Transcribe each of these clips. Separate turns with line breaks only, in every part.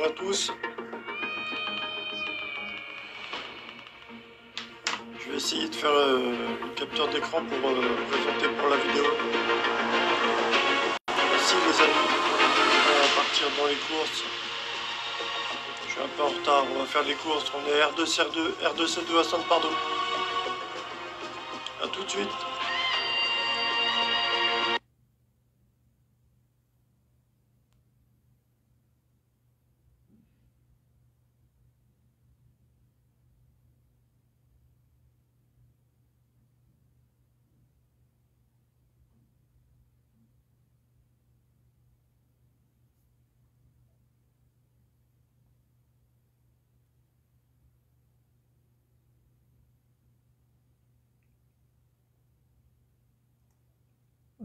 Bonjour à tous. Je vais essayer de faire euh, une capture d'écran pour euh, présenter pour la vidéo. Merci les amis. On va partir dans les courses. Je suis un peu en retard. On va faire les courses. On est R2, R2, R2, C2 à Sainte-Pardo. A tout de suite.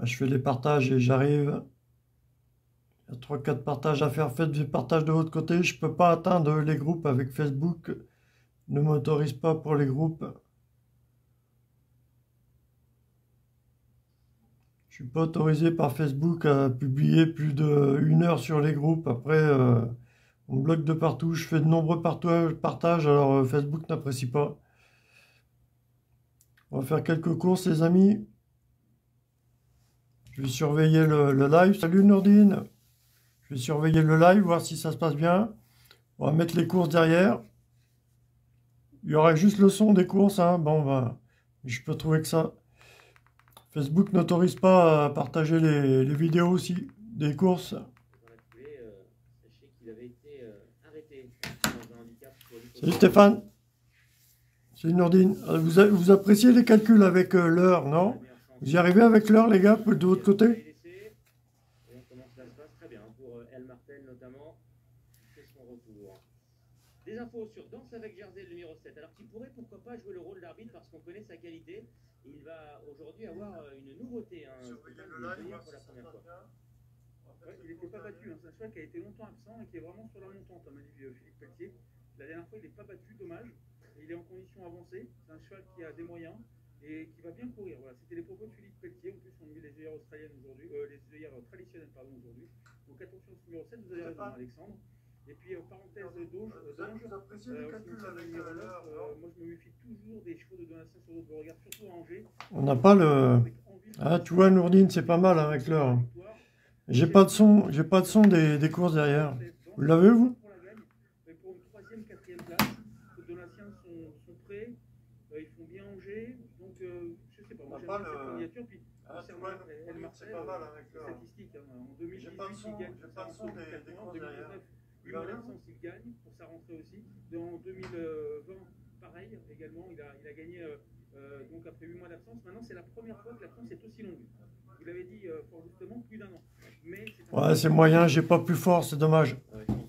Je fais les partages et j'arrive. Il y a 3-4 partages à faire. Faites des partages de votre côté. Je ne peux pas atteindre les groupes avec Facebook. Ne m'autorise pas pour les groupes. Je suis pas autorisé par Facebook à publier plus d'une heure sur les groupes. Après, euh, on bloque de partout. Je fais de nombreux partages, alors euh, Facebook n'apprécie pas. On va faire quelques courses, les amis. Je vais surveiller le, live. Salut Nordine. Je vais surveiller le live, voir si ça se passe bien. On va mettre les courses derrière. Il y aura juste le son des courses. Hein. Bon, ben, je peux trouver que ça. Facebook n'autorise pas à partager les, vidéos aussi des courses. Salut Stéphane. Salut Nordine. Euh, vous, vous appréciez les calculs avec euh, l'heure, non? Vous y arrivez avec l'heure, les gars, de votre côté?
Et on commence ça se passe très bien pour El Martel notamment, fait son retour. Des infos sur Danse avec Jersey, le numéro 7. Alors qui pourrait pourquoi pas jouer le rôle d'arbitre parce qu'on connaît sa qualité. Il va aujourd'hui avoir euh, une nouveauté. Hein, Surveiller le live pour la première fois. Ouais, il n'était pas battu, hein. c'est un cheval qui a été longtemps absent et qui est vraiment sur la montante, mon avis, euh, Philippe Pelletier. La dernière fois, il n'est pas battu, dommage. Il est en condition avancée. C'est un cheval qui a des moyens et qui va bien courir. Voilà, c'était les propos de Philippe Pelletier. En plus, on a mis les œillères australiennes aujourd'hui, euh, les œillères traditionnelles pardon aujourd'hui. Donc attention ce numéro 7, vous avez raison, Alexandre. Et puis, euh, parenthèse d'Auge, d'Ange, euh, euh, moi je me méfie toujours des chevaux de donation sur d'autres regards, surtout à Angers.
On n'a pas le. Ah, tu vois, Nourdine, c'est pas mal hein, avec l'heure. J'ai pas de son, j'ai pas de son des, des courses derrière. Vous l'avez, vous
Pour une troisième, quatrième place, les donatiens sont, sont prêts, ils font bien Angers, donc, euh, je sais pas, candidature. Puis, ah, Marcel, pas mal avec euh, statistique, hein, en 2018, il gagne en 2019, 8 d'absence, il gagne pour sa rentrée aussi. En 2020, pareil, également, il a, il a gagné euh, donc après 8 mois d'absence. Maintenant, c'est la première fois que l'absence est aussi longue. Vous l'avez dit fort justement, plus d'un an.
Mais ouais, c'est moyen, j'ai pas plus fort, c'est dommage. Ouais, hein.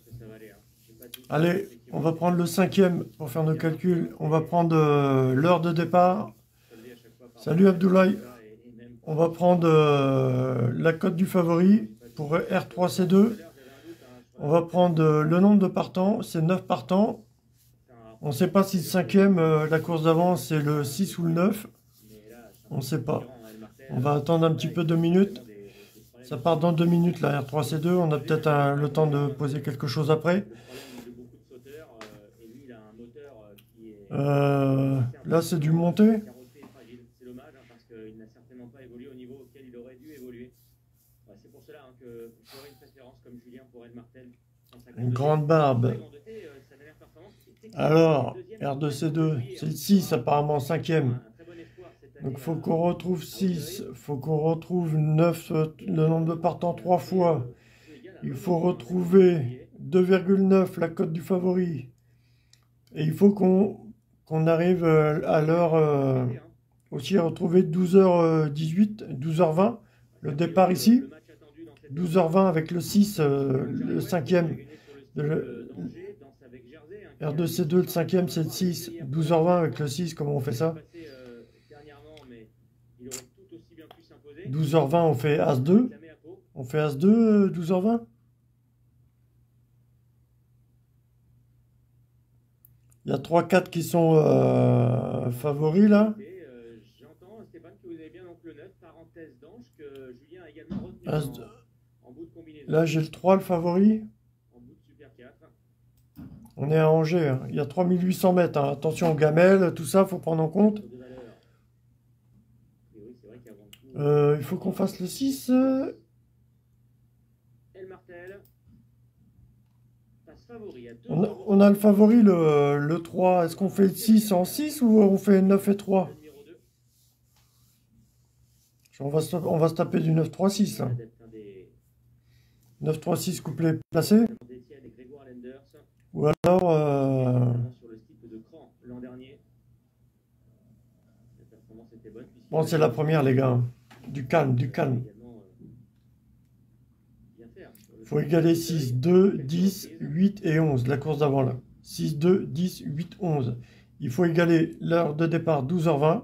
Allez, on va prendre le cinquième pour faire nos calculs. On va prendre l'heure de départ. Salut Abdoulaye. On va prendre euh, la cote du favori pour R3C2. On va prendre euh, le nombre de partants, c'est 9 partants. On ne sait pas si le cinquième, euh, la course d'avant, c'est le 6 ou le 9. On ne sait pas. On va attendre un petit peu deux minutes. Ça part dans deux minutes, la R3C2. On a peut-être le temps de poser quelque chose après. là, c'est du monté. Une grande barbe. Alors, R2C2, c'est le 6 apparemment, cinquième. Donc faut qu'on retrouve 6, il faut qu'on retrouve 9, le nombre de partants 3 fois. Il faut retrouver 2,9 la cote du favori. Et il faut qu'on arrive euh, à l'heure euh, aussi à retrouver 12h18, 12h20, le départ ici. 12h20 avec le 6, euh, le cinquième. Le, R2C2, le cinquième, c'est le 6. 12h20 avec le 6, comment on fait ça 12h20, on fait As2. On fait As2, 12h20 Il y a 3-4 qui sont euh, favoris là. J'entends, Stéphane, que vous avez bien donc le 9, parenthèse d'Ange, que Julien a également retenu. Là, j'ai le 3, le favori. En bout de Super 4.
On est à Angers, hein. il y a 3800 mètres. Hein. Attention aux gamelles, tout ça, faut prendre en compte. Euh, il faut qu'on fasse le 6. On a, le favori, le, le 3. Est-ce qu'on fait le 6 en 6 ou on fait 9 et 3 on va, se, on va se taper du 9-3-6 9-3-6 couplet placé. Ou alors... Euh... Bon, c'est la première, les gars. Du calme, du calme. Il faut égaler 6, 2, 10, 8 et 11. La course d'avant, là. 6, 2, 10, 8, 11. Il faut égaler l'heure de départ, 12h20.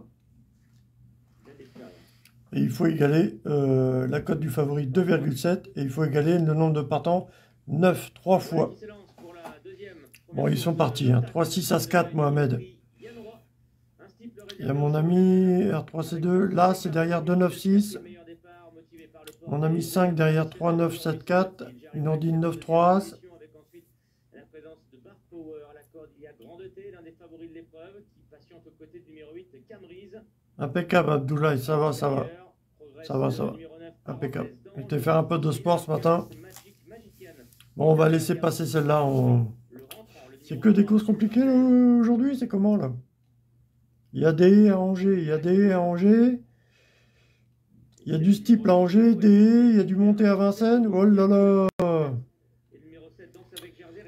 Et il faut égaler euh, la cote du favori 2,7 et il faut égaler le nombre de partants 9, 3 fois. Bon, ils sont partis. Hein. 3, 6, As 4, Mohamed. Il y a mon ami R3C2. Là, c'est derrière 2, 9, 6. Mon ami 5 derrière 3, 9, 7, 4. Une Ondine 9, 3 As. Impeccable, Abdoulaye, ça va, ça va. Ça va, ça va. Impeccable. Je t'ai fait un peu de sport ce matin. Bon, on va laisser passer celle-là. C'est que des courses compliquées aujourd'hui C'est comment là? Il y a des à Angers, il y a des à Angers. Il y a du steeple à Angers, des, il y a du monté à Vincennes. Oh là là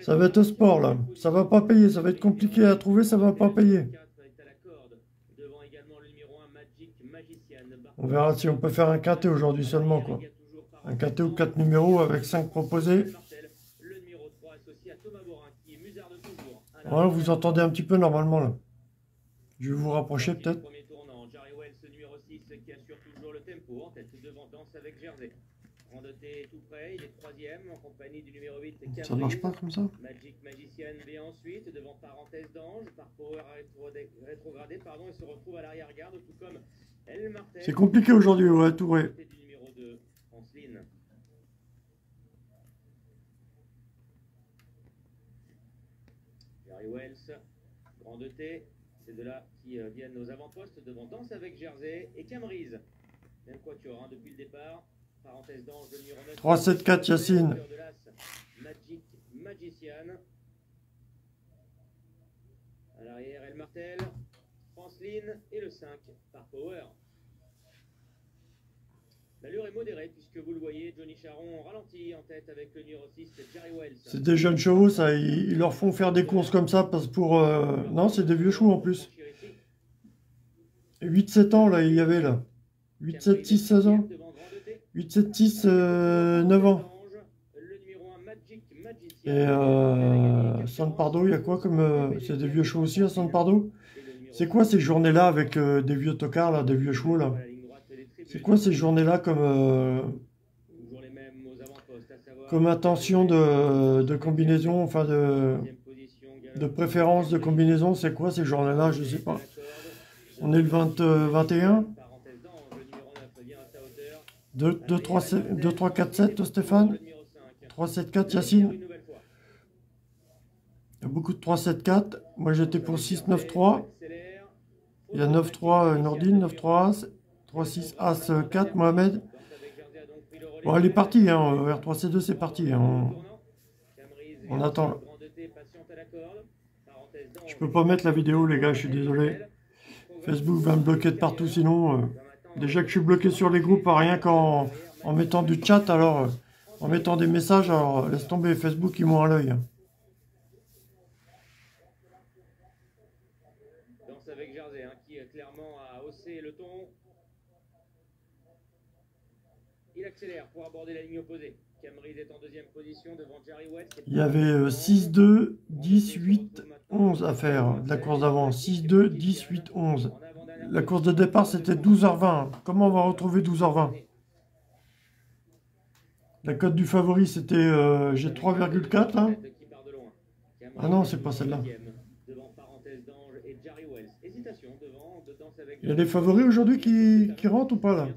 Ça va être sport là. Ça va pas payer, ça va être compliqué à trouver, ça va pas payer. On verra si on peut faire un quintet aujourd'hui seulement. quoi. Un quintet ou quatre numéros avec cinq proposés. Voilà, vous entendez un petit peu normalement là. Je vais vous rapprocher peut-être. Ça marche pas comme ça Magic Magician B ensuite, devant parenthèse d'ange, par Power rétrogradé, pardon, et se retrouve à l'arrière-garde, tout comme c'est compliqué aujourd'hui, ouais, Touré.
Gary Wells, Grand T, c'est de là qui euh, viennent nos avant-postes devant Danse avec Jersey et Camerise. Même quatuor hein, depuis le départ. Parenthèse d'ange de numéro 9.
3, 7, 4, Yacine.
Magic Magician. À l'arrière, El Martel. Franceline et le 5 par Power. L'allure est modérée puisque vous le voyez, Johnny Charon ralentit en tête avec le numéro 6, Jerry Wells.
C'est des jeunes chevaux, ça. Ils, leur font faire des courses comme ça parce pour. Euh, non, c'est des vieux chevaux en plus. 8-7 ans, là, il y avait là. 8, 7, 6, 16 ans. 8, 7, 6, 9 ans. Et euh, San Pardo, il y a quoi comme. Euh, c'est des vieux chevaux aussi à San Pardo? C'est quoi ces journées-là avec euh, des vieux tocards, là, des vieux chevaux, là? C'est quoi ces journées-là comme, euh, comme intention de, de, combinaison, enfin de, de préférence de combinaison C'est quoi ces journées-là Je sais pas. On est le 20, 21 2, 2, 3, 2, 3, 4, 7, Stéphane 3, 7, 4, Yacine. Il y a beaucoup de 3, 7, 4. Moi j'étais pour 6, 9, 3. Il y a 9, 3, Nordine, 9, 3, As. 3, 6, As, 4, Mohamed. Bon, elle est partie, hein. R3C2, c'est parti. Hein. On attend. Je peux pas mettre la vidéo, les gars, je suis désolé. Facebook va me bloquer de partout, sinon... Euh, déjà que je suis bloqué sur les groupes, rien qu'en en mettant du chat, alors... Euh, en mettant des messages, alors laisse tomber Facebook, ils m'ont à l'œil. Hein. avec Jersey, hein, qui euh, clairement a haussé le ton. Il la ligne opposée. Camry est en deuxième position devant Jerry West. Il y avait 6, 2, 10, 8, 11 à faire de la course d'avant. 6, 2, 10, 8, 11. La course de départ, c'était 12h20. Comment on va retrouver 12h20 La cote du favori, c'était euh, j'ai 3,4 là. Ah non, c'est pas celle-là. Il y a des favoris aujourd'hui qui, qui rentrent ou pas là?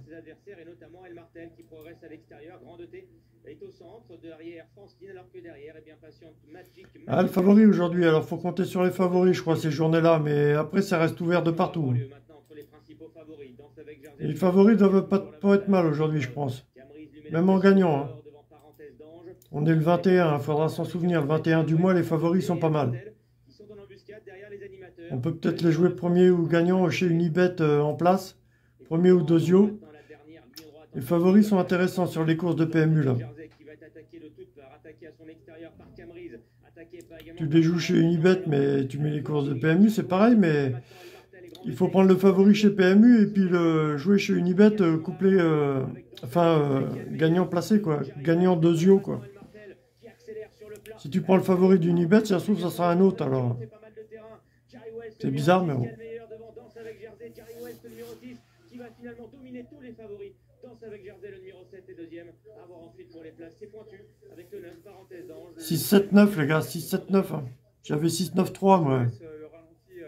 Est au centre, derrière Francine, alors que derrière, eh bien patiente Magic.
Ah, le favori aujourd'hui, alors faut compter sur les favoris, je crois, ces journées-là, mais après ça reste ouvert de partout. Et les favoris doivent pas, pas être mal aujourd'hui, je pense. Même en gagnant. Hein. On est le 21, il faudra s'en souvenir. Le 21 du mois, les favoris sont pas mal. On peut peut-être les jouer premier ou gagnant chez Unibet euh, en place. Premier ou dosio. Les favoris sont intéressants sur les courses de PMU. Tu les joues chez Unibet, mais tu mets les courses de PMU, c'est pareil, mais il faut prendre le favori chez PMU et puis le jouer chez Unibet euh, couplé, euh, enfin gagnant placé quoi, gagnant dosio quoi. Si tu prends le favori d'Unibet, ça se trouve ça sera un autre alors. C'est bizarre, mais bon. qui va finalement dominer tous les favoris. Danse avec Jersey, le numéro 7 et deuxième. À voir ensuite pour les places. C'est pointu avec le 9, parenthèse d'ange. 6-7-9, les gars, 6-7-9. Hein. J'avais 6-9-3, moi. Le ralenti, euh,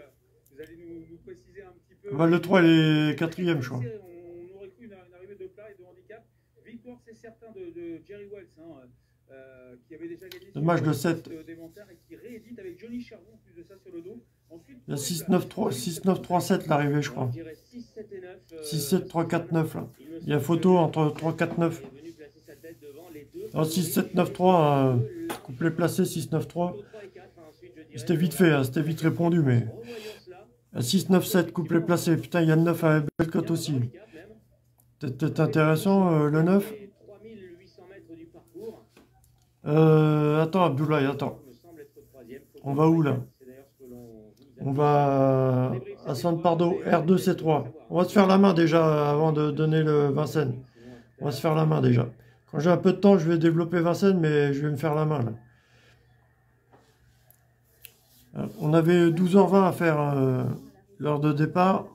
vous allez nous, nous, préciser un petit peu. Bah, le 3, il est quatrième, je crois. On aurait cru une, une arrivée de plat et de handicap. Victoire, c'est certain, de, de Jerry Wells. Hein. Euh, qui avait déjà gagné Dommage le 7. Et qui réédite avec Johnny Charbon, plus de ça sur le dos. Il y a 6-9-3-7 l'arrivée, je crois. 6-7-3-4-9 là. Il y a photo entre 3-4-9. 6-7-9-3, euh, couplet placé 6-9-3. C'était vite fait, hein, c'était vite répondu, mais. 6-9-7, couplet placé. Putain, il y a le 9 à Belcote aussi. Peut-être intéressant, euh, le 9. Euh, attends, Abdoulaye, attends. On va où là? On va à San Pardo, R2C3. On va se faire la main déjà avant de donner le Vincennes. On va se faire la main déjà. Quand j'ai un peu de temps, je vais développer Vincennes, mais je vais me faire la main là. Euh, on avait 12h20 à faire euh, l'heure de départ.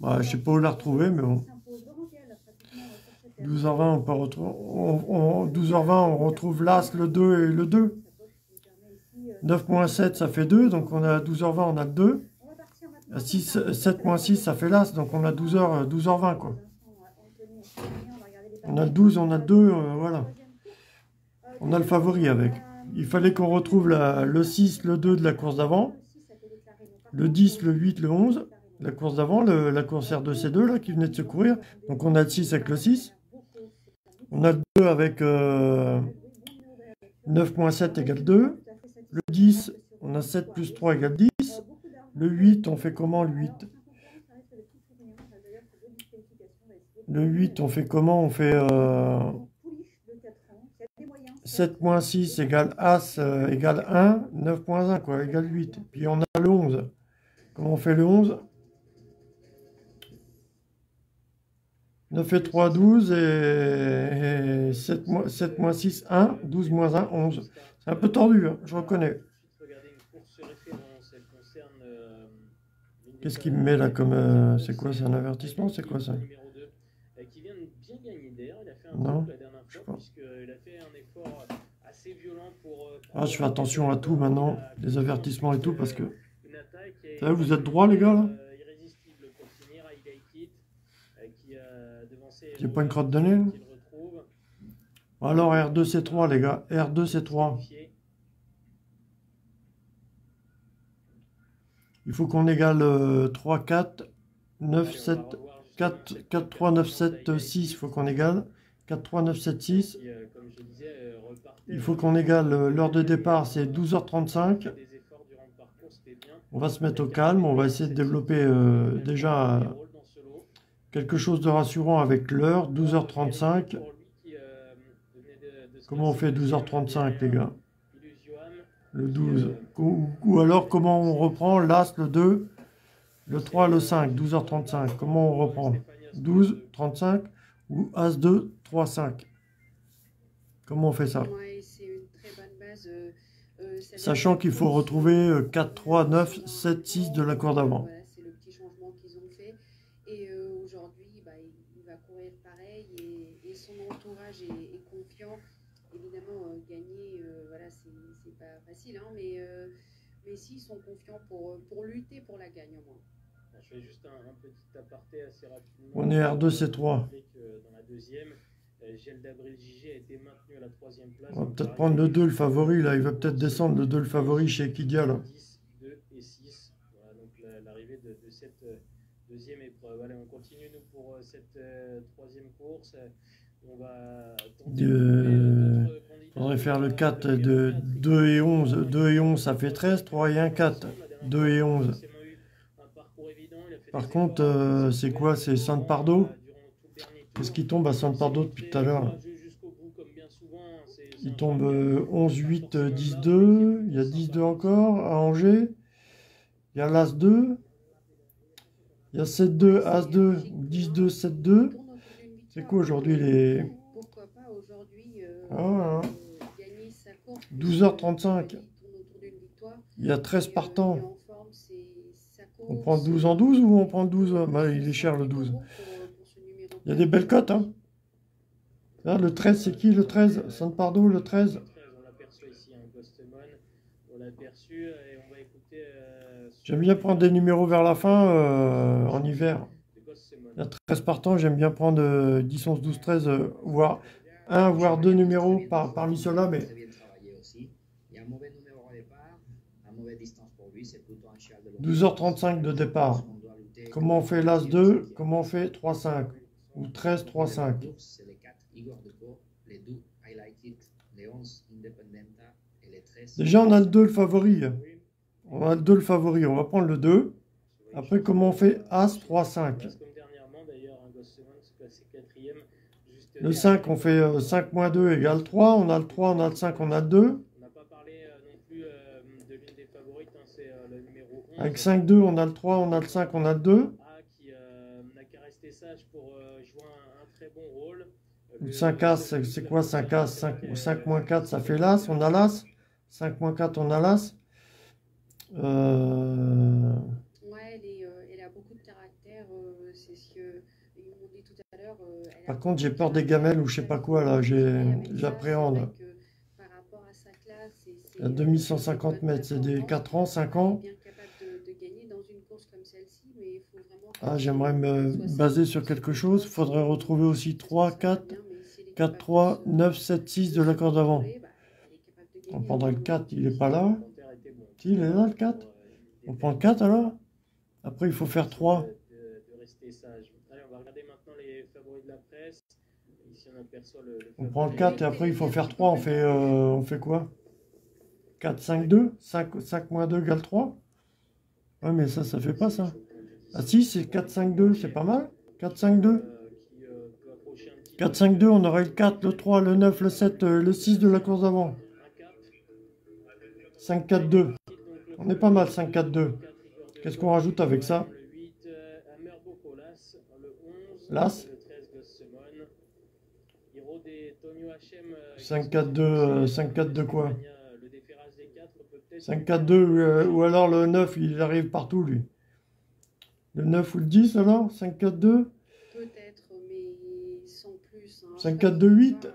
Bah, je sais pas où la retrouver, mais bon. 12h20, on peut retrouver, 12h20, on retrouve l'As, le 2 et le 2. 9.7, ça fait 2, donc on a 12h20, on a le 2. 7.6, ça fait l'As, donc on a 12h, 12h20, quoi. On a le 12, on a le 2, euh, voilà. On a le favori avec. Il fallait qu'on retrouve le 6, le 2 de la course d'avant. Le 10, le 8, le 11. La course d'avant, la course R2C2, là, qui venait de se courir. Donc on a le 6 avec le 6. On a le 2 avec 9.7 euh, égale 2. Le 10, on a 7 plus 3 égale 10. Le 8, on fait comment le 8 Le 8, on fait comment? On fait 7 moins 6 égale As euh, égale 1. 9.1 quoi, égale 8. Puis on a le 11. Comment on fait le 11 9 et 3, 12 et, 7, moins, 7 moins 6, 1, 12 moins 1, 11. C'est un peu tordu, hein, je reconnais. Qu'est-ce qu'il me met là comme... Euh, c'est quoi, c'est un avertissement C'est quoi ça? Non, je sais pas. Ah, je fais attention à tout maintenant, les avertissements et tout, parce que... vous êtes droit les gars là? J'ai pas une crotte de nez Alors R2C3 les gars, R2C3. Il faut qu'on égale 3, 4, 9, 7, 4, 4, 3, 9, 7, 6. Il faut qu'on égale 4, 3, 9, 7, 6. Il faut qu'on égale l'heure de départ, c'est 12h35. On va se mettre au calme, on va essayer de développer euh, déjà quelque chose de rassurant avec l'heure, 12h35. Comment on fait 12h35 les gars? Le 12. Ou, alors comment on reprend l'As, le 2, le 3, le 5, 12h35. Comment on reprend? 12, 35 ou As 2, 3, 5. Comment on fait ça? Sachant qu'il faut retrouver 4, 3, 9, 7, 6 de l'accord d'avant.
S'ils sont confiants pour, pour lutter pour la gagne au moins.
Je fais juste un, petit aparté assez rapidement.
On est R2, C3.
Dans la deuxième,
Gel d'Abril JG a été maintenu à la troisième place.
On va peut-être prendre le 2, le favori, là. Il va peut-être descendre le 2, le favori chez Equidia, là.
10, 2 et 6. Voilà, donc la- l'arrivée de, de cette euh, deuxième épreuve. Allez, on continue, nous, pour euh, cette euh, troisième course. On va tenter
De-
de candidats.
Faudrait faire le 4
Avec,
de
euh, Patrick
2 et 11. 2 et 11, ça fait 13. 3 et 1, 4. 2 et 11. Par contre, euh, c'est quoi? C'est San Pardo? Qu'est-ce qui tombe à San Pardo depuis tout à l'heure? Il tombe euh, 11, 8, euh, 10, 2. Il y a 10, 2 encore à Angers. Il y a l'As 2. Il y a 7, 2, As 2, 10, 2, 7, 2. C'est quoi aujourd'hui les.
Pourquoi pas aujourd'hui euh,
Ah,
course
12h35.
Il
y a 13
Et, euh,
partants. On prend 12 en 12 ou on prend 12 euh, bah, Il est cher le 12.
Pour, euh, pour ce numéro
Il y a des belles cotes, hein le 13, c'est qui le 13 San Pardo, le 13
On l'aperçoit ici, un Ghostemon. On l'a aperçu et on va écouter. euh,
J'aime bien prendre des numéros vers la fin euh, en hiver. Il y a 13 partants, j'aime bien prendre euh, 10, 11, 12, 13, euh, voire un, voire deux numéros par, parmi ceux-là, mais
Très bien travaillé aussi. Il y a un mauvais numéro au départ, un mauvais distance pour lui, c'est plutôt un cheval de longue
12h35 de départ. Comment on fait l'As 2 Comment on fait 3-5 Ou 13-3-5
C'est les 4 Igor Deco, les 2 Highlighted, les 11 Independenta et les 13.
Déjà, on a le 2, le favori. On a le 2, le favori. On va prendre le 2. Après, comment on fait As 3-5
Parce comme dernièrement, d'ailleurs, un Ghostemon se classait quatrième. juste
Le 5, on fait euh, 5 moins 2 égale 3. On a le 3, on a le 5, on a le 2.
On n'a pas parlé euh, non plus euh, de l'une des favorites, hein, c'est euh, le numéro 11.
Avec 5, 2, on a le 3, on a le 5, on a le 2.
A qui euh, n'a qu'à rester sage pour euh, jouer un, un très bon rôle.
Le
Le-
5 As, c'est c'est quoi 5 As? 5, 5 moins 4, ça fait l'As. On a l'As. 5 moins 4, on a l'As. Euh,
Ouais, elle, est, euh, elle a beaucoup de caractère. euh, c'est ce que ils m'ont dit tout à l'heure. euh, elle a
Par contre, j'ai peur des gamelles ou je sais pas quoi, là,
avec
j'appréhende.
par rapport à sa classe, c'est- c'est,
Il y a
euh,
2150
c'est une bonne
mètres, c'est des
performance.
4 ans, 5 ans.
Elle est bien capable de, de gagner dans une course comme celle-ci, mais il faut vraiment.
Ah, j'aimerais me baser sur quelque chose. Il faudrait retrouver aussi 3,
Ça, ça
4,
va bien, mais si elle est
4,
capable
3,
de se-
9, 7, 6 de l'accord d'avant. On prendrait le 4, il est pas là. Si, il est là, le 4. On prend le 4 alors Après, il faut faire 3.
De, de- de rester sage. Allez, on
prend le 4 et après, il faut faire 3. On fait, euh, on fait quoi? 4, 5, 2 5, 5 moins 2 égale 3 Ouais, mais ça, ça fait pas ça. Ah si, c'est 4, 5, 2, c'est pas mal. 4, 5, 2.
Euh, qui, euh, peut approcher un petit
4, 5, 2, on aurait le 4, le 3, le 9, le 7, euh, le 6 de la course d'avant.
peu. Un 4.
5, 4, 2.
Donc, le
On est pas mal, 5, 4, 2.
4, Igor de
Qu'est-ce
Gaulle.
qu'on rajoute avec ça?
Le 8, Hammer Boko Las? Le 11,
Las.
le 13, Gossemon. Hiro des Tonio Hachem. euh,
5, 4, 2, 5, 4, 2 quoi?
Le déferrage des 4 peut-être.
5, 4, 2, euh, ou alors le 9, il arrive partout, lui. Le 9 ou le 10, alors? 5, 4, 2
Peut-être, mais sans plus. hein.
5,
Je
4,
pense
2,
que
8.
c'est pas,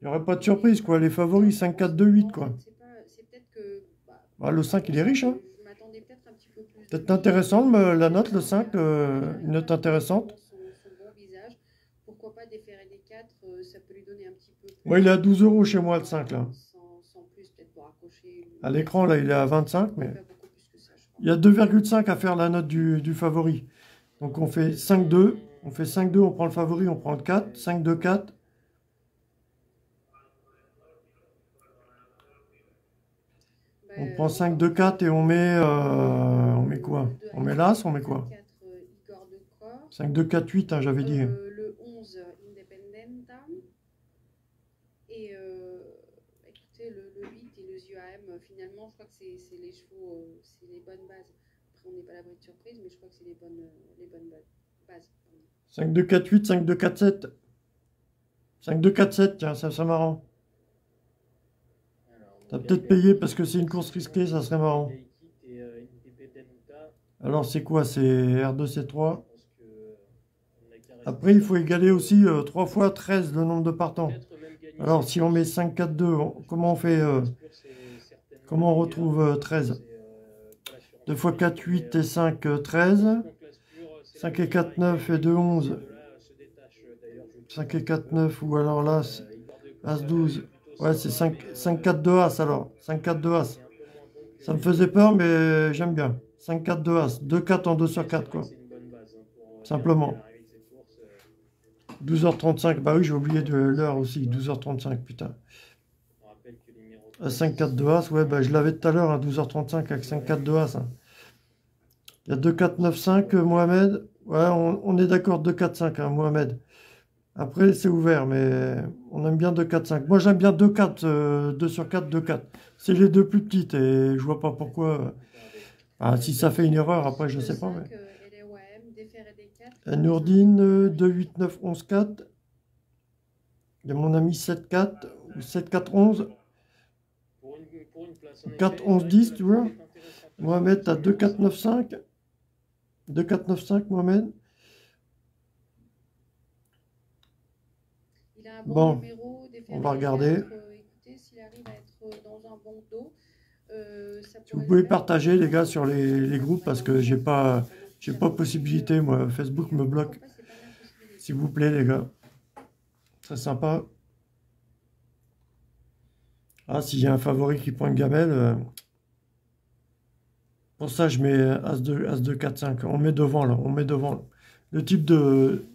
Il n'y aurait pas de surprise, quoi. Les favoris, 5, 4, 2, 8, quoi.
C'est pas- c'est peut-être que. bah,
Bah, le 5, il est riche, hein.
Je m'attendais peut-être un petit peu plus.
Peut-être
de-
intéressant, le- la note, le 5, euh, une note intéressante.
Son, son bon visage. Pourquoi pas déférer des 4 Ça peut lui donner un petit peu. plus.
Ouais, il est à 12 euros chez moi, le 5, là.
Sans, sans plus, peut-être pour accrocher. une-
À l'écran, là, il est à 25, mais... Il y a 2,5 à faire la note du, du favori. Donc on fait 5-2. On fait 5-2, on prend le favori, on prend le 4. 5-2-4.
Bah,
On
euh,
prend 5-2-4 et on met... euh, on met quoi? On met l'As, on met quoi?
4, euh, Igor de Corps.
5-2-4-8, hein, j'avais dit.
Euh, le 11, Independenta. Et euh, écoutez, le, le 8 et le ZUAM, euh, finalement, je crois que c'est c'est les chevaux, euh, c'est les bonnes bases. Après, on n'est pas à l'abri de surprise, mais je crois que c'est les bonnes, euh, les bonnes ba- bases. pardon.
5-2-4-8, 5-2-4-7. 5-2-4-7, tiens, ça serait marrant.
Alors,
T'as
donc,
peut-être
il y a-
payé parce que c'est une course risquée, ça serait marrant.
Euh.
Alors c'est quoi? C'est R2C3.
Je pense que, euh,
Après, il faut égaler aussi 3 fois 13 le nombre de partants.
Peut-être
Alors si on met
course.
5-4-2, on- comment on fait euh, Comment on retrouve euh, 13
C'est, euh, pas l'assurance
2 fois
vie,
4,
mais,
8
euh,
et 5, euh, 13.
donc, classe pure, c'est
5
la
et 4,
meilleure
9 et 2, 11.
De là, se détache, euh, d'ailleurs, je 5 et 4, 9, ou alors là, As 12. Ouais, c'est 5, 5, 4, 2 As alors. 5, 4, 2 As. Ça me faisait peur, mais j'aime bien. 5, 4, 2 As. 2, 4 en 2 sur 4, quoi. Simplement. 12h35, bah oui, j'ai oublié de l'heure aussi. 12h35, putain. 5, 4, 2 As, ouais, bah je l'avais tout à l'heure, à 12h35 avec 5, 4, 2 As. Hein. Il y a 2, 4, 9, 5, Mohamed. Ouais, on, est d'accord, 2, 4, 5, hein, Mohamed. Après, c'est ouvert, mais on aime bien 2, 4, 5. Moi, j'aime bien 2, 4, 2 sur 4, 2, 4. C'est les deux plus petites et je vois pas pourquoi. Ah, si ça fait une erreur, après, je sais pas. Mais... Nourdine, 2, 8, 9, 11, 4. Il y a mon ami 7, 4, 7, 4, 11. 4, 11, 10, tu vois. Mohamed, tu as 2, 4, 9, 5. 2, 4, 9, 5, Mohamed. bon, on va regarder. vous pouvez partager les gars sur les, groupes parce que j'ai pas j'ai pas possibilité moi Facebook me bloque. S'il vous plaît les gars. C'est sympa. Ah y a un favori qui prend une gamelle. Euh, pour ça je mets As2, As2, 4, 5. On met devant là, on met devant. Le type de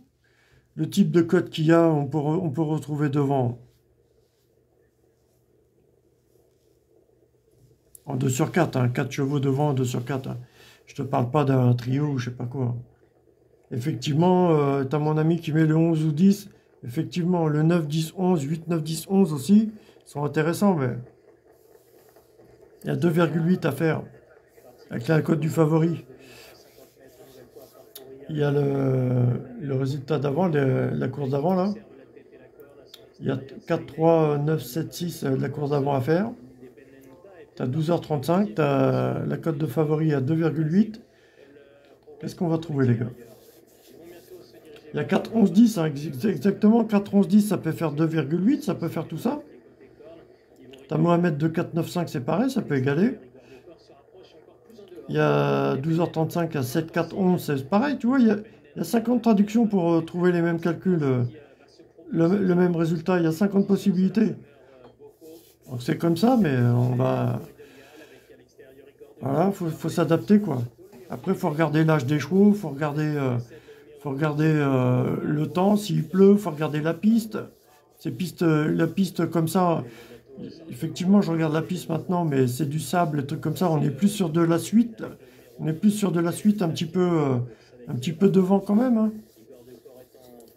le type de code qu'il y a, on peut, retrouver devant. En 2 sur 4, hein, 4 chevaux devant, 2 sur 4. Hein. Je te parle pas d'un trio ou je sais pas quoi. Effectivement, euh, tu as mon ami qui met le 11 ou 10. Effectivement, le 9, 10, 11, 8, 9, 10, 11 aussi sont intéressants, mais il y a 2,8 à faire avec la code du favori. Il y a le, résultat d'avant, la course d'avant là. Il y a 4, 3, 9, 7, 6 de la course d'avant à faire. Tu as 12h35, tu as la cote de favori à 2,8. Qu'est-ce qu'on va trouver les gars? Il y a 4, 11, 10, exactement. 4, 11, 10, ça peut faire 2,8, ça peut faire tout ça. Tu as Mohamed de 4, 9, 5, c'est pareil, ça peut égaler. Il y a 12h35 à 7, 4, 11, c'est pareil, tu vois, il y, a, 50 traductions pour euh, trouver les mêmes calculs, euh, le, même résultat, il y a 50 possibilités. Donc c'est comme ça, mais on va... Voilà, faut, faut s'adapter, quoi. Après, il faut regarder l'âge des chevaux, il faut regarder, euh, faut regarder le temps, s'il pleut, il faut regarder la piste. Ces pistes, la piste comme ça, Effectivement, je regarde la piste maintenant, mais c'est du sable, des trucs comme ça. On est plus sur de la suite. On est plus sur de la suite un petit peu, euh, un petit peu devant quand même. Hein.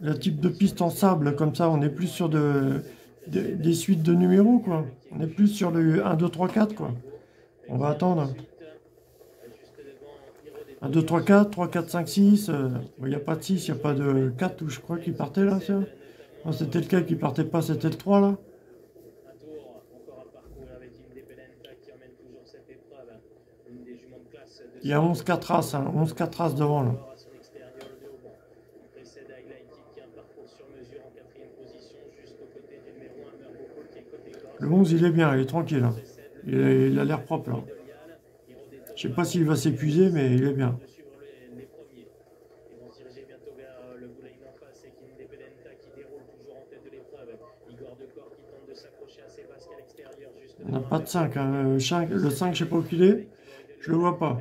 Le type de piste en sable, comme ça, on est plus sur de, des suites de numéros, quoi. On est plus sur le 1, 2, 3, 4, quoi. On va attendre. 1, 2, 3, 4, 3, 4, 5, 6. Il n'y a pas de 6, il n'y a pas de 4, où je crois qu'il partait là, C'était lequel qui partait pas, c'était le 3, là Il y a 11 4 as, hein, 11 4 as devant là. Le 11 il est bien, il est tranquille. Hein. Il, a l'air propre là. Je sais pas s'il va s'épuiser, mais il est bien. On n'a pas de 5. Hein. Le 5, le 5 je sais pas où il est. Je le vois pas.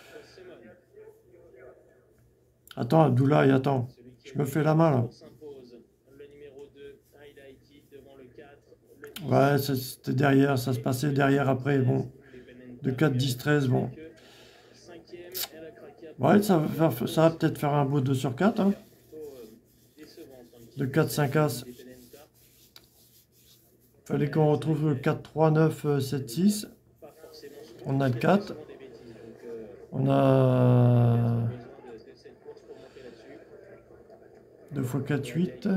Attends, Abdoulaye, attends. Je me fais la main, là. Ouais, c'était derrière, ça se passait derrière après, bon. De 4, 10, 13, bon. Ouais, ça va, ça va peut-être faire un beau 2 sur 4. Hein. De 4, 5 As.
Fallait qu'on retrouve le 4, 3, 9, 7, 6.
pas forcément souvent,
On a le
parce
4.
qu'il y
2 x 4, 8.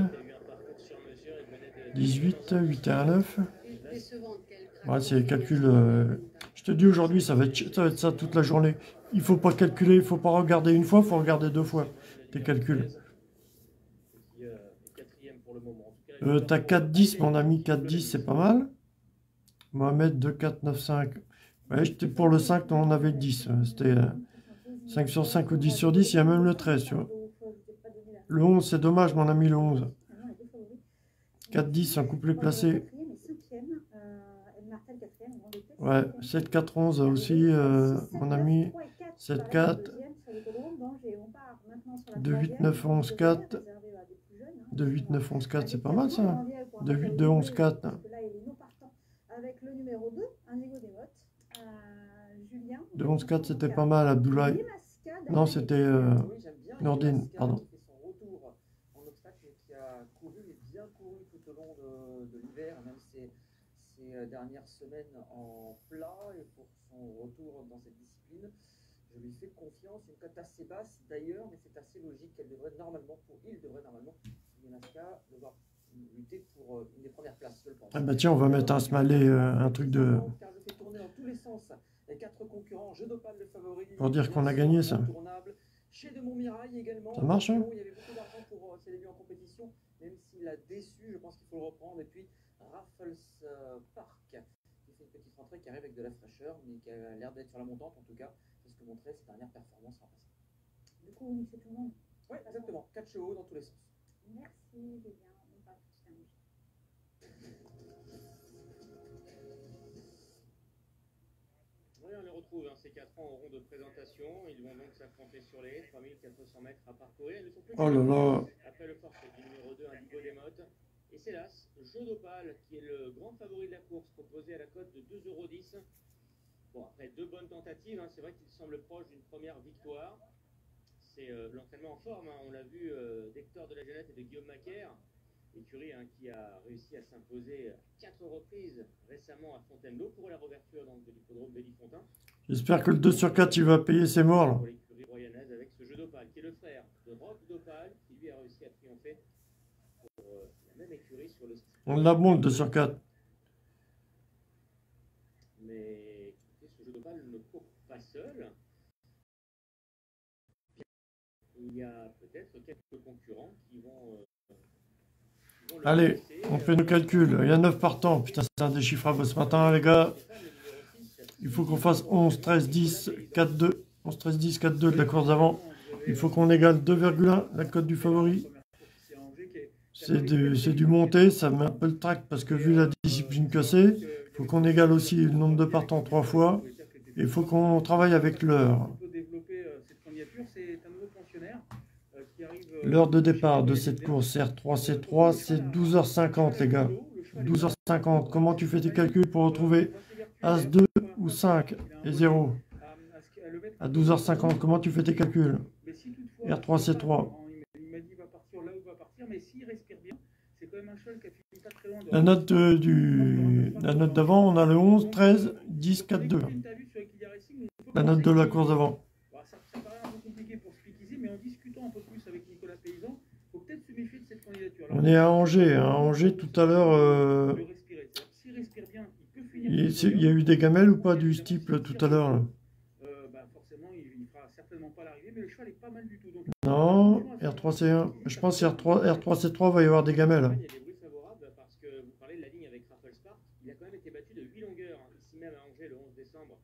18, 8 et 1, 9. Ouais, c'est les calculs. Euh, je te dis aujourd'hui, ça, va être... ça toute la journée. Il ne faut pas calculer, il ne faut pas regarder une fois, il faut regarder deux fois tes calculs.
Euh,
T'as 4-10, mon ami, 4-10, c'est pas mal. Mohamed, 2, 4, 9, 5. Pour le 5, on avait 10. C'était euh, 5 sur 5 ou 10 sur 10, il y a même le 13, tu vois. Le 11, c'est dommage, mon ami, le 11. 4, 10, un couplet placé. Ouais, 7, 4, 11 aussi, euh, mon ami. 7, 4. 2, 8, 9, 11, 4. 2, 8, 9, 11, 4, c'est pas mal ça. 2, 8, 2, 11, 4.
Avec le numéro 2, Indigo Desmottes. Euh, Julien.
2, 11, 4, c'était pas mal, Abdoulaye. Non, c'était euh, Nordine, pardon.
Qui fait son retour en obstacle et qui a couru, mais bien couru tout au long de, de l'hiver, même ces, ces euh, dernières semaines en plat. Et pour son retour dans cette discipline, je lui fais confiance. Une cote assez basse d'ailleurs, mais c'est assez logique qu'elle devrait normalement, pour il devrait normalement, devoir lutter pour euh, une des premières places, je le pense.
Ah bah tiens, on va mettre un smallet, euh, un truc de...
Car je fais tourner dans tous les sens les quatre concurrents. Jeu d'opale le favori.
Pour dire qu'on a gagné, ça.
Chez de Montmirail également.
Ça marche, hein
Il y avait beaucoup d'argent pour euh, ses débuts en compétition, même s'il a déçu, je pense qu'il faut le reprendre. Et puis Raffles euh, Park, qui fait une petite rentrée, qui arrive avec de la fraîcheur, mais qui a l'air d'être sur la montante en tout cas. C'est ce que montrait ses dernières performances en passé.
Du coup, oui, c'est tout le monde?
Oui, exactement. 4 chevaux dans tous les sens.
Merci, Julien. On va tout de suite
Oui, on les retrouve, hein, ces 4 ans au rond de présentation. Ils vont donc s'affronter sur les 3400 mètres à parcourir. Ils ne sont plus
Oh là là
Après le forfait du numéro 2, Indigo Desmottes. Et c'est l'As, Jeu d'Opale, qui est le grand favori de la course, proposé à la cote de 2,10€. Bon, après deux bonnes tentatives, hein, c'est vrai qu'il semble proche d'une première victoire. C'est euh, l'entraînement en forme, hein, on l'a vu euh, d'Hector de la Jeannette et de Guillaume Macaire. Écurie hein, qui a réussi à s'imposer à quatre reprises récemment à Fontainebleau pour la réouverture donc, de l'hippodrome Bélifontain.
J'espère que le 2 sur 4, il va payer ses morts, là.
Pour l'écurie royanaise avec ce jeu d'Opale, qui est le frère de Rob d'Opale, qui lui a réussi à triompher pour euh,
On l'a bon, le 2 sur 4.
Mais ce jeu d'Opale ne court pas seul. Il y a peut-être quelques concurrents qui vont. euh, qui vont le
Allez, on fait nos calculs. Il y a 9 partants. Putain, c'est indéchiffrable ce matin, les gars. Il faut qu'on fasse 11, 13, 10, 4, 2. 11, 13, 10, 4, 2 de la course d'avant. Il faut qu'on égale 2,1, la cote du favori. C'est du, c'est du monté, ça met un peu le tract parce que vu la discipline cassée, il faut qu'on égale aussi le nombre de partants trois fois. Et il faut qu'on travaille avec l'heure.
C'est
L'heure de départ de cette course R3C3, c'est 12h50, les gars. 12h50. Comment tu fais tes calculs pour retrouver As2 ou 5 et 0 à 12h50 Comment tu fais tes calculs? R3C3.
Il m'a dit il va partir mais s'il respire bien, c'est quand même un cheval qui a fini pas très loin. de-
La note euh, du, la note d'avant, on a le 11, 13, 10, 4, 2. La note de la course d'avant.
Ça, ça paraît un peu compliqué pour speakeasy, mais en discutant un peu plus avec Nicolas Paysan, il faut peut-être se méfier de cette candidature.
On est à Angers. hein. Angers, tout à l'heure, euh,
De respirer. C'est-à-dire que S'il respire bien, il peut finir.
il c'est- il y a eu des gamelles ou pas du steeple tout à l'heure là
Euh, bah, forcément, il, il fera certainement pas l'arrivée, mais le cheval est pas mal du tout. Donc,
Non, R3C1. Je pense que R3, R3C3 va y avoir des gamelles.
Il y a des bruits favorables parce que vous parlez de la ligne avec Raffles Park. Il a quand même été battu de 8 longueurs, ici même à Angers le 11 décembre,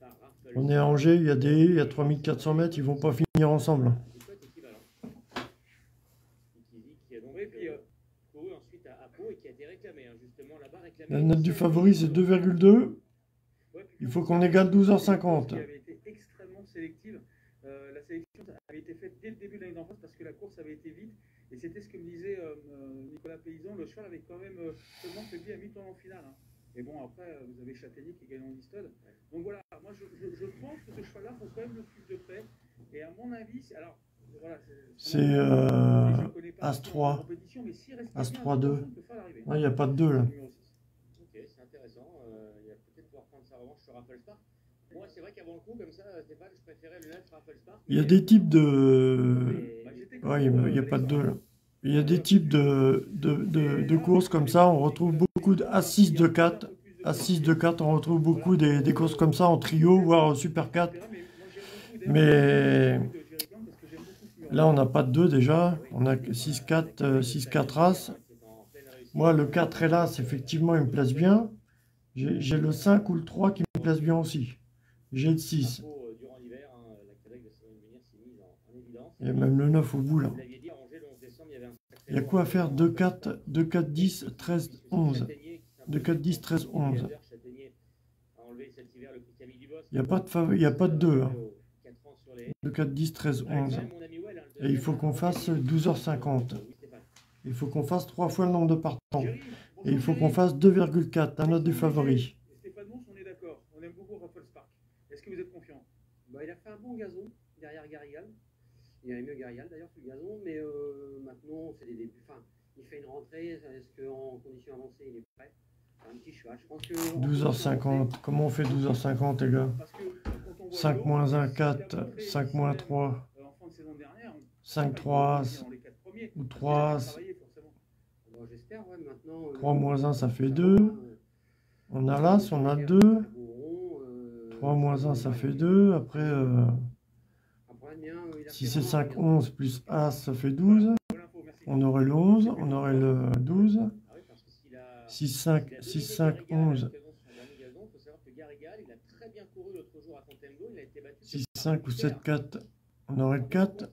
par Raffles
On est à Angers, il y a des il y a 3400 mètres, ils vont pas finir ensemble.
Des cotes équivalentes. Speakeasy qui a donc
Et puis,
couru ensuite à, à Pau et qui a été réclamé, justement là-bas réclamé.
La note du favori, c'est 2,2.
ouais, puis
Il faut qu'on égale 12h50.
Qui avait été extrêmement sélective. Euh, la sélection avait été faite dès le début de l'année d'enfance parce que la course avait été vite. Et c'était ce que me disait euh, euh, Nicolas Paysan. Le cheval avait quand même euh, seulement faibli à mi-temps en finale. hein. Et bon, après, euh, vous avez Châtaignier qui gagne en Listode. Donc voilà, moi je, je, je pense que ce cheval-là, il faut quand même le suivre de près. Et à mon avis, c'est- alors, voilà.
C'est euh,
je connais pas
As
en
3.
compétition, mais s'il reste
As
bien,
3, 2.
attention, il
n'y a pas de 2 là.
Numéro six.
intéressant. Euh, il va peut-être pouvoir prendre sa revanche sur Raffle Spark. Moi, c'est vrai qu'avant le coup, comme ça, Stéphane, je préférais le 9 Raffle Spark.
Il y a des types de...
Bah,
Ouais, il n'y a pas de deux là. Il y a des types de, de, de, de courses comme ça, on retrouve beaucoup de A6 de 4. A6 de 4, on retrouve beaucoup des, des courses comme ça en trio, voire en super 4. Mais là, on n'a pas de 2 déjà. On a 6-4, 6-4 As. Moi, le 4 est là, effectivement, il me place bien. J'ai j'ai le 5 ou le 3 qui me place bien aussi. J'ai le 6.
euh, hein, de Simone Munir s'est mise en, en évidence.
Il y a même le 9 au bout là.
Vous l'aviez dit, à Angers, le 11 décembre, il y un
a quoi à faire 2, 4, 2, 4, 10, 13, 11. 2, 4, 10, 13, 11. Il n'y a pas de, fav- il y a pas de 2. Hein. 2, 4, 10, 13, 11. Et il faut qu'on fasse 12h50. Il faut qu'on fasse 3 fois le nombre de partants. Et il faut qu'on fasse 2,4, la note des favoris.
Stéphane Mons, on est d'accord. On aime beaucoup Raffle Spark. Est-ce que vous êtes confiant
Bah, il a fait un bon gazon derrière Garigal. Il avait mieux Garigal d'ailleurs que le gazon, mais euh, maintenant c'est des débuts. Enfin, il fait une rentrée. Est-ce qu'en condition avancée il est prêt? Un petit cheval. Je pense que.
12h50. Comment on fait 12h50, les gars?
Parce que quand on voit
5
l'eau,
moins 1,
s'il a
4.
pas fait
5
six
moins
semaines,
3.
euh, en fin de saison dernière, on-
5,
il
3
va
As.
dans les quatre premiers.
Ou
Il a
3 As.
travaillé, forcément.
Bon, J'espère, ouais, maintenant. euh,
3 moins 1, ça fait
euh,
2. On a l'As, on a 2. 3 moins 1, ça fait 2. Après, euh, si c'est 5, 11 plus As, ça fait 12. On aurait le 11, on aurait le 12. 6, 5, 6, 5, 11. 6, 5 ou 7, 4. On aurait le 4.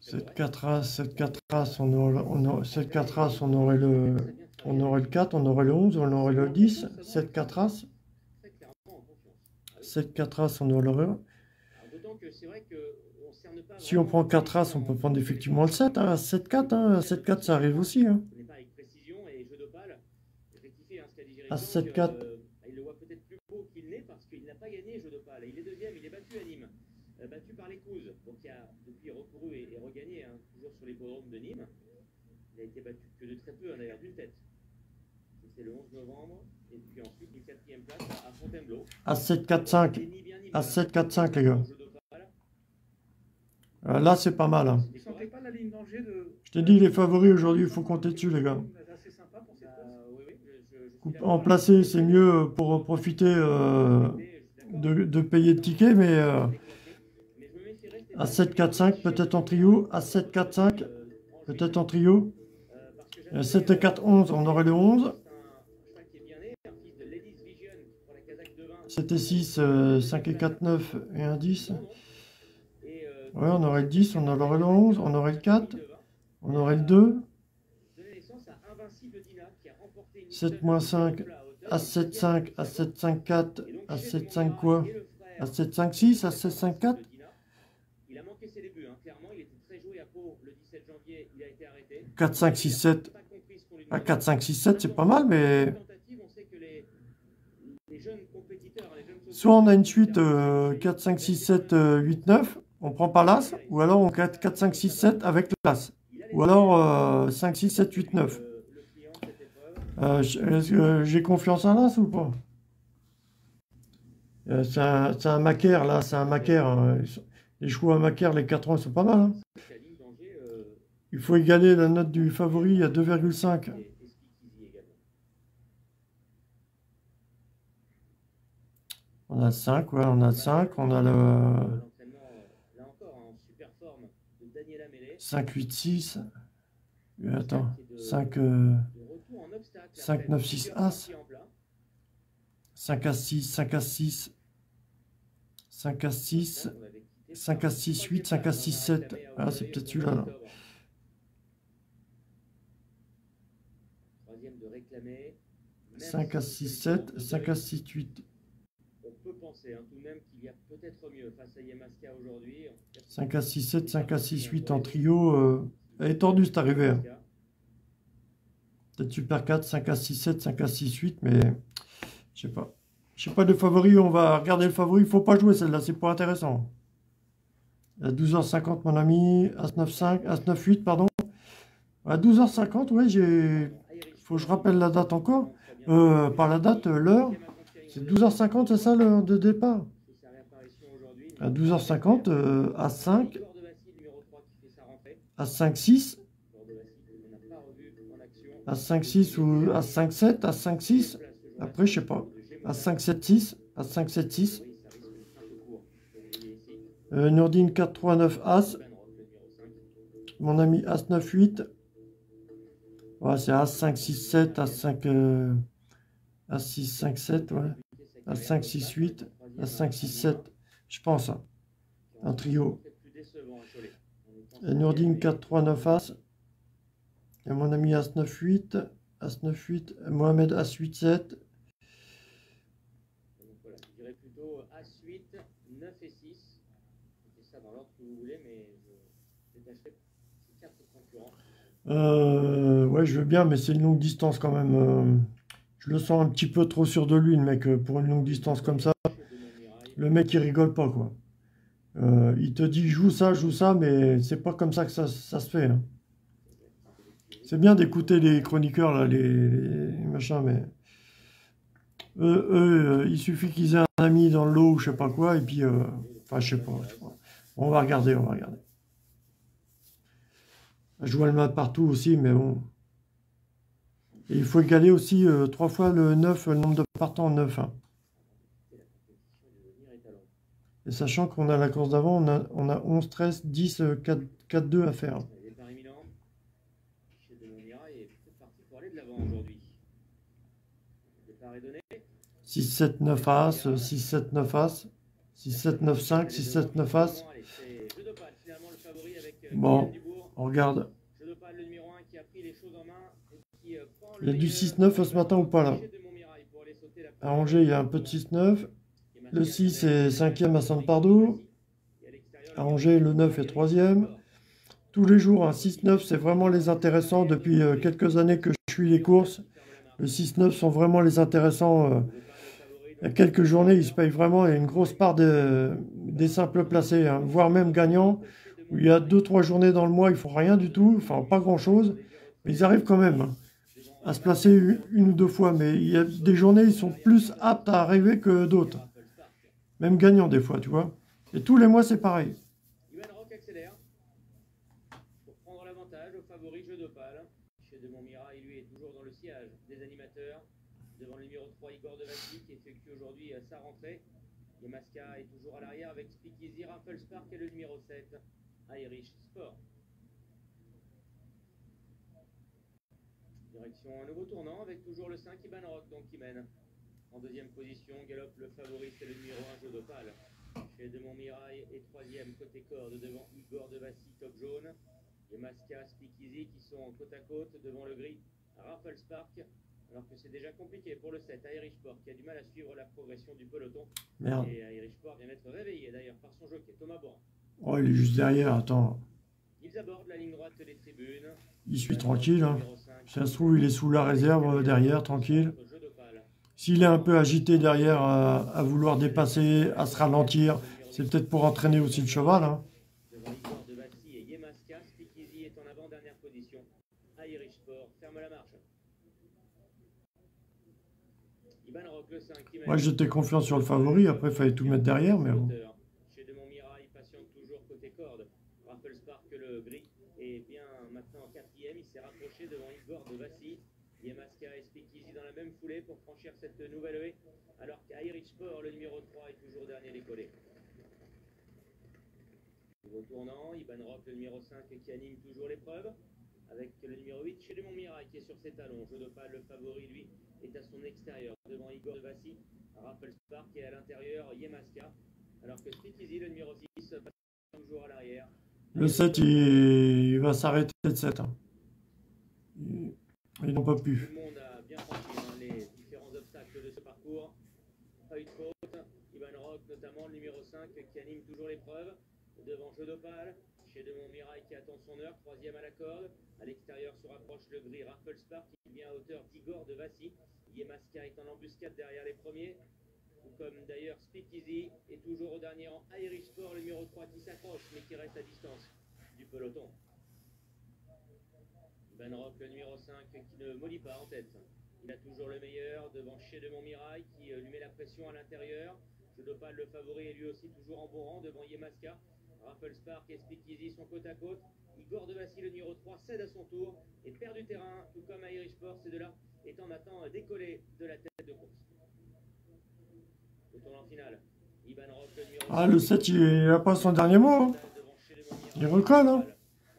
7, 4 As, 7, 4 As, on aurait, on aurait- 7, 4 As, on aurait le, on aurait le 4, on aurait le 11, on aurait le 10. 7, 4 As. 7, 4 As, on aurait le... Si on prend 4 As, on peut prendre effectivement le 7. Hein. 7, 4, hein. 7, 4, ça arrive aussi. Hein. À 7, 4.
euh, il est deuxième, il est battu à Nîmes, battu par les Couzes. Donc il a depuis recouru et, et regagné, toujours sur l'hippodrome de Nîmes. Il a été battu que de très peu, hein, d'ailleurs, d'une tête. C'était le 11 novembre. Et puis ensuite, une quatrième place à Fontainebleau.
À 7, 4, 5.
Et ni bien ni
À
mal.
7, 4, 5, les gars. Euh, Là, c'est pas mal. Hein.
Pas la ligne de.
Je t'ai dit, les favoris aujourd'hui, il faut compter dessus, les gars.
assez sympa pour cette course.
Euh, oui, oui, je, je, je suis
Coupe-
d'accord
En placé, c'est mieux pour profiter euh, de, de payer le ticket, mais euh, à 7, 4, 5, peut-être en trio. À 7, 4, 5,
euh, en
peut-être en trio.
Euh, parce que
Euh,
j'avais
7 et 4, 11, on aurait le 11.
C'est un cheval qui est bien né, un fils de Ladies Vision pour la Kazakh de vin.
7 et 6, 5 et 4, 9 et un 10.
Non, non. Et, euh,
Ouais, on aurait le 10, on aurait le 11, on aurait le 4,
de vin.
on aurait le 2.
Donné naissance à Invincible Dina qui a remporté une
7
seule
moins
course
5,
à hauteur
à
de
7, 5, à 7, 5, 4,
Et donc,
à
chez
7,
son
5
papa
quoi?
Et le frère,
À 7, 5, 6, à 7, 5, 4
Dina, Il a manqué ses débuts, clairement. Il était très joué à Pau le 17 janvier. Il a été arrêté.
4, 5, 6, 7.
Pas compris ce qu'on lui
À
demandait.
4, 5, 6, 7, c'est pas mal, mais
Tentative, on sait que les, les jeunes compétiteurs, les jeunes
soit on a une suite euh, 4, 5, 6, 7, euh, 8, 9, on prend pas l'As, ou alors on 4, 4, 5, 6, 7 avec l'As. Ou alors euh, 5, 6, 7, 8, 9.
le, le client, cette épreuve.
Euh, est-ce que j'ai confiance en l'As ou pas? Euh, C'est un, un macaire, là, c'est un macaire. hein. Les chevaux à macaire, les 4 ans, ils sont pas mal. hein. Il faut égaler la note du favori à 2,5.
et, et Speakeasy également.
On a le 5, ouais, on a le 5, on a le
L'entraînement, euh, là encore, en super forme de Daniela Mellet.
5, 8, 6. Et attends,
qui est de-
5, euh,
de retour en obstacle.
5,
après
9,
plusieurs
6, As.
parties en plat.
5 à 6, 5 à 6, 5 à 6, 5 à 6, 8, 5 à 6, 7. Ah, c'est peut-être celui-là. là.
Troisième de réclamer. Même
5 à
si
6,
c'est une
7,
séance de
5 à
deuil,
6, 8.
Penser hein, tout de même qu'il y a peut-être mieux face à Yamaska aujourd'hui.
5 à 6, 7, 5 à 6, 8 en trio. euh, tordue cette arrivée. hein. Peut-être Super 4, 5 à 6, 7, 5 à 6, 8, mais je sais pas. Je sais pas de favori, on va regarder le favori. Il faut pas jouer celle-là, c'est pas intéressant. À 12h50, mon ami. As 9, 5, As 9, 8, pardon. À 12h50, ouais, j'ai. Faut que je rappelle la date encore. Euh, par la date, euh, l'heure. C'est 12h50, c'est ça l'heure de départ? À 12h50, euh, à 5, à 5, 6, à 5, 6 ou à 5, 7, à 5, 6. Après, je sais pas. À 5, 7, 6, à 5, 7, 6. Euh, Nordine 4, 3, 9, As. Mon ami As 9, 8. Ouais, c'est As 5, 6, 7, As 5, euh, As 6, 5, 7, ouais. As 5, 6, 8, As 5, 6, 7, je pense. Un trio. Et Nordine 4, 3, 9, As. Et mon ami As 9, 8, As 9, 8, Mohamed As 8, 7.
Donc voilà, je dirais plutôt As 8, 9 et 6. C'est ça dans l'ordre que vous voulez, mais je détacherai ces quatre concurrents.
Euh, ouais, je veux bien, mais c'est une longue distance quand même. Je le sens un petit peu trop sûr de lui, le mec, euh, pour une longue distance comme ça. Le mec, il rigole pas, quoi. Euh, il te dit joue ça, joue ça, mais c'est pas comme ça que ça, se fait. hein. C'est bien d'écouter les chroniqueurs, là, les, machins, mais. Eux, euh, il suffit qu'ils aient un ami dans l'eau ou je sais pas quoi, et puis. Enfin, je sais pas, je. On va regarder, on va regarder. Je vois le mat partout aussi, mais bon. Et il faut égaler aussi euh, trois fois le 9, le nombre de partants en 9. hein. Et sachant qu'on a la course d'avant, on a, on a 11, 13, 10, euh, 4, 4, 2 à faire.
Donné.
6, 7, 9 As, euh, 6, 7, 9 As, 6, 7, 9, 5, 6, 7, 9 As.
Euh,
Bon. On regarde.
Pâle, le numéro 1 qui a pris les choses en main et qui euh, prend
Il y a du
meilleur
6-9 ce matin ou pas, là À Angers, il y a un peu de 6-9. Le 6 est 5e à Sainte-Pardoux. À Angers, le 9 est 3e. Tous les jours, un 6-9, c'est vraiment les intéressants. Depuis euh, quelques années que je suis les courses, le 6-9 sont vraiment les intéressants. euh. Il y a quelques journées, ils se payent vraiment. A une grosse part de- des simples placés, hein, voire même gagnants. Où il y a 2-3 journées dans le mois, ils font rien du tout, enfin pas grand-chose. Mais ils arrivent quand même hein, à se placer une, ou deux fois. Mais il y a des journées, ils sont plus aptes à arriver que d'autres. Même gagnants des fois, tu vois. Et tous les mois, c'est pareil.
Devant le numéro 3, Igor Devassy, qui effectue aujourd'hui euh, sa rentrée. Yemaska est toujours à l'arrière avec Speakeasy, Raffles Park et le numéro 7, Irish Sport. Direction un nouveau tournant avec toujours le 5 Iban Rock donc qui mène. En deuxième position, galope le favori, c'est le numéro 1 jeu d'Opale. Chez de Montmirail et troisième côté corde devant Igor Devassy, top jaune. Et Masca, Speakeasy qui sont côte à côte devant le gris Raffles Park. Alors que c'est déjà compliqué pour le 7 Irish Sport qui a du mal à suivre la progression du peloton.
Merde.
Et Irish Sport vient d'être réveillé d'ailleurs par son jockey Thomas Boran.
Oh, il est juste derrière, attends.
Ils abordent la ligne droite des tribunes.
Il suit tranquille. Hein.
Numéro 5,
Si ça se trouve, il est sous la réserve euh, derrière, tranquille. S'il est un peu agité derrière à, à vouloir dépasser, à se ralentir, c'est peut-être pour entraîner aussi le cheval. Hein.
Devant Igor de Vassy et Yemaska, Speakeasy est en avant-dernière position. Irish Sport ferme la marche. Iban Rock, le 5, qui mène.
Moi, j'étais confiant sur le favori. Après, il fallait tout mettre derrière. Mais bon.
Chez De Montmirail, patiente toujours côté corde. Raffles Park, le gris, est bien maintenant en quatrième. Il s'est rapproché devant Igor de Vassy. Yemaska et Speakeasy dans la même foulée pour franchir cette nouvelle haie. Alors qu'Irish Sport, le numéro 3, est toujours dernier décollé. Nouveau tournant, Iban Rock, le numéro 5, qui anime toujours l'épreuve. Avec le numéro 8 chez Montmirail qui est sur ses talons. Jeu de pas, le favori, lui, est à son extérieur. Devant Igor de Vassy, Raffles Park et à l'intérieur Yemaska. Alors que Speakeasy, le numéro 6, passe toujours à l'arrière.
Le 7, il, il va s'arrêter de 7. hein. Il, n'en peut
Tout le monde a bien franchi De faute. Ivan Rock, notamment le numéro 5, qui anime toujours l'épreuve. Devant Jeu d'Opale, chez De Montmirail qui attend son heure, troisième à la corde. À l'extérieur se rapproche le gris Raffles Park qui vient à hauteur d'Igor de Vassy. Yemaska est en embuscade derrière les premiers. Comme d'ailleurs Speakeasy et toujours au dernier rang Irish Sport, le numéro 3 qui s'accroche mais qui reste à distance du peloton. Iban Rock, le numéro 5, qui ne maudit pas en tête. Il a toujours le meilleur devant Chez de Montmirail qui euh, lui met la pression à l'intérieur. Jodopal, le favori, est lui aussi toujours en bon rang devant Yemaska. Raffle Spark et Speakeasy sont côte à côte. Igor de Vassy, le numéro 3, cède à son tour et perd du terrain, tout comme à Irish Sport, ces deux-là étant maintenant euh, décollés de la tête de course. Le tournant final. Iban Rock, le numéro
Ah, le 7, il n'a pas son dernier mot. hein. Il recolle, hein.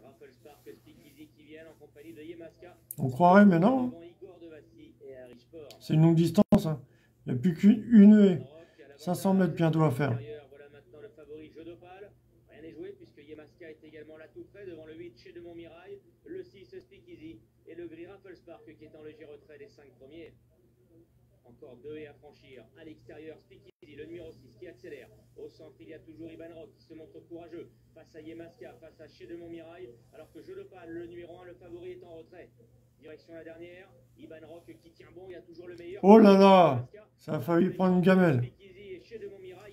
Raffle Spark, Speakeasy qui viennent en compagnie de Yemaska.
On croirait, mais non.
Devant Igor de Vassy et Irish Sport.
C'est une longue distance. hein. Il n'y a plus qu'une haie.
Rock à l'avant
500 mètres bientôt à faire.
Voilà maintenant le favori jeu d'opale. Rien n'est joué puisque Yemaska est également là tout près devant le 8 chez de Montmirail, le 6 Speakeasy et le gris Raffles Spark qui est en léger retrait des 5 premiers. Encore deux et à franchir. À l'extérieur, Speakeasy, le numéro 6 qui accélère. Au centre, il y a toujours Iban Rock qui se montre courageux face à Yemaska, face à Chez de Montmirail, alors que Jeu de Pâle, le numéro 1, le favori est en retrait. Direction la dernière, Iban Rock qui tient bon, il y a toujours le meilleur.
Oh là là Ça a failli prendre une gamelle.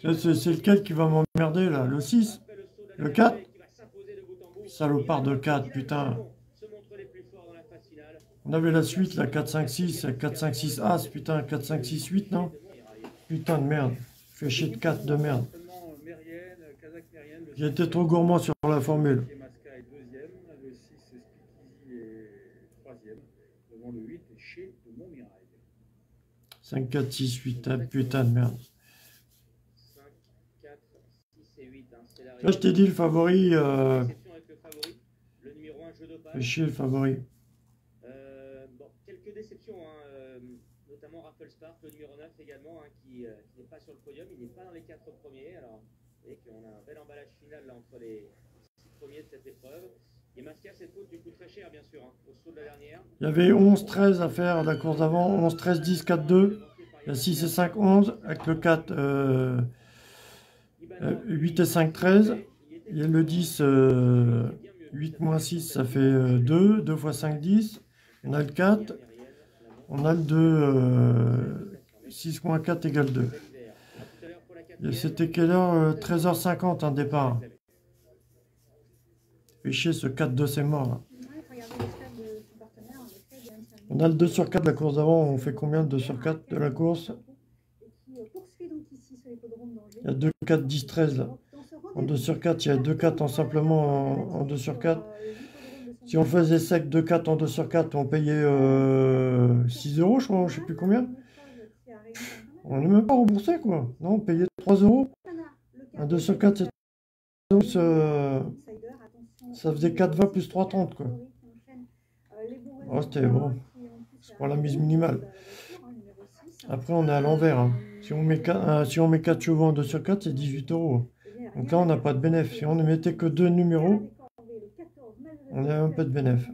C'est- lequel qui va m'emmerder là Le 6
Après le saut
Le
d'Alain
4
qui va s'imposer de bout en bout.
Salopard de
Iban
4,
Rock,
putain. On avait la suite, la 4, 5, 6, 4, 5, 6 As, putain, 4, 5, 6, 8, non Putain de merde. Fais chier de 4 de merde. Été trop gourmand sur la formule.
Yemaska est deuxième, le 6 Speakeasy est troisième, devant le 8 et chez de Montmirail.
5, 4, 6, 8, ah, putain de merde.
5, 4, 6 et 8. hein,
Là, je t'ai dit le favori, euh,
Exception avec le favori, le numéro 1 jeu d'opale.
fais chier le favori.
Euh, bon, quelques déceptions, hein, euh, notamment Raffle Spark, le numéro 9 également, hein, qui, euh, qui n'est pas sur le podium, il n'est pas dans les 4 premiers. Alors, vous voyez qu'on a un bel emballage final là, entre les 6 premiers de cette épreuve.
Il y avait 11, 13 à faire la course d'avant. 11, 13, 10, 4, 2. Il y a 6 et 5, 11. Avec le 4, euh, euh, 8 et 5, 13. Il y a le 10, euh, 8 moins 6, ça fait euh, 2. 2 fois 5, 10. On a le 4. On a le 2. euh, 6 moins 4 égale 2. Et C'était quelle heure euh, 13h50 un départ. Chier ce 4-2, c'est mort. là. On a le 2 sur 4 de la course d'avant. On fait combien de 2 sur 4 de la course?
Euh.
Il y a 2, 4, 10, 13 là. En
rendez-vous,
2 sur 4, il y a 2, 4 en simplement en, en 2 sur 4.
euh,
Si on faisait sec 2, 4 en 2 sur 4, on payait euh, 6 euros, je crois, je sais plus combien. On n'est même pas remboursé quoi. Non, on payait 3 euros. Un 2 sur 4, c'est 3 euros, euh, ça faisait 4,20 plus 3,30 quoi. Oh, c'était bon. Je prends la mise minimale. Après, on est à l'envers. hein. Si, on met 4, euh, si on met 4 chevaux en 2 sur 4, c'est 18 euros. Donc là, on n'a pas de bénéfice. Si on ne mettait que deux numéros, on a un peu de bénéfice.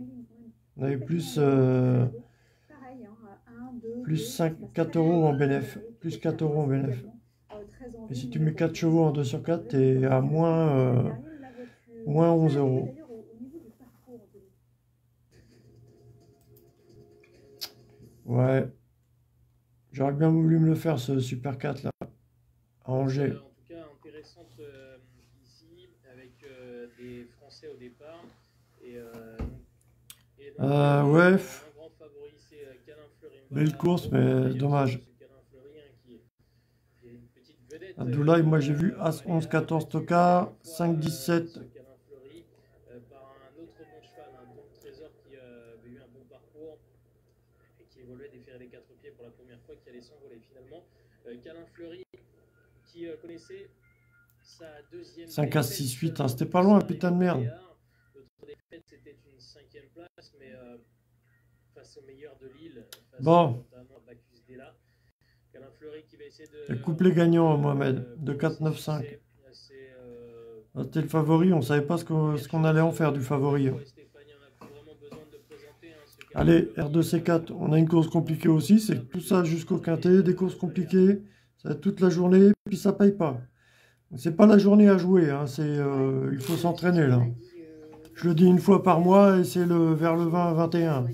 On avait plus, euh, plus 5, 4 euros en bénéfice. Plus 4 euros en bénéfice. Et si tu mets 4 chevaux en 2 sur 4, tu es à moins, euh, moins 11 euros. Ouais. J'aurais bien voulu me le faire, ce Super 4 là. À Angers.
En tout cas, intéressante euh, ici, avec euh, des Français au départ. Et, euh, et donc,
Euh,
euh,
ouais.
Un grand favori, c'est Calin Fleury.
Belle course, mais dommage.
c'est Calin Fleury, hein, qui est- qui est une petite vedette,
Abdoulaye,
euh,
moi j'ai vu As 11, 14 Tocard, 5, 17.
ce Calin Fleury, euh, par un autre bon cheval, un bon trésor qui euh, avait eu un bon parcours et qui évoluait déférer les quatre pieds pour la première fois, qui allait s'envoler finalement. Euh, Calin Fleury qui euh, connaissait sa deuxième
5 à
défaite,
6, 8, hein,
euh,
c'était pas loin, putain de merde.
L'autre défaite, c'était une cinquième place, mais euh, face au meilleur de Lille, face
Bon.
notamment à Della. Calin Fleury qui va essayer de.
Le couplet gagnant,
euh,
Mohamed, de
euh,
4-9-5.
c'est- c'est, euh,
Ah, C'était le favori, on savait pas ce qu'on qu'on allait en faire du favori. hein.
Stéphanie, on a plus vraiment besoin de le présenter, hein, ce
Allez,
Calin
R2C4, on a une course compliquée aussi, c'est tout ça jusqu'au quintet, des courses compliquées, ça va être toute la journée, puis ça paye pas. C'est pas la journée à jouer, hein, c'est, euh, il faut s'entraîner là. Je le dis une fois par mois et c'est le, vers le 20 à 21.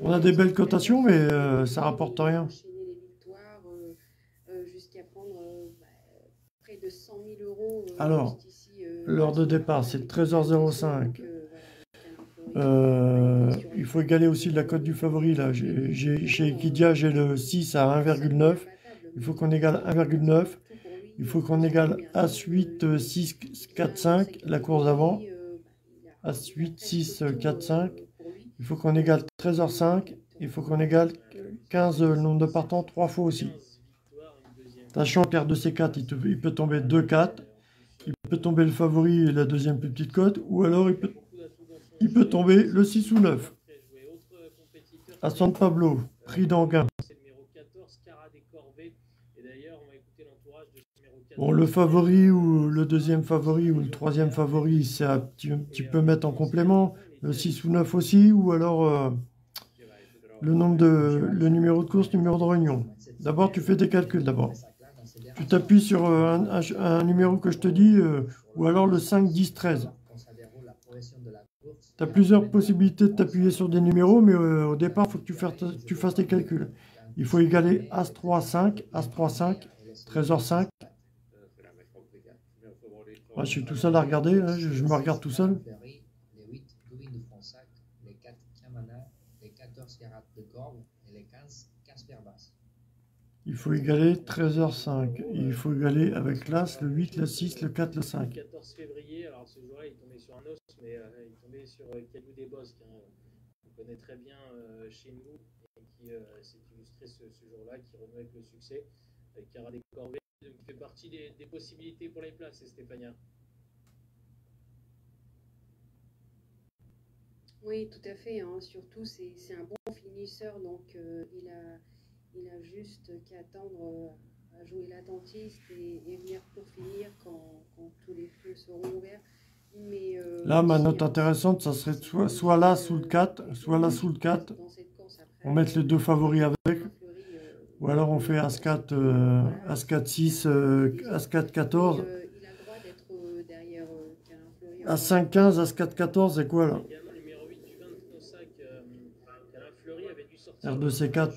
On a des belles cotations, mais euh, ça rapporte rien.
Enchaîner les victoires jusqu'à prendre près de 100 000 euros.
Alors, l'heure de départ, c'est
de la
13h05.
Euh,
Euh, il faut égaler aussi la cote du favori. Là. J'ai- j'ai- chez Equidia, j'ai le 6 à 1,9. Il faut qu'on égale 1,9. Il faut qu'on égale As8, 6, 4, 5, la course d'avant. As8, 6, 4, 5. Il faut qu'on égale 13h05. Il faut qu'on égale 15 le nombre de partants trois fois aussi.
15 victoires, une deuxième
Sachant que de C4, il, te- il peut tomber 2-4. Il peut tomber le favori et la deuxième plus petite cote. Ou alors il peut,
beaucoup d'atouts dans son
il peut tomber le 6 ou 9.
Après, jouer autre compétiteur.
À San Pablo, prix d'Anguin.
C'est le numéro 14, Cara des Corvées. Et d'ailleurs, on va écouter l'entourage de ce numéro 14.
Bon, le favori ou le deuxième favori ou le troisième favori, c'est à- tu, tu peux mettre en complément. Le 6 ou 9 aussi. Ou alors euh, le nombre de le numéro de course, numéro de réunion. D'abord, tu fais des calculs d'abord. Tu t'appuies sur euh, un, un- un numéro que je te dis, euh, ou alors le 5, 10, 13. Tu plusieurs possibilités de t'appuyer sur des numéros, mais euh, au départ, il faut que tu fasses, tu fasses tes calculs. Il faut égaler As 3, 5, As 3, 5, 13h 5. Moi, je suis tout seul à regarder, hein, je me regarde tout seul.
Les 8 Douvin de Fronsac, les 4 Camana, les 14 Yarat de Corbe et les 15 Casper Bass.
Il faut égaler 13h05. Il faut égaler avec l'As, le 8, le 6, le 4, le
Le
5.
14 février, alors ce jour-là, il tombait sur un os, mais euh, il tombait sur euh, Caillou des Bosques, hein, qu'on connaît très bien euh, chez nous, et qui euh, s'est illustré ce, ce jour-là, qui renoue avec le succès, avec Cara des Corvées, donc il fait partie des, des possibilités pour les places, c'est Stéphania.
Oui, tout à fait. hein. Surtout, c'est c'est un bon finisseur, donc euh, il, a, il a juste qu'à attendre euh, à jouer l'attentiste et, venir pour finir quand, tous les feux seront ouverts. Euh,
là, ma note
euh,
intéressante, ça serait soit, soit là sous le 4, soit là sous le 4. On met les deux favoris avec. Ou alors on fait As-4-6, euh, As-4, 14. As-5, 15, As-4, 14, c'est quoi là
R2, C4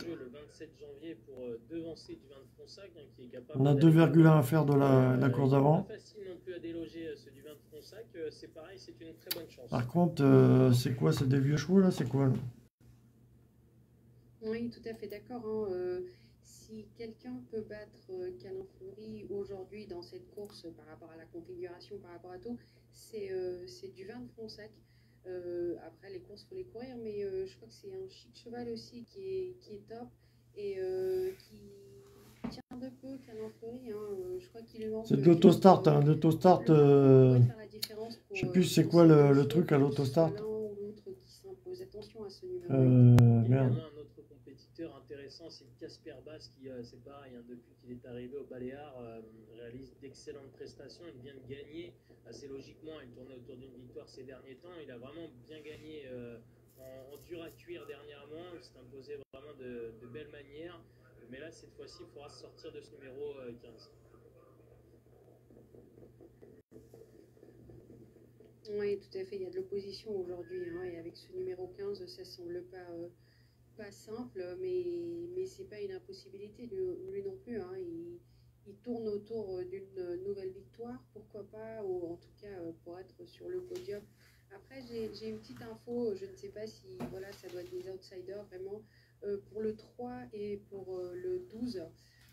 devancer du 20 de Fronsac, hein, qui est capable
On a
d'aller
2,1 à faire de la, la course d'avant.
Pas facile non plus à déloger euh, ceux du 20 de Fronsac, euh, c'est pareil, c'est une très bonne chance.
Par contre, euh, c'est quoi C'est des vieux chevaux là C'est quoi là?
Oui, tout à fait d'accord. hein, euh, si quelqu'un peut battre euh, Calin Fleury aujourd'hui dans cette course par rapport à la configuration, par rapport à tout, c'est euh, c'est du vin de Fronsac. Euh, après, les courses, il faut les courir, mais euh, je crois que c'est un chic cheval aussi qui est, qui est top et euh, qui tient de peu Calin Fleury. hein, euh, je crois qu'il manque
C'est de l'autostart.
euh,
Hein. L'autostart,
le-
euh, je sais
euh,
plus c'est quoi le, le truc à l'autostart.
qui. Attention à ce numéro.
Euh,
Il y a
merde.
un autre compétiteur intéressant, c'est Casper Bass, qui, euh, c'est pareil, hein, depuis qu'il est arrivé au Baléares, euh, réalise d'excellentes prestations. Il vient de gagner assez logiquement. Il tournait autour d'une victoire ces derniers temps. Il a vraiment bien gagné euh, en, en dur à cuire dernièrement. Il s'est imposé vraiment de, de belle manière. Mais là, cette fois-ci, il faudra sortir de ce numéro euh, 15.
Oui, tout à fait. Il y a de l'opposition aujourd'hui. hein, et avec ce numéro 15, ça semble pas, euh, pas simple, mais, mais c'est pas une impossibilité lui, non plus. hein. Il, il tourne autour euh, d'une nouvelle victoire, pourquoi pas, ou en tout cas euh, pour être sur le podium. Après, j'ai une petite info, je ne sais pas si voilà, ça doit être des outsiders vraiment. Euh, pour le 3 et pour euh, le 12.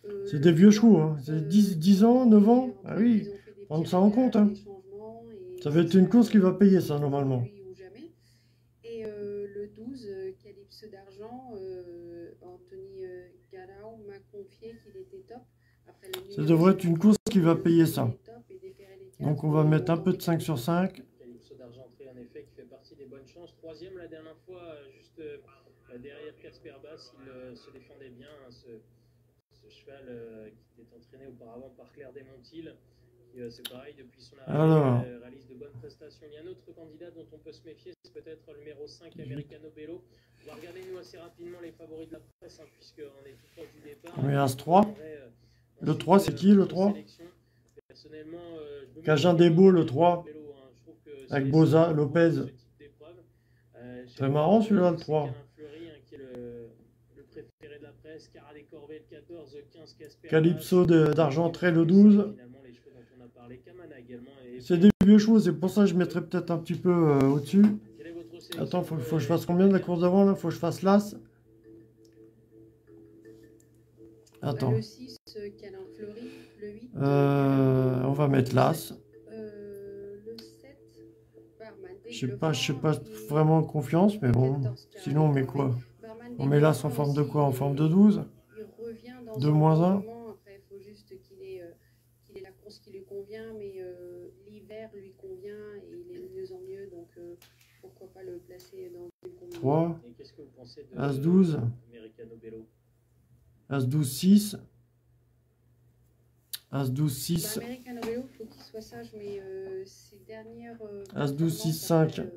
euh,
C'est des vieux
3,
chevaux, hein. C'est 10 10 ans, 9 ans?
en
Ah
fait,
oui.
fait
prendre ça en compte, hein. Ça va être une course qui va payer ça normalement.
ou jamais. Et euh, le 12, euh, Calypso d'argent, euh, Anthony euh, Garau m'a confié qu'il était top. Après,
Ça devrait être une course qui va payer ça. Donc on va
euh,
mettre un peu de 5 sur 5.
Calypso d'Argentré, en effet, qui fait chances. Troisième la dernière fois, euh, juste euh, derrière Casper Bass, il euh, se défendait bien, hein, ce, ce cheval qui était entraîné auparavant par Claire Desmontil. C'est pareil, depuis son arrivée,
Alors.
euh, réalise de bonnes prestations. Il y a un autre candidat dont on peut se méfier, c'est peut-être le numéro 5, Americano Bello. On va regarder nous assez rapidement les favoris de la presse, hein, puisqu'on est tout proche du départ.
3.
Euh,
Le
ensuite,
3, c'est qui, le
notre
3
sélection. Personnellement, euh,
Cajun
du
le 3.
vélo, hein. Je trouve que
Avec Boza, Lopez.
Ce type d'épreuve. Chez
Très
les
marrant, celui-là, le
c'est
3.
Calin Fleury, hein, qui est le, le préféré de la presse. Le 14, 15, Casper.
Calypso d'Argentré, le 12.
Finalement, les chevaux dont on a parlé, Camana également. Et
C'est des vieux chevaux, c'est pour ça que je mettrais peut-être un petit peu euh, au-dessus. Attends, faut, faut que je fasse combien de la course d'avant là? Faut que je fasse l'As
Bah,
Attends.
le 6, euh, Calin Fleury. Le 8.
Euh, on va mettre l'As.
Euh, le 7, Barman.
Je sais pas, je sais pas vraiment confiance, mais bon. Sinon, on met quoi On met l'As en forme de quoi En forme de 12
Il revient dans
Deux
un
moins
bon
un.
moment. Après, il faut juste qu'il ait, euh, qu'il ait la course qui lui convient, mais euh, l'hiver lui convient et il est de mieux en mieux, donc euh, pourquoi pas le placer dans une combinaison.
3,
Et qu'est-ce que vous pensez de
As 12.
Americano Bello?
As 12, 6. As 12, 6.
Bah, American Vélo, il faut qu'il soit sage, mais euh, ces dernières. euh,
As 12, 6,
performances
5.
Après,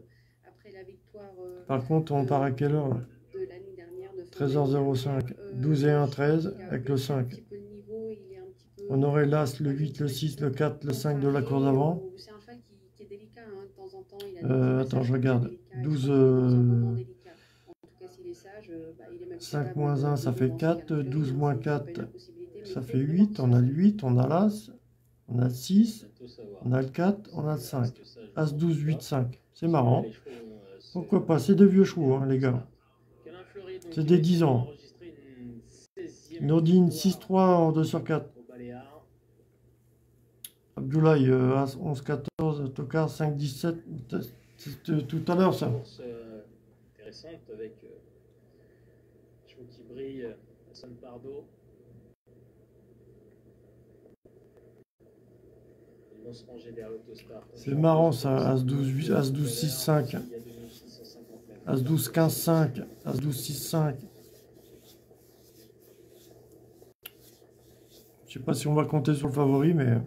après la victoire euh,
Par contre, on part à quelle heure là?
de l'année dernière de
13h05.
Euh,
12 et 1, 13
il a
avec le
baissé un
5.
petit peu le niveau, il est un petit peu-
On aurait l'As, le 8, le 6, le 4, le 5 de la course d'avant.
C'est un cheval qui, qui est délicat, hein, de temps en temps. Il a
attends, je regarde.
délicats,
12,
il est dans un moment
euh,
délicat. En tout cas, s'il est sage, euh, bah, il est même
5
capable
moins
de-
1, ça fait
relancer
4.
Calin
12
Fleury,
moins
hein, c'est pas
4,
une impossibilité, mais
ça fait
faut vraiment
8.
qu'il
On a le
sage.
8, on a l'As, on a le 6,
Bientôt savoir.
on a le 4, on a le 5.
Est-ce que ça, je
As
pense
12,
pas.
8, 5. C'est marrant.
Euh,
Pourquoi pas? C'est des vieux chevaux, hein, les gars. C'est des
a
10 ans.
enregistré une 16e
Nordine
victoire
6-3 en 2 sur 4.
au Baléares.
Abdoulaye euh, As 11-14, Tokar 5-17. C'était tout à l'heure ça.
euh, intéressante avec euh, qui euh, Hassan Pardo. Vont se ranger derrière l'autostart.
C'est marrant, ça, As 12, 8, As 12, 6, 5.
Il y a 2650 mètres.
As 12, 15, 5. As 12, 6, 5. Je sais pas si on va compter sur le favori, mais.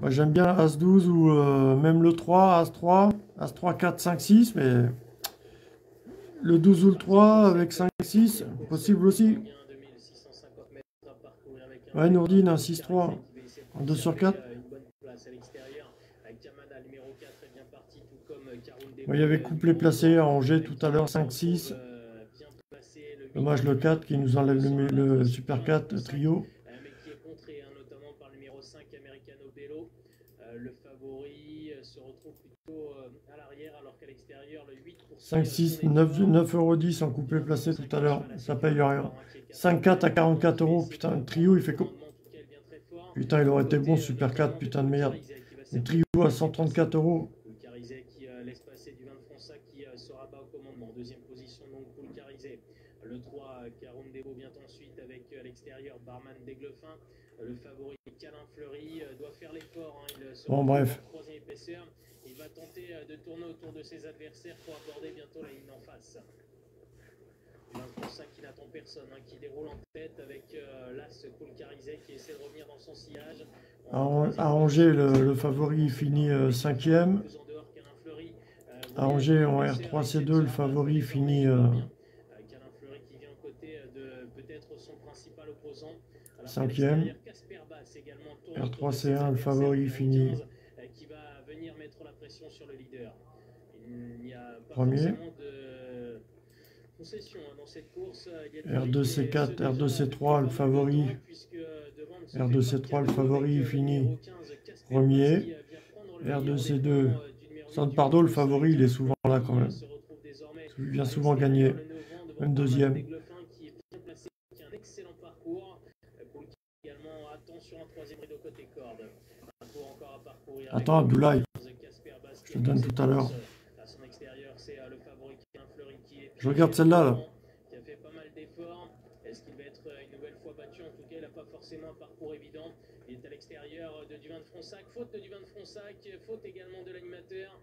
Moi j'aime bien As 12 ou euh, même le 3, As 3, As 3, 4, 5, 6, mais. Le 12 ou le 3 avec 5, 6, possible aussi.
Il y a un 2650 mètres à parcourir avec un
Ouais, Nourdine, un
Carizet
6-3. En 2 sur 4.
conserver, euh, Une bonne place à l'extérieur. Avec Kamana, numéro 4, est bien parti, tout comme Caroune Desbois,
Ouais, il y avait couplet
numéro
placé à
3,
Angers tout à l'heure,
qui, on
5-6.
trouve, euh,
Dommage le 4 qui nous enlève le, le Super 4 trio.
euh, hein, le numéro 5 Americano Bello. Euh, le favori se retrouve plutôt à l'arrière alors qu'à l'extérieur le 8
5, 6, 9, 9 euros 10 en couplet placé tout à l'heure. Ça paye rien. 5, 4 à 44 euros. Putain, le trio il fait quoi Putain, il aurait été bon, Super 4, putain de merde. Le trio à 134 euros.
Poulcarizet qui euh, laisse passer du vin de Fronsac qui euh, se rabat au commandement. Deuxième position donc Poulcarizet. Le 3, euh, Caroune Debo vient ensuite avec à l'extérieur Barman Daiglefin. Euh, le favori Calin Fleury doit faire l'effort. hein. Il se
Bon, bref.
troisième épaisseur. Il va tenter de tourner autour de ses adversaires pour aborder bientôt la ligne en face. Du vin de Fronsac qui n'attend personne, hein, qui déroule en tête avec euh, l'As qui essaie de revenir dans son sillage.
À, à Angers, le, le favori finit 5ème. À Angers, en R3C2, le favori finit. euh, Cinquième.
qu'à l'extérieur, Casper Bass également tourne autour de ses
R3C1, le favori
numéro
finit.
15, euh, Qui va venir mettre la pression sur le leader. Il n'y a pas
Premier.
de concession hein, dans cette course. Il y a du
R2C4,
rythme et ce
R2C3,
désormais
le favori.
euh, devant ne se fait
R2C3,
pas de
le favori
avec, euh, le
finit
numéro 15, Casper
premier.
Bass, qui, euh, vient prendre le meilleur des
R2C2,
plans, euh, du numéro
San
8,
Pardo, le favori, il est souvent là quand même. Il vient souvent gagner. Même deuxième.
Euh,
Attends, Abdoulaye.
15, Casper Bass,
Je te donne tout à l'heure.
cette course. À son extérieur, c'est euh, le favori Calin Fleury qui est
Je regarde celle-là, là.
qui a fait pas mal d'efforts. Est-ce qu'il va être euh, une nouvelle fois battu? En tout cas, il n'a pas forcément un parcours évident. Il est à l'extérieur euh, de Duvin de Fronsac. Faute de Duvin de Fronsac, faute également de l'animateur.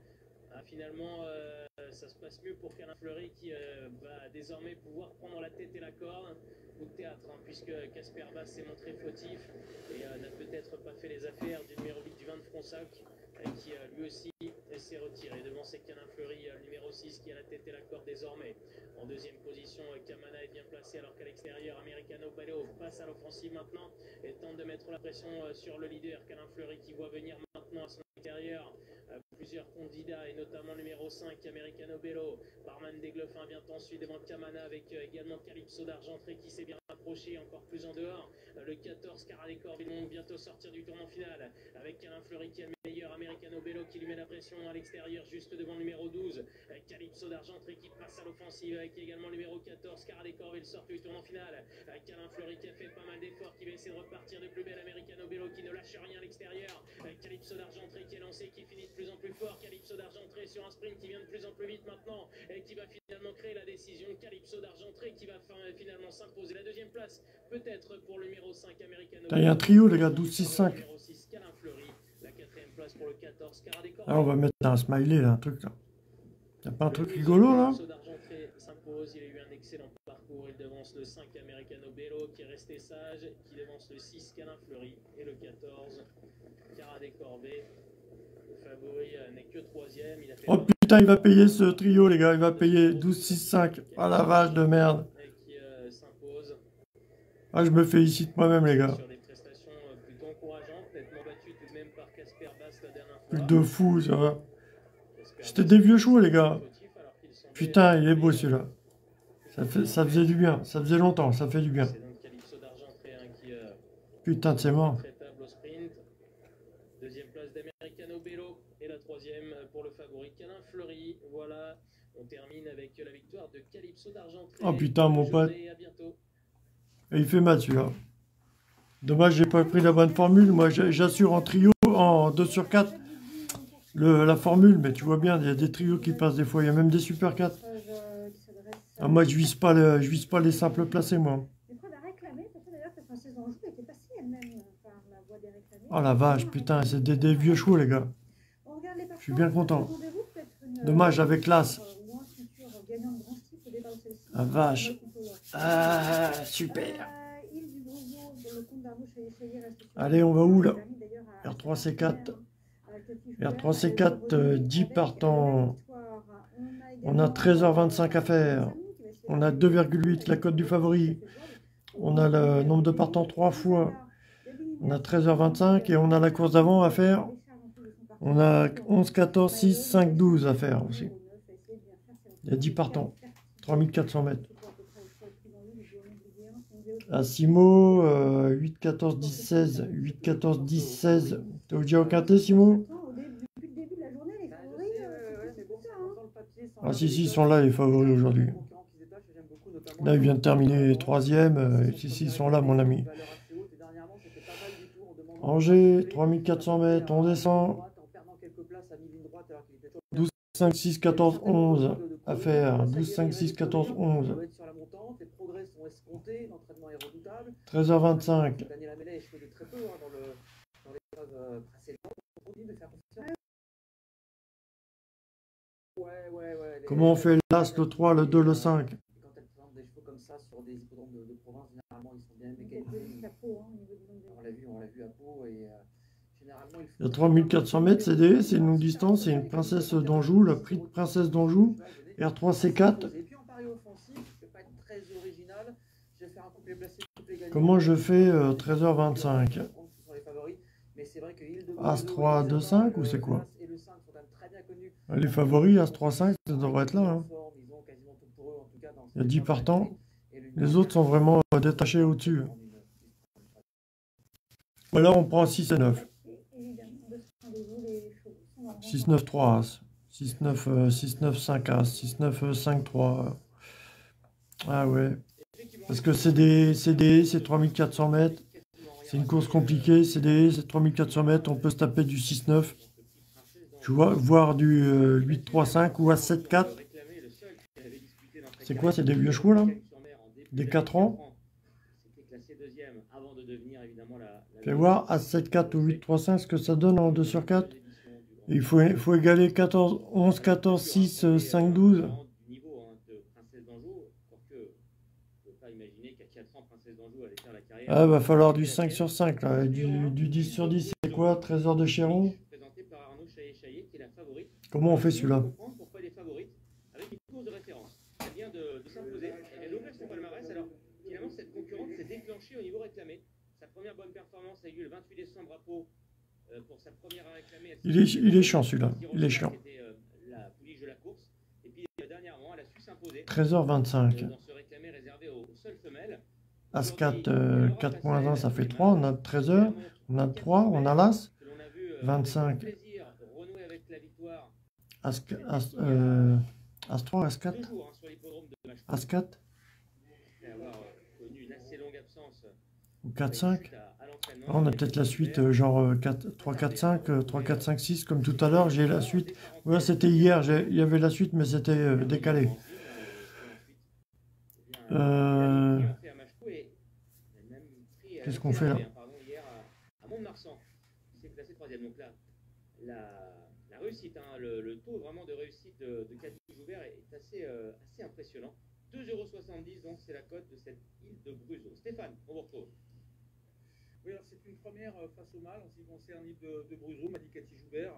Ah, finalement, euh, ça se passe mieux pour Calin Fleury qui va désormais pouvoir prendre la tête et la corde. De théâtre, hein, puisque Casper Bass s'est montré fautif et n'a peut-être pas fait les affaires du numéro 8 du 20 de Fronsac, qui euh, lui aussi s'est retiré. Devant c'est Calin Fleury, euh, numéro 6, qui a la tête et la corde désormais. En deuxième position, euh, Kamana est bien placé alors qu'à l'extérieur, Americano Bello passe à l'offensive maintenant et tente de mettre la pression sur le leader. Calin Fleury qui voit venir maintenant à son extérieur euh, plusieurs candidats et notamment numéro 5, Americano Bello. Barman Daiglefin vient ensuite devant Kamana avec également Calypso d'Argentré qui s'est bien rapproché encore plus en dehors. Le 14, Caradécor, il monte bientôt sortir du tournant final. Avec Alain Fleury qui est meilleur. Americano Bello qui lui met la pression à l'extérieur, juste devant le numéro 12. Calypso d'Argentré qui passe à l'offensive avec également le numéro 14, Caradécor, il sort du tournant final. Avec Alain Fleury qui a fait pas mal d'efforts, qui va essayer de repartir de plus belle. Americano Bello qui ne lâche rien à l'extérieur. Calypso d'Argentré qui est lancé, qui finit de plus en plus fort. Calypso d'Argentré sur un sprint qui vient de plus en plus vite maintenant et qui va finalement créer la décision. Calypso d'Argentré qui va finalement s'imposer la deuxième place, peut-être pour le numéro 5 américain.
Il y a un trio, les gars, 12-6-5. Ah, on va mettre un smiley, là, un truc là. Y'a pas un truc rigolo là
s'impose, il a eu un excellent parcours, il devance le 5 Americano Bello qui est resté sage, qui devance le 6 Calin Fleury et le 14 Cara Corvée. Le favori euh, n'est que troisième. Il a fait
oh putain, il va payer ce trio, les gars, il va payer 12-6-5. Ah la vache de merde.
Euh,
ah, je me félicite moi-même, les gars.
Sur des prestations euh, plutôt encourageantes, nettement battues tout de même par Casper Bass la dernière fois.
Truc de fou, ça va. C'était des vieux chevaux, les gars. Putain, il est beau celui-là. Ça, faisait du bien. Ça faisait longtemps, ça fait du bien. Putain, c'est mort.
Deuxième place d'Americano Bello et la troisième pour le favori Fleury. Voilà, on termine avec la victoire de Calypso.
Oh putain, mon pote. Et il fait mal celui-là. Dommage, j'ai pas pris la bonne formule. Moi, j'assure en trio, en 2 sur 4 le, la formule, mais tu vois bien, il y a des trios qui passent des fois, il y a même des super 4. Ah, moi, je vise pas, le, je vise pas les simples placés, moi. Oh la vache, putain, c'est des, des, vieux chevaux, les gars. Je suis bien content. Dommage avec l'As. La vache. Ah, super. Allez, on va où, là R3C4. R3C4, 10 partants. On a 13h25 à faire. On a 2,8 la cote du favori. On a le nombre de partants 3 fois. On a 13h25 et on a la course d'avant à faire. On a 11, 14, 6, 5, 12 à faire aussi. Il y a 10 partants. 3400 mètres. Simo, 8, 14, 10, 16. 8, 14, 10, 16. T'es déjà au quintet, Simo Ah si, si, ils sont là, les favoris aujourd'hui. Là, il vient de terminer troisième. Euh, si, si, ils sont là, mon ami. Angers, 3400 mètres, on descend. 12, 5, 6, 14, 11 à faire. 12, 5, 6, 14, 11. 13h25. Comment on fait l'As, le 3, le 2, le 5
Quand elles présentent des chevaux comme ça sur des hippodromes de, de, province, généralement ils sont bien mécanisés. On l'a vu, on l'a vu à Pau et euh, généralement il
y a 3400 mètres, c'est c'est une longue distance, c'est une princesse d'Anjou, le prix de princesse d'Anjou, R3C4.
Et puis en pari offensif, je vais pas être très original, je vais faire un couplet placé, couplet gagné.
Comment je fais euh, 13h25 As 3, 2, 5 ou c'est quoi? les favoris, As 3-5, ça devrait être là. Hein. Il y a 10 partants. Les autres sont vraiment détachés au-dessus. Ou alors on prend 6 et 9. 6, 9, 3 As. 6, 9, 6, 9, 5 As. 6, 9, 5, 3. Ah ouais. Parce que CD, CD c'est 3400 mètres. C'est une course compliquée. CD, c'est 3400 mètres. On peut se taper du 6-9. Tu vois, voir du 8-3-5 ou à 7-4. C'est quoi C'est des vieux chevaux là? Des 4 ans? Fais voir à 7-4 ou 8-3-5 ce que ça donne en 2 sur 4. Il faut, égaler 14, 11, 14, 6, 5, 12. Ah, va falloir du 5 sur 5, là. Du, du 10 sur 10, c'est quoi 13 heures de Chéron Comment on fait celui-là Il est, il est chiant celui-là, il est chiant. 13h25. As-4, euh, 4 moins 1, ça fait 3. On a 13 heures. On a 3. On a l'As. 25. As, As, euh, As-3, As-4. As-4. Ou 4-5. on a peut-être la suite, euh, genre 4, 3, 4, 5, 3, 4, 5, 6, comme tout à l'heure. J'ai la suite. Ouais, c'était hier. Il y avait la suite, mais c'était euh, décalé. Euh... Qu'est-ce qu'on fait là
À Mont-de-Marsan, qui s'est classé troisième. Donc là, la, la réussite, hein, le, le, taux vraiment de réussite de, de Cathy Joubert est assez, euh, assez impressionnant. 2,70€, donc c'est la cote de cette île de Bruzo. Stéphane, on vous retrouve.
Oui, alors c'est une première euh, face au mal en ce qui concerne l'île de, de Bruzo, m'a dit Cathy Joubert.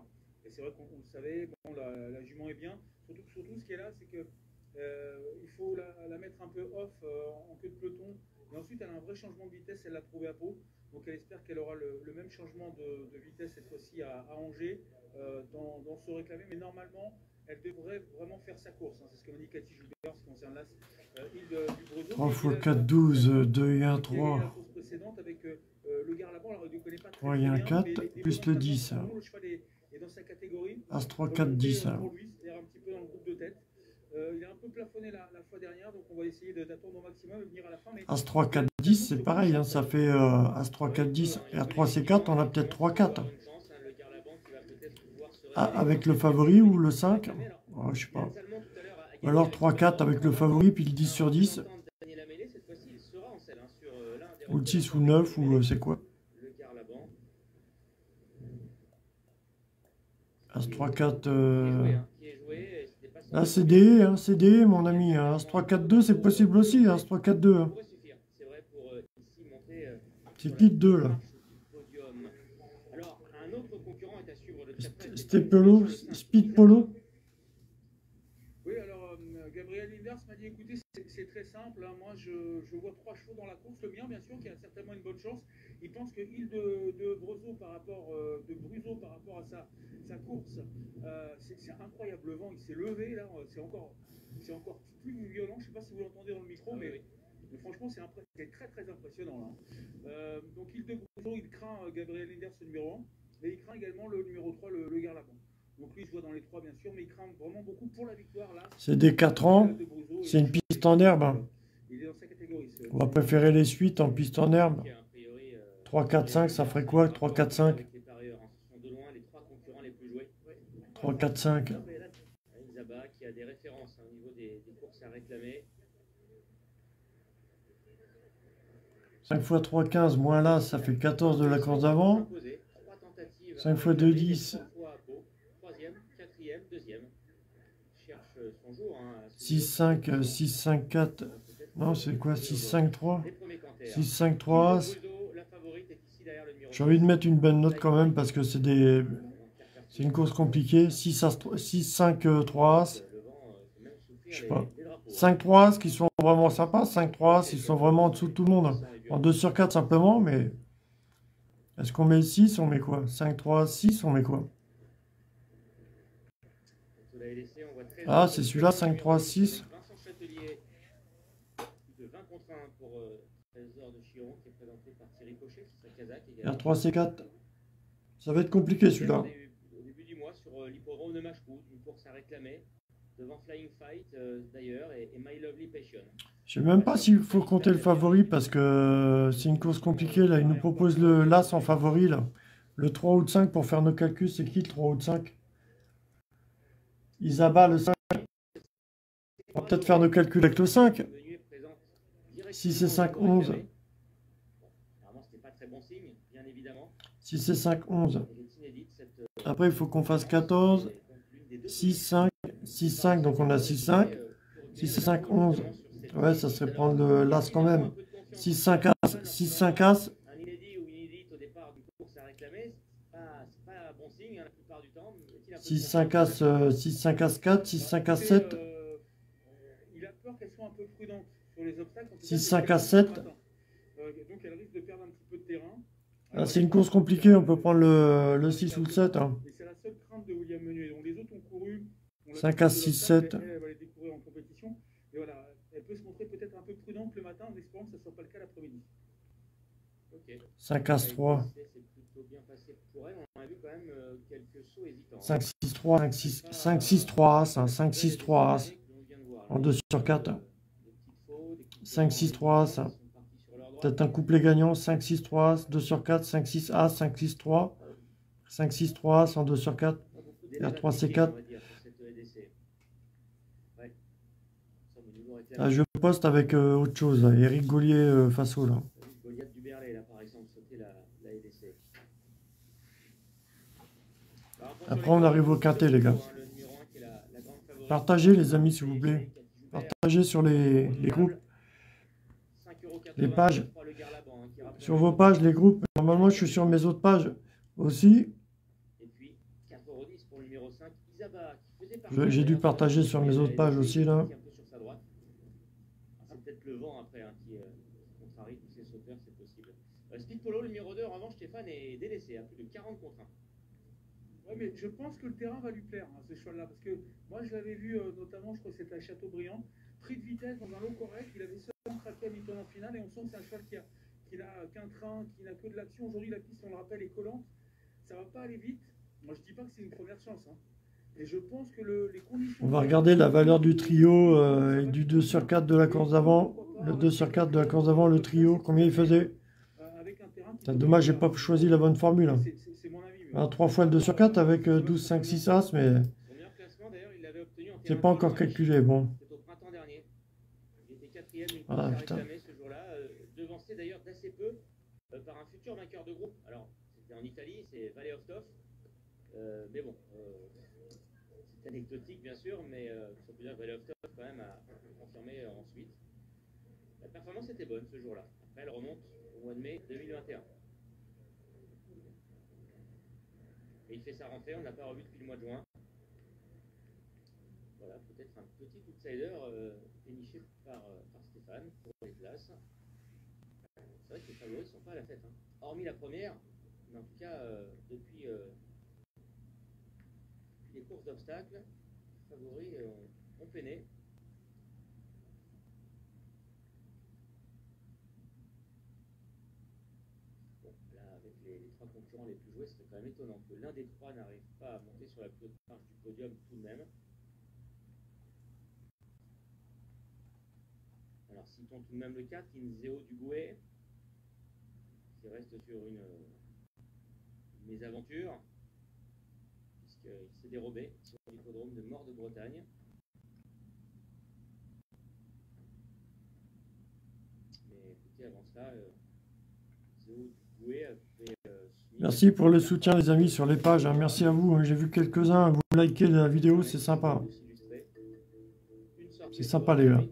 Et c'est vrai qu'on le savait, bon, la, la, jument est bien. Surtout, surtout ce qui est là, c'est que euh, il faut la, la, mettre un peu off euh, en queue de peloton. Et ensuite, elle a un vrai changement de vitesse, elle l'a prouvé à Pau. Donc elle espère qu'elle aura le, le, même changement de, de vitesse cette fois-ci à, à, Angers euh, dans, dans, ce réclamé. Mais normalement, elle devrait vraiment faire sa course. Hein. C'est ce que m'a dit Cathy Joubert en ce qui concerne l'As euh, du Breton.
3 x 4, 12, 2 et 1, 3.
La course précédente avec euh, le Garlaban, alors il ne connaît pas
3 et 1, 4, les, les plus le 10.
Le cheval est, est dans sa catégorie.
As 3, 4, 10.
Pour lui, c'est-à-dire un petit peu dans le groupe de tête. Euh, il a un peu plafonné la, la, fois dernière, donc on va essayer d'attendre au maximum et venir à la fin. Mais...
As 3, 4, 10, c'est pareil, hein, ça fait euh, As 3, 4, 10. R3, C4, on a peut-être 3, 4. Ah, avec le favori ou le 5 oh, Je sais pas. Ou alors 3, 4 avec le favori, puis le 10 sur 10. Ou le 6 ou 9, ou euh, c'est quoi? As 3, 4. Euh... D, hein, c'est D, mon ami. As 3, 4, 2, c'est possible aussi. As 3, 4, 2. Hein. C'est qui 2 là C'était Polo, Speed Polo
Oui, alors euh, Gabriel Linders m'a dit écoutez, c'est très simple. Hein, moi, je, je, vois trois chevaux dans la course. Le mien, bien sûr, qui a certainement une bonne chance. Il pense que Île de, de Brezo par rapport, euh, de Bruzo par rapport à sa, sa course, euh, c'est incroyable. Le vent, il s'est levé là. C'est encore, c'est encore plus violent. Je ne sais pas si vous l'entendez dans le micro, ah, mais, oui. mais, franchement, c'est très très impressionnant là. Euh, donc Île de Bruzo, il craint euh, Gabriel Linders le numéro 1. Et il craint également le numéro 3, le, le. Donc lui, il se voit dans les trois, bien sûr, mais il craint vraiment beaucoup pour la victoire. là.
C'est des 4 ans, c'est une piste en herbe.
Il est dans sa catégorie.
On va préférer les suites en piste en herbe. 3, 4, 5, ça ferait quoi 3, 4, 5 3, 4, 5.
Isaba qui a des références au niveau des, des courses à réclamer.
5 x 3, 15, moins là, ça fait 14 de la course d'avant. 5 x 2, 10. 6, 5, 6, 5, 4. Non, c'est quoi 6, 5, 3 6, 5, 3. J'ai envie de mettre une bonne note quand même parce que c'est des. C'est une course compliquée. 6, As, 6 5, 3 As. Je sais pas. 5, 3 As qui sont vraiment sympas. 5, 3 As, ils sont vraiment en dessous de tout le monde. En 2 sur 4 simplement, mais. Est-ce qu'on met 6 On met quoi? 5, 3, 6, on met quoi? Ah, c'est celui-là, 5, 3, 6. R3, C4. Ça va être compliqué celui-là.
Au début du mois, sur euh, l'hippodrome de une course à réclamer, devant Flying Fight euh, d'ailleurs, et, et, My Lovely Passion.
Je sais même pas s'il faut compter le favori parce que c'est une course compliquée. Là, il nous propose le l'As en favori. Là. Le 3 ou le 5 pour faire nos calculs, c'est qui le 3 ou le 5 Isaba, le 5. On va peut-être faire nos calculs avec le 5. 6 et 5, 11. 6 et 5, 11. Après, il faut qu'on fasse 14. 6, 5. 6, 5, donc on a 6, 5. 6 et 5, 11. Ouais, ça serait prendre l'As quand même. 6, 5, As. 6, 5, As. 6, 5 As, 6, 5 As 4, 6, 5 As 7.
Il a peur qu'elles soient un peu prudentes sur les obstacles.
6, 5 As 7.
Donc elle risque de perdre un petit peu de terrain.
Ah, c'est une course compliquée, on peut prendre le, le 6 ou le 7. Hein.
Et c'est la seule crainte de William Menuet. Donc les autres ont couru. On
5 à 6, 7.
Elle, elle va les découvrir en compétition. Et voilà, elle peut se montrer peut-être un peu prudente le matin en espérant que ce ne soit pas le cas l'après-midi.
5 As 3.
C'est plutôt bien passé pour elle. On a vu quand même euh, quelques sauts hésitants.
5, 6, 3, 5, 6, 5, 6, 3 As. hein, 5, 6, 3 As. En 2 sur 4. 5, 6, 3 As. Peut-être un couplet gagnant. 5, 6, 3 As. 2 sur 4. 5, 6 As. 5, 6, 3. 5, 6, 3 As en 2 sur 4. R3, C4. Ah, je poste avec euh, autre chose. là. Eric Gaulier euh, Faso là.
Goliath du Berlay, là, par exemple, sauter la, la EDC. Alors,
Après, on arrive au quintet, les gars. Partagez, les amis, s'il vous plaît. Partagez sur les, les groupes.
5,80
les pages.
hein,
Sur vos pages, les groupes. Normalement, je suis sur mes autres pages aussi.
Et puis 4,10€ pour le numéro 5, Isaba, qui faisait partie
Je- j'ai dû partager sur mes autres pages aussi, là.
Ah, C'est peut-être le vent après hein, qui euh, contrarie tous ces sauteurs, c'est possible. Euh, Speed Polo, le numéro 2, en revanche, Stéphane est délaissé à plus de 40 contre 1.
Ouais, mais je pense que le terrain va lui plaire, hein, ce cheval-là. Parce que moi, je l'avais vu, euh, notamment, je crois que c'était à Châteaubriand, pris de vitesse dans un lot correct. Il avait seulement craqué à mi-temps en finale. Et on sent que c'est un cheval qui a, qui n'a qu'un train, qui n'a que de l'action. Aujourd'hui, la piste, on le rappelle, est collante. Ça va pas aller vite. Moi, je dis pas que c'est une première chance. Hein. Et je pense que le- les conditions.
On va regarder la valeur du trio euh, et du 2 sur 4 de la course d'avant. Le 2 sur 4 de la course d'avant, le trio, combien il faisait?
Euh,
C'est dommage, j'ai pas choisi la bonne formule. hein.
C'est- c'est- C'est mon avis. mais-
Un 3 fois le 2 sur 4 avec euh, 12, 5, 6 As, mais c'est pas encore calculé. Bon,
C'était au printemps dernier. Il était quatrième, une
Ah, putain.
ce jour-là, euh, devancé d'ailleurs d'assez peu euh, par un futur vainqueur de groupe. Alors, c'était en Italie, c'est Valley of Toff. Euh, mais bon, euh, c'est anecdotique bien sûr, mais euh, ça peut dire que Valley of Toff quand même a confirmé ensuite. La performance était bonne ce jour-là. Après, elle remonte au mois de mai 2021. Et il fait sa rentrée, on n'a pas revu depuis le mois de juin. Voilà, peut-être un petit outsider déniché par, Stéphane pour les places. C'est vrai que les favoris ne sont pas à la fête. hein. Hormis la première, mais en tout cas, euh, depuis, euh, depuis les courses d'obstacles, les favoris euh, ont, ont peiné. Bon, là, avec les, les trois concurrents les plus joués, c'est quand même étonnant que l'un des trois n'arrive pas à monter sur la plus haute marche du podium tout de même. Citons tout de même le 4, Inzeo Dugoué, qui reste sur une, une mésaventure, puisqu'il s'est dérobé sur l'hippodrome de Mort de Bretagne. Mais écoutez, avant cela, euh, Inzeo Dugoué avait soumis-
merci pour le soutien, les amis, sur les pages. hein. Merci à vous. hein. J'ai vu quelques-uns. Vous likez la vidéo, c'est sympa. C'est sympa, les gars.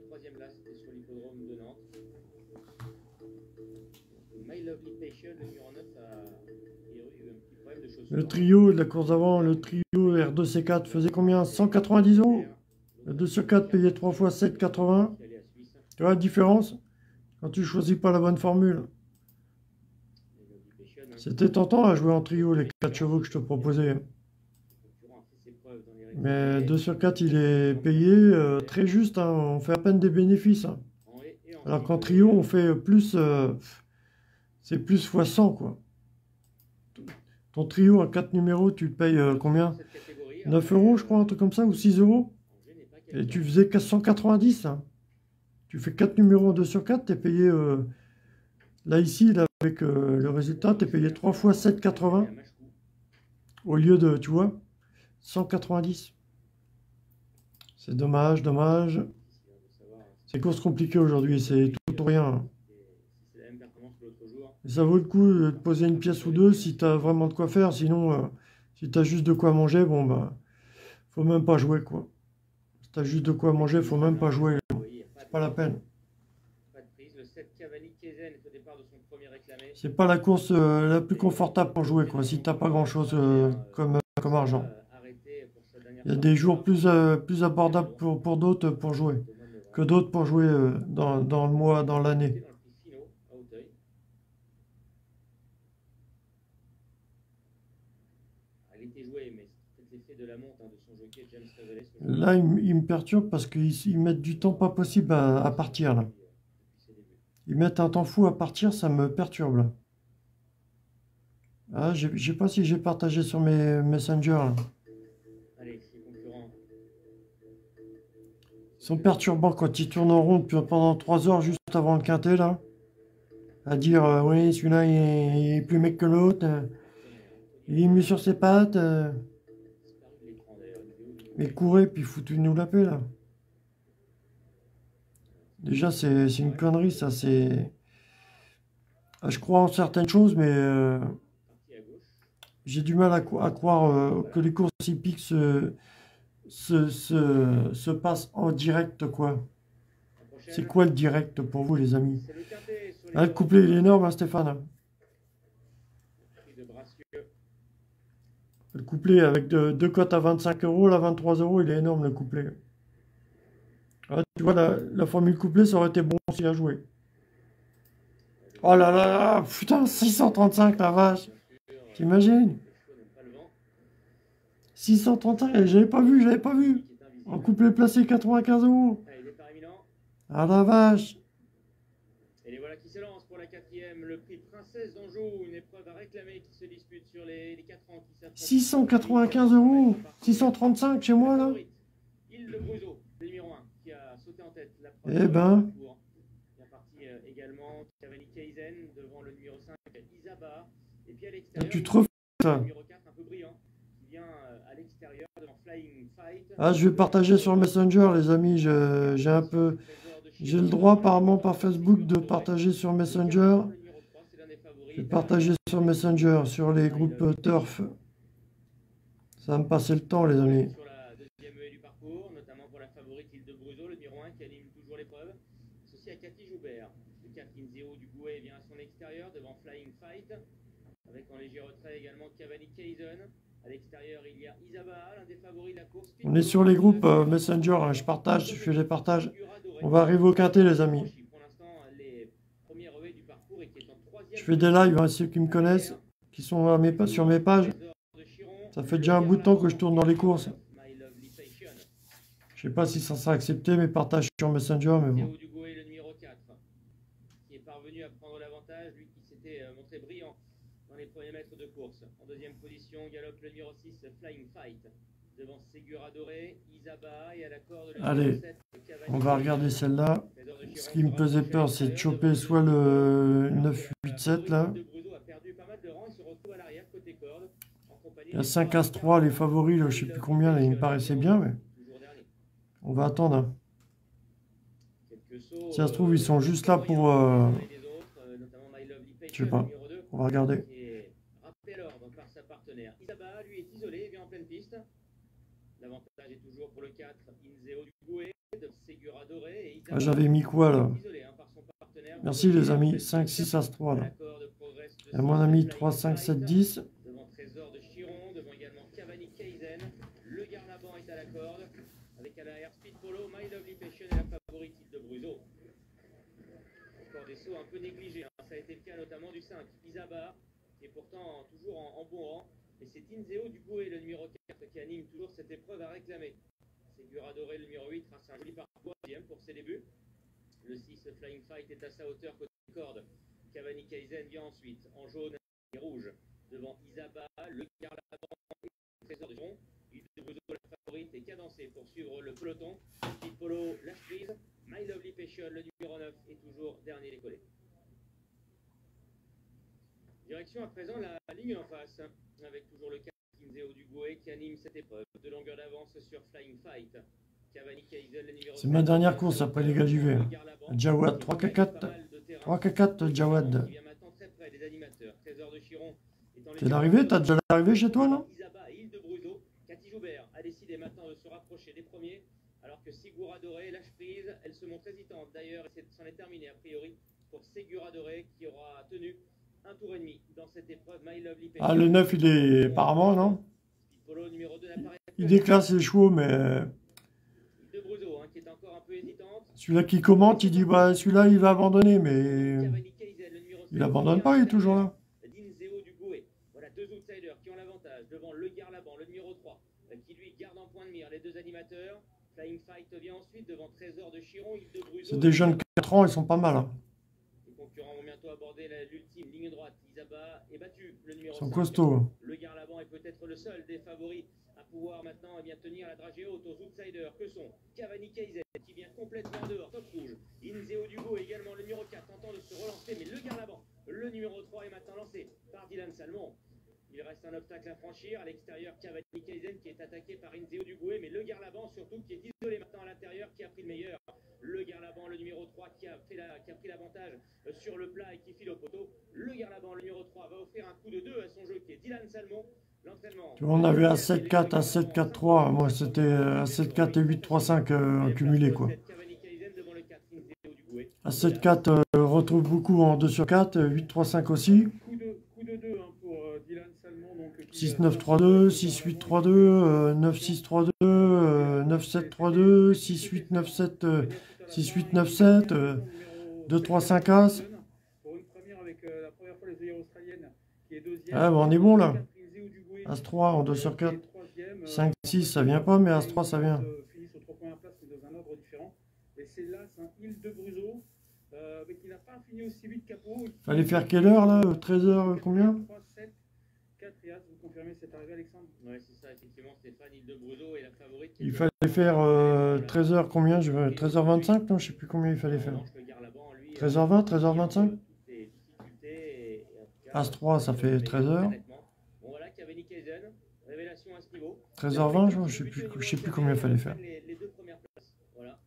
Le
trio de la course d'avant, le trio R2C4 faisait combien? 190 euros? Le 2 sur 4 payé 3 fois 7,80.
Qui allait à Suisse.
Tu vois la différence? Quand tu choisis pas la bonne formule. C'était tentant à jouer en trio, les 4 chevaux que je te proposais. Mais
résultats.
2 sur 4, il est payé euh, très juste. hein. On fait à peine des bénéfices. hein. Alors qu'en trio, on fait plus. euh, c'est plus fois 100, quoi. Ton trio à 4 numéros, tu payes euh, combien?
Cette catégorie,
9
après,
euros, je crois, un truc comme ça, ou 6 euros? Et tu faisais 490. hein. Tu fais 4 numéros en 2 sur 4, t'es payé. euh, là, ici, là, avec euh, le résultat, t'es payé 3 fois 7,80
À Machecou.
au lieu de, tu vois, 190. C'est dommage, dommage.
Hein, hein,
C'est course compliquée aujourd'hui, c'est tout ou rien. hein.
si c'est- si c'est la même performance que l'autre jour.
Et ça vaut le coup de poser une pièce ou deux si t'as vraiment de quoi faire. Sinon, euh, si t'as juste de quoi manger, bon, bah, faut même pas jouer, quoi. Si t'as juste de quoi manger, faut même pas jouer.
A pas
la peine.
Pas de prise. Le 7 Cavani Kezen est au départ de son premier réclamé.
C'est pas la course euh, la plus confortable pour jouer, quoi. Si t'as pas grand chose comme, comme argent.
Euh,
Il y a des jours plus, euh, plus abordables pour, pour d'autres pour jouer. Que d'autres pour jouer euh, dans, dans le mois, dans l'année.
Dans le prix Fino, à Auteuil. Ah, Il était joué, mais c'est peut-être l'effet de la monte hein, de son jockey James Cavelet. ce jour-là.
Là, ils, ils me perturbent parce qu'ils ils mettent du temps pas possible à, à partir, là. Ils mettent un temps fou à partir, ça me perturbe, là. Ah, je sais pas si j'ai partagé sur mes messengers. là. Ils sont perturbants quand ils tournent en rond pendant 3 heures juste avant le quintet, là. À dire, euh, oui, celui-là, il, est- il est plus mec que l'autre. euh, il est mieux sur ses pattes. euh, mais courez, puis foutez-nous la paix, là. Déjà, c'est une connerie, ça. C'est. Ah, Je crois en certaines choses, mais euh, j'ai du mal à, à croire euh, que les courses hippiques se, se, se, se passent en direct, quoi. C'est quoi le direct pour vous, les amis?
Le
le couplet, est énorme, hein, Stéphane? hein.
prix de Brassieux.
Le couplet avec deux, cotes à 25 euros, là 23 euros, il est énorme le couplet. Ah, tu vois, la, formule couplet, ça aurait été bon aussi à jouer. Oh là là là, putain, 635 la vache. T'imagines?
Les chevaux n'ont pas le vent.
635, et j'avais pas vu, j'avais pas vu. En couplet placé 95 euros. Ah la vache.
Et les voilà qui se pour la quatrième. Le prix Princesse d'Anjou, une épreuve à réclamer qui se dispute sur les, les 4 ans qui s'affrontent.
695 euros. 635 chez moi là.
Favorite, Île de Bruzo, le numéro 1, qui a sauté en tête la
Eh ben.
euh, également Cavani Kaizen devant le numéro 5, Isaba. Et puis à l'extérieur,
Tu te refais ça.
le numéro 4 un peu brillant, qui vient euh, à l'extérieur devant Flying Fight.
Ah, je vais partager sur Messenger, les amis. J'ai un peu. J'ai le droit apparemment par Facebook de partager sur Messenger. Partager sur Messenger, sur les groupes euh, Turf. Ça va me passer le temps, les amis.
Sur la deuxième haie du parcours, notamment pour la favorite Île de Bruzo, le numéro 1 qui anime toujours l'épreuve. Ceci à Cathy Joubert. Le 4 Inzeo du Gouet vient à son extérieur devant Flying Fight. Avec en léger retrait également Cavani Kaizen. À l'extérieur, il y a Isaba, l'un des favoris de la course.
On est sur les groupes euh, Messenger, hein, je partage, je fais les partages. On va arriver au quintet, les amis.
Pour l'instant, les premières haies du parcours et qui est en troisième
Je fais des lives, hein, ceux qui me connaissent, qui sont à mes sur mes pages. Ça fait déjà un bout de temps que je tourne dans les courses. Je sais pas si ça sera accepté, mes partages sur Messenger, mais bon.
Théo Dugouet, le numéro 4, qui est parvenu à prendre l'avantage, lui qui s'était euh, montré brillant dans les premiers mètres de course. En deuxième position, galope le numéro 6, Flying Fight, devant Segura Doré,
Allez,
numéro 7, Cavani.
On va regarder celle-là. Ce qui me faisait peur, c'est de choper soit le
La
9-8-7 là.
il
Il y a
des
5
trois
As 3, les favoris, là, je sais plus combien, là, ils me paraissaient bien, mais on va attendre. hein. Si ça se trouve,
euh,
ils sont juste là pour, euh,
euh,
je sais pas.
numéro 2,
On va regarder.
qui est rappelé à l'ordre par sa partenaire. Isaba, lui, est isolé, vient en pleine piste. L'avantage est toujours pour le 4, Inzeo du Gouet, de Segura Doré. Et
Ah, J'avais mis quoi là
isolé, hein, par son partenaire.
Merci les amis, 5, 6 As 3 là. Et mon ami
Flying
3, 5,
Fight,
7, 10.
Devant Trésor de Chiron, devant également Cavani Kaizen. Le Garlaban est à la corde. Avec à l'arrière Speed Polo, My Lovely Passion et la favorite de Bruzo. Encore des sauts un peu négligés. hein. Ça a été le cas notamment du 5, Isaba, qui est pourtant toujours en, en bon rang. Et c'est Inzeo du Gouet, le numéro 4, qui anime toujours cette épreuve à réclamer. Segura Doré, le numéro 8, trace un joli parcours deuxième pour ses débuts. Le 6, Flying Fight, est à sa hauteur côté corde. Cavani Kaizen vient ensuite en jaune et rouge devant Isaba, le Garlaban et le Trésor de Giron. Île de la favorite, est cadencée pour suivre le peloton. Speed Polo lâche prise. My Lovely Passion, le numéro 9, est toujours dernier décollé. Direction à présent la ligne en face, avec toujours le 4 Kinzeo du Gouet qui anime cette épreuve. De longueur d'avance sur Flying Fight.
C'est ma
7,
dernière course après les gars
le Garlaban,
Jawad,
qui
3
gagne
K4.
pas mal de terrain.
3 K4 Jawad. C'est l'arrivée T'as déjà l'arrivée chez toi, non.
Cathy Joubert a décidé maintenant de se rapprocher des premiers, alors que Sigura Doré lâche prise. Elle se montre hésitante d'ailleurs, et c'est- c'en est terminé a priori pour Segura Doré qui aura tenu un tour et demi dans cette épreuve My Lovely Passion.
Ah, le 9, il est apparemment, non?
Speed Polo numéro 2 n'apparaît
Il déclasse les chevaux, mais
de hein, qui est encore un peu hésitante.
celui-là qui commente, il dit bah celui-là, il va abandonner, mais il
7,
abandonne pas, il est toujours là.
Dinzeo du Gouet. Voilà deux outsiders qui ont l'avantage devant le Garlaban, le numéro 3, qui lui garde en point de mire les deux animateurs. Flying Fight vient ensuite devant Trésor de Chiron, de.
C'est des jeunes 4 ans, ils sont pas mal. hein.
Les concurrents vont bientôt aborder l'ultime ligne droite. Là-bas est battu. Le numéro
Ils sont
5.
costauds. hein.
Le Garlaban est peut-être le seul des favoris à pouvoir maintenant eh bien, tenir la dragée haute aux outsiders que sont Cavani Kaiser qui vient complètement dehors, top rouge. Inzeo Dugo également le numéro 4 tentant de se relancer, mais le Garlaban, le numéro 3 est maintenant lancé par Dylan Salmon. Il reste un obstacle à franchir. À l'extérieur, Cavani Kaizen qui est attaqué par Inzeo Dugoué, mais le Garlaban surtout qui est isolé maintenant à l'intérieur, qui a pris le meilleur. Le Garlaban, le numéro 3 qui a, fait la- qui a pris l'avantage euh, sur le plat et qui file au poteau. Le Garlaban, le numéro 3, va offrir un coup de 2 à son jeu qui est Dylan Salmon.
On avait un 7-4, un 7-4-3. Moi, c'était un 7-4 et 8-3-5 euh, en cumulé, quoi.
Cavani Kaizen devant le 4, Inzeo Dugoué.
Un 7-4 euh, retrouve beaucoup en 2 sur 4, 8-3-5 aussi.
Coup de, coup de 2 hein, pour euh, Dylan Salmon. Donc, qui,
6-9-3-2, 6-8-3-2, euh, 9-6-3-2, euh, 9-7-3-2, 6-8-9-7, euh, 6-8-9-7, euh, 2-3-5 As.
Pour une première avec euh, la première fois les œillères australiennes qui est deuxième.
Ah, bah, on est bon, là.
Dugoué,
As-3 en 2 sur 4.
qui est troisième, euh,
5-6, ça vient pas, mais As-3, ça vient.
euh, finissent aux trois premières places, mais dans un ordre différent. Et c'est là, c'est un Île de Bruzo, euh, mais qui n'a pas fini aussi vite qu'Apo.
Fallait faire quelle heure, là 13 heures, combien?
3, 7, 4 et As, vous confirmez cette arrivée, Alexandre
Ouais, c'est ça, effectivement, Stéphane Hildebruzzo est la favorite. qui
Il fallait faire euh, 13h combien je veux- 13h25 Non, je sais plus combien il fallait faire.
revanche, le Garlaban, lui,
13h20, 13h25
toutes les difficultés et- et en tout cas,
As-3, ça fait 13 heures.
honnêtement. Bon, voilà, Cavani Kaizen, révélation à ce niveau.
13h20, je je sais plus, je sais plus combien il fallait faire.
Les, les deux premières places, voilà.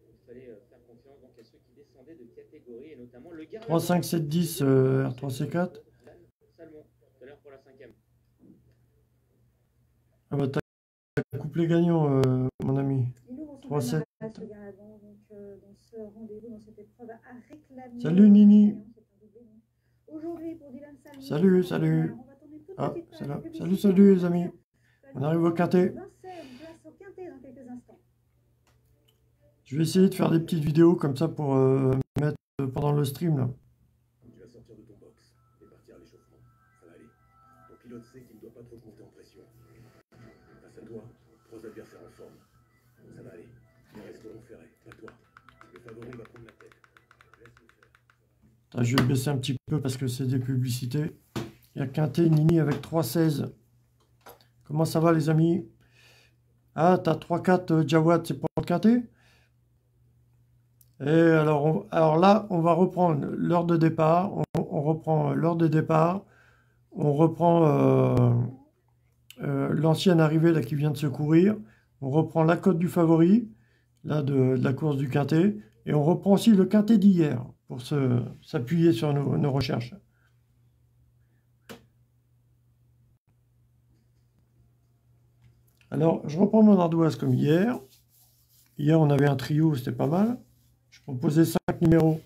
Il fallait euh, faire confiance donc à ceux qui descendaient de catégorie et notamment le Garlaban.
3, 5, 7, 10, euh, R3C4.
Salmon, tout à l'heure pour la cinquième.
Ah bah, t'as couplé gagnant, euh, mon ami.
Son
3, 7.
palmarès, le Garlaban, donc euh, dans ce rendez-vous, dans cette épreuve à réclamer.
Salut, Nini.
Pour
Salut, salut. Ah, c'est là. Salut, salut, les amis. On arrive au quintet. Je vais essayer de faire des petites vidéos comme ça pour euh, mettre pendant le stream. Là. Attends, je vais baisser un petit peu parce que c'est des publicités. Il y a Quintet Nini avec 3-16. Comment ça va les amis? Ah, t'as 3-4 euh, Jawad, c'est pour le Quintet? Et alors, alors là, on va reprendre l'heure de départ. On, reprend l'heure de départ. On reprend euh, euh, l'ancienne arrivée qui vient de se courir. On reprend la cote du favori, là, de, de la course du Quintet. Et on reprend aussi le Quintet d'hier pour s'appuyer sur nos, nos recherches. Alors, je reprends mon ardoise comme hier. Hier, on avait un trio, c'était pas mal. Je proposais cinq numéros.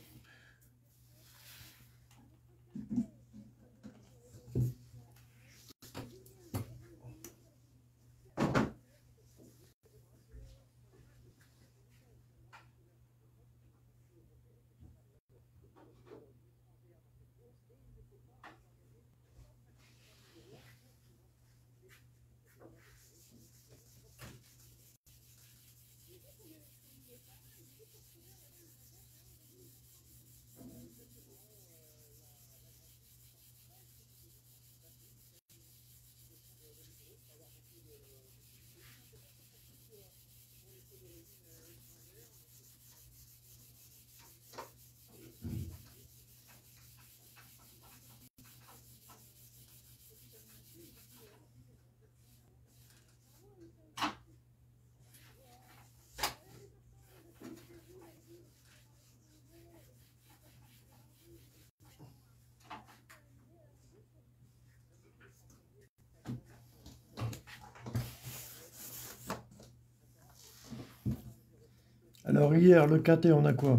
Alors, hier, le Quintet, on a quoi?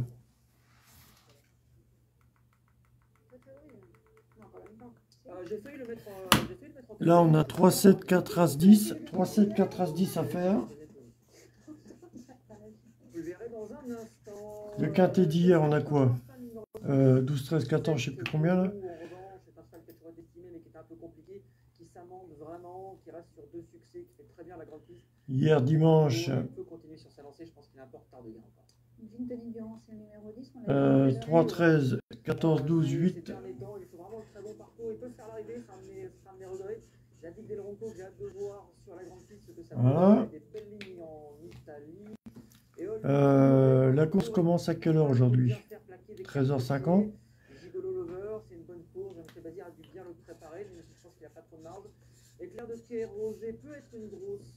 Là, on a 3, 7, 4, As, 10. 3, 7, 4, As, 10 à faire. Le Quintet d'hier, on a quoi? Euh, 12, 13, 14, je sais plus combien là. Hier, dimanche, Euh,
dit tout à
3,
l'heure.
13, 14, 12,
Ces
8.
derniers temps, il faut vraiment un très bon parcours. Il peut faire l'arrivée, ça me ça me regrets. La
Voilà. Euh, la course commence à quelle heure aujourd'hui
bien faire plaquer des
13h50.
Gigolo Lover, c'est une bonne course. Jean Bazir a dû bien le préparer, mais je pense qu'il n'y a pas trop de marge. Éclair de peut être une grosse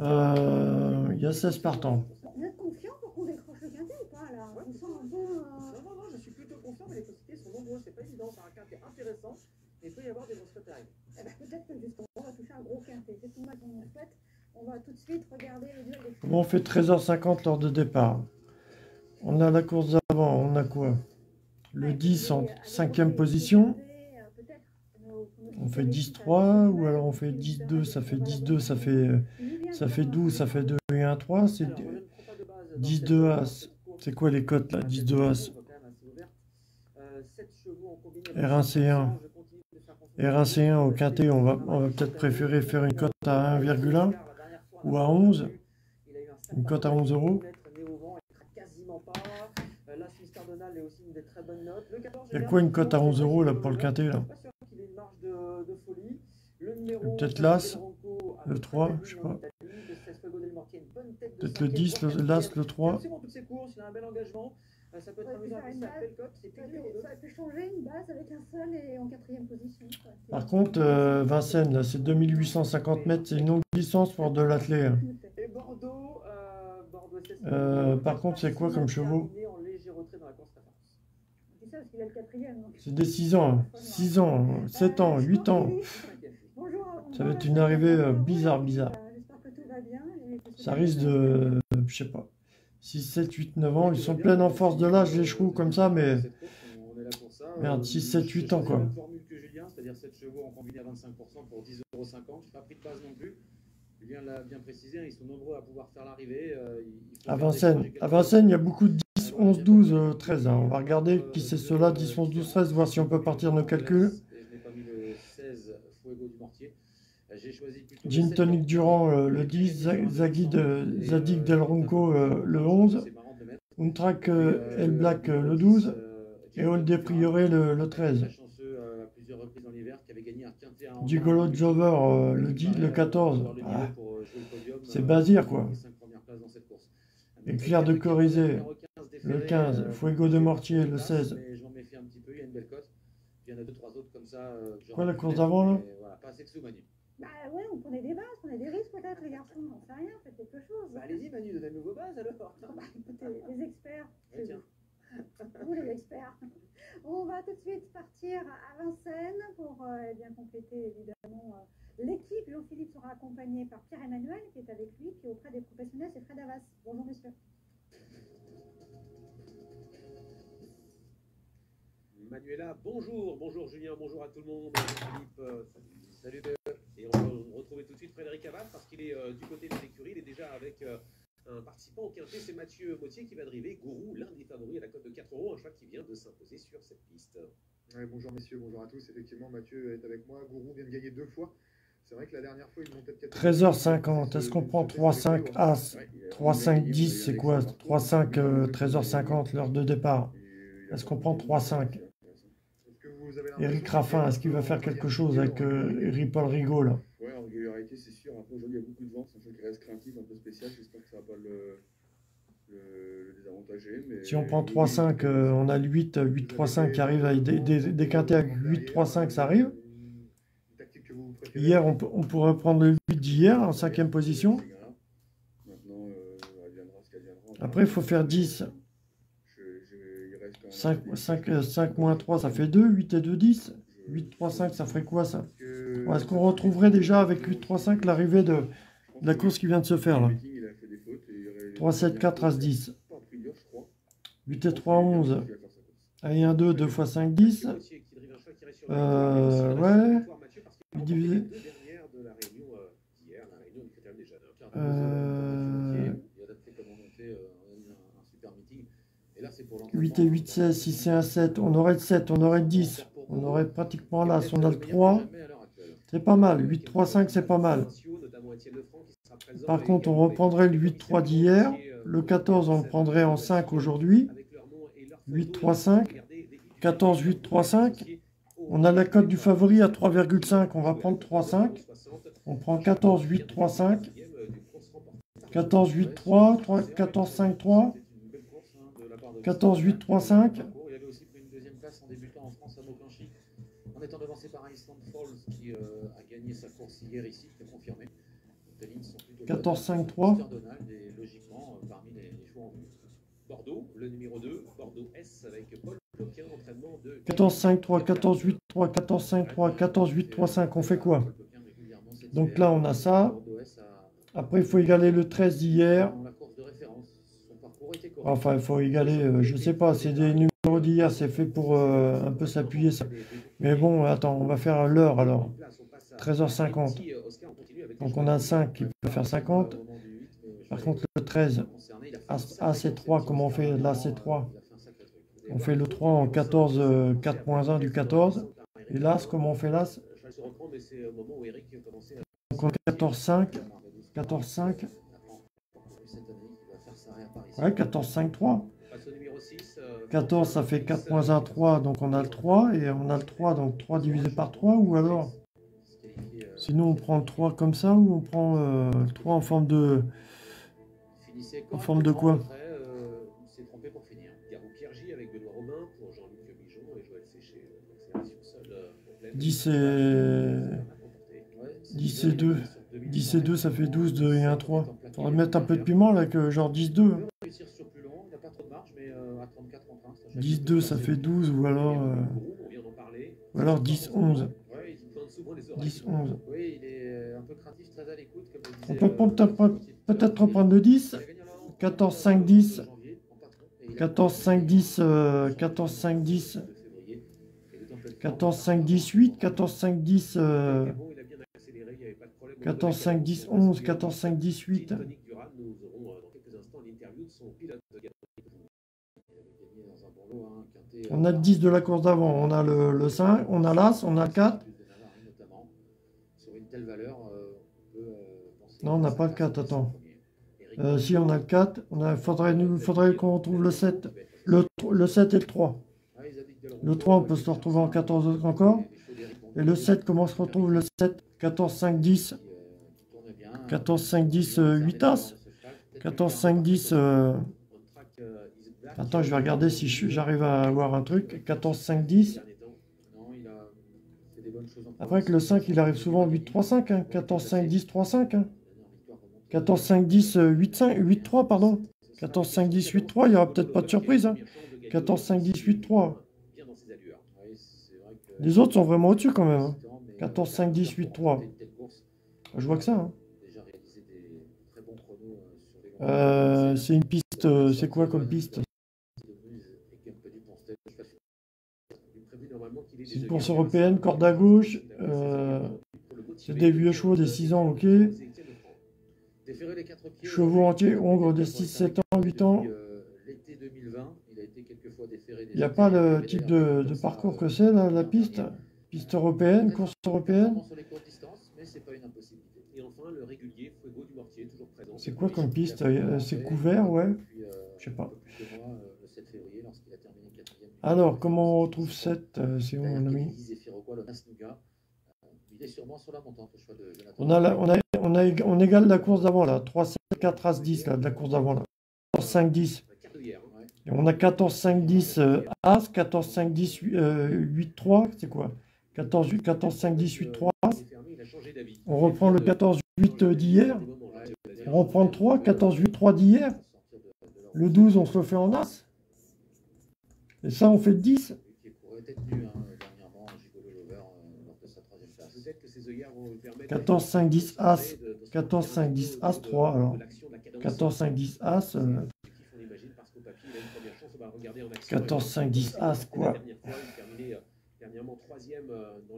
Euh, il y a 16 partants.
Vous êtes confiant pour qu'on décroche le quintet ou pas là
Ouais,
On sent un peu.
Non,
euh,
non, non, je suis plutôt confiant, mais les possibilités sont nombreuses. C'est pas évident, c'est un quintet intéressant, mais il peut y avoir des grosses arriver.
eh ben, Peut-être que justement on va toucher un gros quintet. C'est tout mal qu'on en souhaite. On va tout de suite regarder le duel des
Bon, on fait 13h50 lors de départ. On a la course d'avant, on a quoi? Le 10 en cinquième position. On fait 10-3 ou alors on fait 10-2, ça fait 10-2, ça fait, euh, ça fait 12, ça fait 2 et 1 3. C'est
Alors, je ne prends pas de base dans
10
cette-
de
dans
As.
cette course.
c'est quoi les cotes là 10 de As?
quand même assez ouverte. Euh, sept chevaux en combiné avec
R1
cinq
C1.
pourcents, je continue de faire confiance.
R1 C1 au quintet, on va, on va peut-être préférer faire une cote à 1,1 ou à 11. Une cote à 11 euros. Il y a quoi une cote à 11 euros là pour le quintet là? Peut-être l'As, le 3, je sais pas. Peut-être le 10, le- l'As, le 3.
C'est bon, toutes ces courses, il a un bel engagement. Euh, Ça peut être amusant.
Ça changer une base avec un seul et en quatrième position.
Par contre, euh, Vincennes, là, c'est 2850 mètres, c'est une longue distance pour de l'athlé. hein.
Et Bordeaux, euh,
par contre, c'est quoi comme chevaux?
C'est ça parce qu'il a le quatrième. donc.
C'est des 6 ans, 6 ans, 7 ans, 8 ans. Ça
va
être une arrivée, euh, bizarre, bizarre.
Euh,
Ça risque de, je sais pas, 6, 7, 8, 9 ans. Ils sont pleins en force de l'âge, les chevaux comme ça, mais. Merde,
Euh,
6, 7, 8 ans, quoi.
la même formule que Julien, c'est-à-dire 7 chevaux en combiné à 25% pour 10,50€. Je n'ai pas pris de base non plus. Julien l'a bien précisé, hein, ils sont nombreux à pouvoir faire l'arrivée. euh,
à Vincennes, il y a beaucoup de 10, 11, 12, euh, 13. hein. On va regarder qui c'est ceux-là, 10, 11, 12, 13, voir si on peut partir nos calculs.
Et je n'ai pas mis le 16 Fuego du Mortier. Euh, J'ai choisi plutôt le
Gin
7
Tonic Durand, euh, le
est
10,
gagné sur
Za- Zagui de-
1%, et,
Zadig
euh,
Del Ronco, euh, le 11.
c'est marrant de mettre.
Untrack euh,
euh,
El Black euh, le
10,
12
euh,
et Old Prioré le, le 13.
Très chanceux euh, à plusieurs reprises dans l'hiver, qui avait gagné un quintet à
Gigolo. Jover euh, le,
Il
10,
paraît,
le
euh,
14.
avoir le niveau
Ah,
euh,
c'est
euh,
Bazir, quoi. Et Claire de
15,
le
Déféré,
15,
euh,
Fuego de Mortier, le 16.
Mais je m'en méfie un petit peu, il y a une belle cote. Puis il y en a deux, trois autres comme ça. euh, que j'aurais
Quoi, la course d'avant, là
mais Voilà, pas assez de sous, Manu.
Bah ouais, on prenait des bases, on prenait des risques peut-être les garçons. On sait rien, faites quelque chose.
Bah, Allez-y, Manu, donnez nouveau base alors.
Bah, écoutez, les experts, c'est
tiens.
vous. Vous les experts. On va tout de suite partir à Vincennes pour euh, eh bien, compléter évidemment euh, l'équipe. Jean-Philippe sera accompagné par Pierre-Emmanuel qui est avec lui, qui est auprès des professionnels, c'est Fred Havas. Bonjour messieurs.
Manuela, bonjour, bonjour Julien, bonjour à tout le monde, bonjour Philippe, euh, salut, salut Et on va retrouver tout de suite Frédéric Aval parce qu'il est euh, du côté de l'écurie, il est déjà avec euh, un participant au quintet, c'est Mathieu Mottier qui va driver Gourou, l'un des favoris à la cote de 4 euros, un choix qui vient de s'imposer sur cette piste.
Ouais, bonjour messieurs, bonjour à tous. Effectivement, Mathieu est avec moi. Gourou vient de gagner deux fois. C'est vrai que la dernière fois, il montait de 4
13h50, est-ce qu'on prend 3, 5, As 3, 5, 10, c'est quoi 3, 5, euh, 13h50, l'heure de départ. Est-ce qu'on prend 3, 5 Eric Raffin, est-ce qu'il va faire quelque chose avec euh, Ripoll Rigaud là?
Ouais, en régularité, c'est sûr. Après, aujourd'hui, il y a beaucoup de vent. C'est un jeu qui reste craintif, un peu spécial. J'espère que ça va pas le, le, le désavantager. Mais...
Si on prend 3, 5, euh, on a le 8, 8, 3, 5 qui arrive avec des, des, des quintés avec 8, 3, 5, ça arrive? Hier, on, on pourrait prendre le 8 d'hier en cinquième position.
Euh.
Après, il faut faire 10.
Je- je- il reste quand même
5,
un
5, 5 moins 3, ça fait 2. 8 et 2, 10. 8, 3, 5, ça ferait quoi ça? Est-ce qu'on retrouverait déjà avec 8, 3, 5 l'arrivée de, la course qui vient de se faire là?
Meeting, il a fait des fautes et il aurait-
3, 7, 4, As, 10.
Pas pris dur, je crois.
8 et 3, 11. Allez, 1, 2, 2 fois 5, 10.
Mottier qui drive un
8 et 8, 16. Si c'est un 7, on aurait 7, on aurait 10. On aurait pratiquement là, si on a le 3, c'est pas mal. 8, 3, 5, c'est pas mal. Par contre, on reprendrait le 8, 3 d'hier. Le 14, on le prendrait en 5 aujourd'hui. 8, 3, 5. 14, 8, 3, 5. On a la cote du favori à 3,5. On va prendre 3, 5. On prend 14, 8, 3, 5. 14, 8, 3. 3 14, 5, 3. 14, 8, 3, 5.
Il avait aussi pris une deuxième place en débutant en France à Mauclanchy, en étant devancé par Iceland Falls qui euh, a gagné sa course hier ici, a confirmé. Les lignes sont plutôt
14,
bonnes.
5, 3.
Peter Donald est logiquement euh, parmi les, les en vue. Bordeaux, le numéro 2, Bordeaux S avec Paul Bloquin, entraînement de
14, 5, 3. 14, 8, 3. 14, 5, 3. 14, 8, 3, 5. On fait quoi? Donc là, on a ça. Après, il faut égaler le 13 d'hier. Enfin, il faut y aller. Euh, je sais pas, c'est des numéros d'hier, c'est fait pour euh, un peu s'appuyer. Mais bon, attends, on va faire l'heure alors. 13h50. Donc on a 5 qui peut faire 50. Par contre, le 13, AC3, comment on fait l'AC3 On fait le 3 en 14, 4.1 euh, du 14. Et l'As, comment on fait l'As Donc on
14-5. 14-5.
Ouais, 14, 5, 3.
Passe au numéro 6. euh,
14, ça fait 4.1, 3. Donc on a le 3. Et on a le 3, donc 3 divisé par 3. Ou alors? Sinon, on prend le 3 comme ça ou on prend euh, le 3 en forme de. En forme de quoi? 10 et. 10 et 2. 10 et 2, ça fait 12, 2 et 1, 3. Faudrait mettre un peu de piment là, que genre 10, 2.
réussir sur plus long, il n'a pas trop de marge, mais euh, à 34 contre 1, ça
10, 2, ça fait 12 ou alors. euh,
d'en parler.
ou alors 10, 11.
Ouais, il plante souvent les oreilles.
10, 11.
Oui, il est euh, un peu craintif, très à l'écoute, comme le
On peut
euh,
peut-être reprendre le 10. 14, 5, 10. 14, 5, 10. euh, 14, 5, 10. 14, 5, 10, 8. 14, 5, 10. euh, 14, 5, 10, 11. 14, 5, 10, 8.
Tonique Duran, nous aurons euh, dans quelques instants l'interview de son pilote de gamme. Il avait gagné dans un bon lot, hein, quintet,
On a le 10 de la course d'avant. On a le, le 5, on a l'As, on a le 4.
notamment. Sur une telle valeur, euh, on euh,
Non, on n'a pas le 4, attends. Euh, si on a le 4, il faudrait, nous- faudrait qu'on retrouve le 7. Le, le 7 et le 3. Le 3, on peut se retrouver en 14 encore. Et le 7, comment se retrouve le 7 14, 5, 10. 14, 5, 10, euh, 8 As. 14, 5, 10. euh, Attends, je vais regarder si j'arrive à avoir un truc. 14, 5, 10. Après, avec le 5, il arrive souvent 8, 3, 5. hein. 14, 5, 10, 3, 5. hein. 14, 5, 10, euh, 8, 5, 8, 3, pardon. 14, 5, 10, 8, 3, il n'y aura peut-être pas de surprise. hein. 14, 5, 10, 8, 3.
bien dans ses allures. Oui, c'est vrai que
Les autres sont vraiment au-dessus quand même. hein. 14, 5, 10, 8, 3. Je vois que ça. hein.
déjà réalisé des très bons chronos euh,
c'est une piste. euh, c'est quoi comme piste C'est une course européenne, corde à gauche. euh, c'est des vieux chevaux des 6 ans, ok. Chevaux entiers, hongres de 6, 7 ans, 8 ans.
L'été 2020, il des
n'y a pas le type de, de parcours que c'est, là, la piste? Piste européenne, course européenne
sur les courtes distances, mais c'est
quoi comme piste Euh, C'est couvert, ouais
euh,
Je sais pas.
euh, le 7 février, lorsqu'il a terminé quatrième.
Alors, comment on retrouve 7 C'est où, mon ami
Jonathan.
on, a la- on, a, on, a, on égale la course d'avant, là. 3, 7, 4, As, 10, là, de la course d'avant, là. 14, 5, 10. Et on a 14, 5, 10 euh, As, 14, 5, 10, 8, euh, 8, 3. C'est quoi? 14, 8, 14, 5, 10, 8, 3 As. On reprend le 14, 8 euh, d'hier. On reprend le 3, 14, 8, 3 d'hier. Le 12, on se le fait en As. Et ça, on fait le 10.
Qui pourrait être tenu hein, dernièrement, Gigolo Lover, euh, lors de sa troisième place. Peut-être que ces œillères vont lui permettre
14, 5, 10 As. 14, 5, 10 As, 3. Alors, 14, 5, 10 As. euh, 14, 5, 10 As, quoi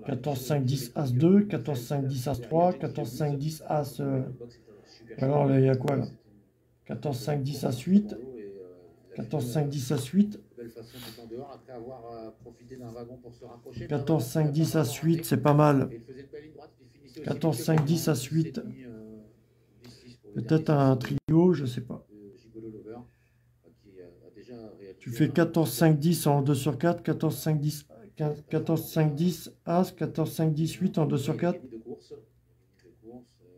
14, 5, 10 As 2. 14, 5, 10 As 3. 14, 5, 10 As. euh, Alors, là, il y a quoi, là 14, 5, 10 As 8. 14, 5, 10 As 8.
Belle façon d'être en dehors après avoir euh, profité d'un wagon pour se rapprocher.
14, 5, 10 As 8, c'est pas mal. 14, 5, 10 As 8. Peut-être un trio, je sais pas.
Gigolo Lover.
Tu fais 14, 5, 10 en 2 sur 4, 14, 5, 10, 15, 14, 5, 10, As, 14, 5, 10, 8 en 2 sur 4.
De course. De course, euh,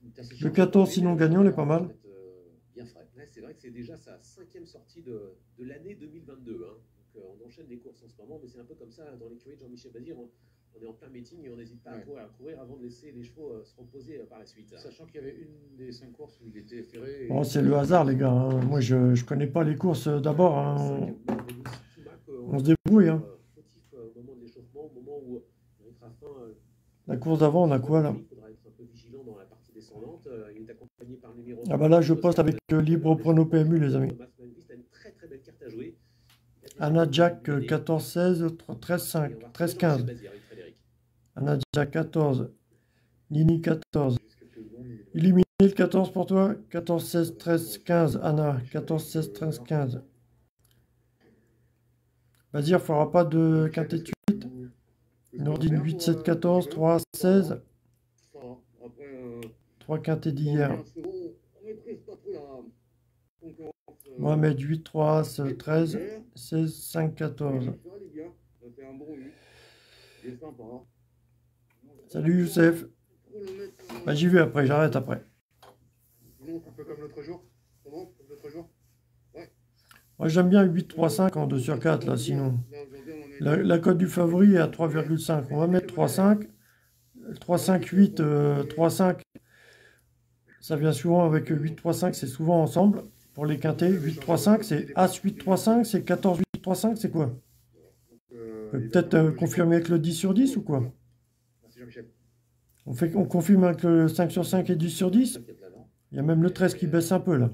t'as ces
Le
chances
14
de
sinon gagnant, il est
en
pas mal.
euh, bien frais. Ouais, c'est vrai que c'est déjà sa cinquième sortie de, de l'année 2022. hein. Donc, euh, on enchaîne les courses en ce moment, mais c'est un peu comme ça dans l'écurie de Jean-Michel Bazir. On, on est en plein meeting et on n'hésite pas à, courir, à courir avant de laisser les chevaux euh, se reposer euh, par la suite.
Sachant qu'il y avait une des cinq courses où il était ferré. et-
Bon, c'est le hasard, les gars. hein. Moi, je ne connais pas les courses d'abord. hein. On, se débrouille. hein.
fautif, au moment de l'échauffement, au moment où Eric Raffin
La course d'avant, on a quoi là
Il faudra être un peu vigilant dans la partie descendante. Euh, Il est accompagné par le numéro
Ah bah là, je poste avec euh, Libre Prono PMU, les amis.
Thomas Manvist a une très très belle carte à jouer.
Anna Jack, euh, 14, 16, 13, 5, 13, 15. Anna Jack, 14. Nini, 14. Illuminé, le 14 pour toi. 14, 16, 13, 15. Anna, 14, 16, 13, 15. Vas-y, il ne fera pas de quintet de suite. Nordine, 8, 7, 14. 3, 16. 3 quintés d'hier. Mohamed 8, 3, 13, 16, 5, 14. Salut Youssef. Bah, J'y vais après, j'arrête après. Moi, j'aime bien 8, 3, 5 en 2 sur 4, là, sinon. La, la cote du favori est à 3,5. On va mettre 3, 5. 3, 5, 8, 3, 5. Ça vient souvent avec 8, 3, 5, c'est souvent ensemble. Pour les quintés, 8, 3, 5, c'est As, 8, 3, 5, c'est 14, 8, 3, 5, c'est quoi? Peut peut-être euh, confirmer avec le 10 sur 10 ou quoi?
Jean-Michel.
on, fait, on confirme avec le 5 sur 5 et 10 sur 10 Il y a même le 13 qui baisse un peu là.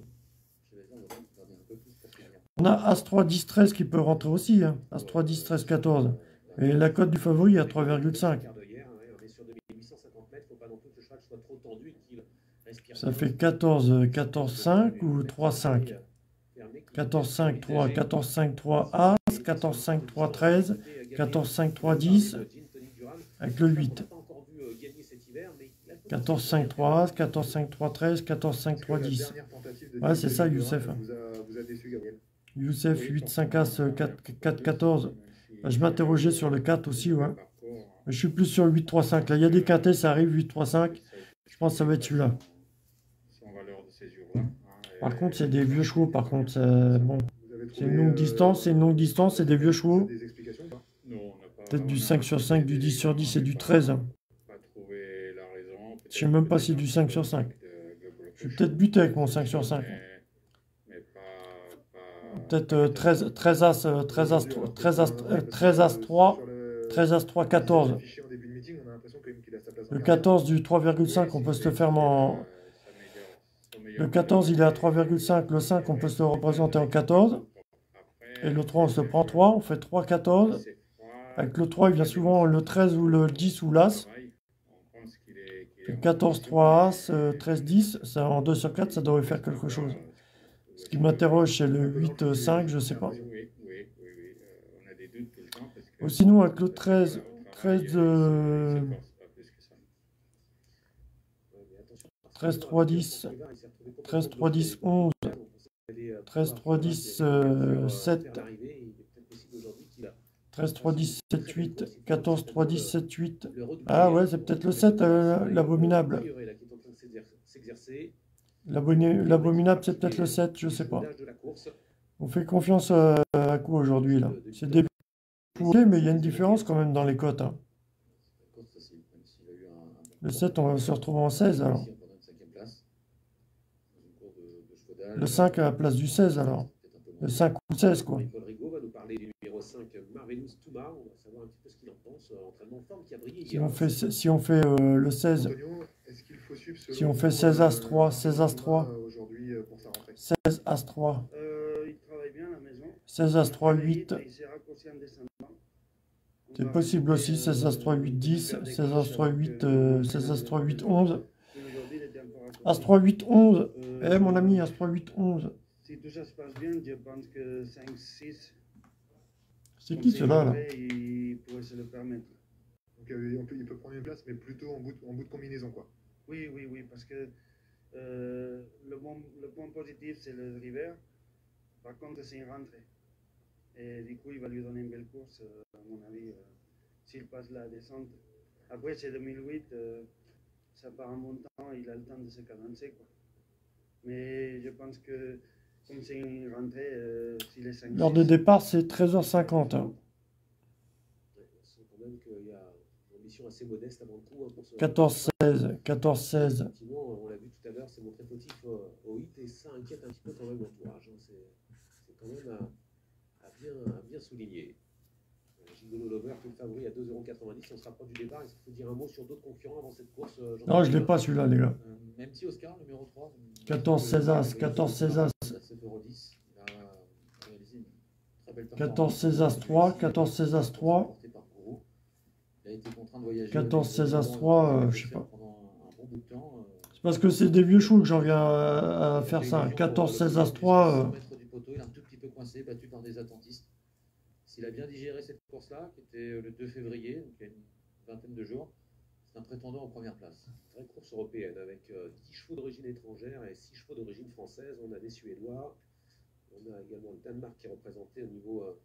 On a As 3, 10, 13 qui peut rentrer aussi. Hein. As 3, 10, 13, 14. Et la cote du favori est à 3,5.
Quart de hier, hein, on est sur 2850 mètres, faut pas non plus que le cheval soit trop tendu et qu'il respire
Ça fait 14, euh, 14, 5 ou 3, 5 14, 5, 3, 14, 5, 3, As, 14, 5, 3, 13, 14, 5, 3, 10, avec le 8. 14, 5, 3, As, 14, 5, 3, 13, 14, 5, 3, 10. Ouais, c'est ça, Youssef. Youssef, 8, 5, As, 4, 4, 14. Bah, Je m'interrogeais sur le 4 aussi, ouais. Je suis plus sur le 8, 3, 5. Là, il y a des quintés, ça arrive, 8, 3, 5. Je pense que ça va être celui-là. Par contre, c'est des vieux chevaux, par contre. c'est- Bon, c'est une longue distance, c'est une longue distance, c'est des vieux chevaux. Peut-être du 5 sur 5, du 10 sur 10 et du 13. hein. Je sais même pas si du 5 sur 5. Je vais peut-être buter avec mon 5 sur 5. Peut-être euh, 13, 13 As, euh, 13 As, 13 As, euh, 13 As 3, 13 As 3, 14.
Affiché en début de meeting, on a l'impression quand même qu'il a sa place en
Le
quart.
14 du 3,5, on peut se le faire en... Le 14, il est à 3,5. Le 5, on peut se le représenter en 14. Et le 3, on se prend 3. On fait 3, 14. Avec le 3, il vient souvent le 13 ou le 10 ou l'As. Le 14, 3 As, euh, 13, 10. Ça, en 2 sur 4, ça devrait faire quelque chose. Ce qui m'interroge, c'est le 8, euh, 5, je sais pas.
Oui, oui, oui, oui. euh, on a des doutes tout le temps parce que.
Ou sinon, avec le 13, 13, euh, 13, 3, 10, 13, 3, 10, 11, 13, 3, 10, euh, 7, 13, 3, 10, 7, 8, 14, 3, 10, 7, 8. Ah ouais, c'est peut-être le 7, euh, l'abominable. L'abominable, c'est peut-être le 7, je sais pas. On fait confiance euh, à quoi aujourd'hui là? C'est des mais il y a une différence quand même dans les cotes. hein. Le 7, on va se retrouver en 16 alors. Le 5 à la place du 16 alors. Le 5 ou le 16 quoi.
Paul Rigaud va nous parler du numéro 5, Marvelous Touma. On va savoir un petit peu ce qu'il en pense. euh, Entraînement en forme qui a brillé
Si on fait, si on fait euh, le 16,
Est-ce qu'il faut suivre
si on fait 16 As 3, 16 As 3,
aujourd'hui euh, pour sa rentrée
16 As 3,
Euh, il travaille bien à la maison.
16 As 3, 8,
Il s'est raccourci en descendant.
c'est possible aussi, 16 As 3, 8, 10, 16 As 3, 8, euh, 16 As 3, 8, 11,
Aujourd'hui, il était encore raccourci.
As 3, 8, 11,
Euh,
eh mon ami, As 3, 8, 11,
Si tout ça se passe bien, je pense que 5, 6.
c'est qui ceux-là là?
Il pourrait se le permettre.
Donc euh, on peut- il peut prendre une place, mais plutôt en bout de, en bout de combinaison quoi.
Oui, oui, oui, parce que euh, le, bon, le point positif, c'est le river. Par contre, c'est une rentrée. Et du coup, il va lui donner une belle course, euh, à mon avis, euh, s'il passe la descente. Après, c'est 2008, euh, ça part en montant, il a le temps de se cadencer. Quoi. Mais je pense que, comme c'est une rentrée, euh, s'il est 5
L'heure de départ, c'est 13h50. hein.
Assez modeste avant le coup hein, pour ce
14-16, 14-16.
Effectivement, on l'a vu tout à l'heure, c'est montré fautif euh, au hit et ça inquiète un petit peu quand même l'entourage. hein. C'est c'est quand même à, à bien, à bien souligner. Lover le favori à 2,90€. On se rapproche du départ. Est-ce qu'il faut dire un mot sur d'autres concurrents avant cette course euh,
Non, je l'ai pas celui-là, les gars.
Euh, même si Oscar, numéro 3.
14-16 As, 14-16 As.
7,10€. Il a réalisé une très belle
14-16 As 3, 14-16 As 3.
Porté par Kourou. Il a été contraint de voyager.
14-16 As 3, euh, je sais pas.
Euh,
C'est parce que c'est des vieux choux que j'en viens à, à faire ça. 14-16 As 3. euh,
mètres du poteau, il est un tout petit peu coincé, battu par des attentistes. S'il a bien digéré cette course-là, qui était euh, le 2 février, donc il y a une vingtaine de jours, c'est un prétendant en première place.
Vraie course européenne avec euh, 10 chevaux d'origine étrangère et 6 chevaux d'origine française. On a des Suédois. On a également le Danemark qui est représenté au niveau euh,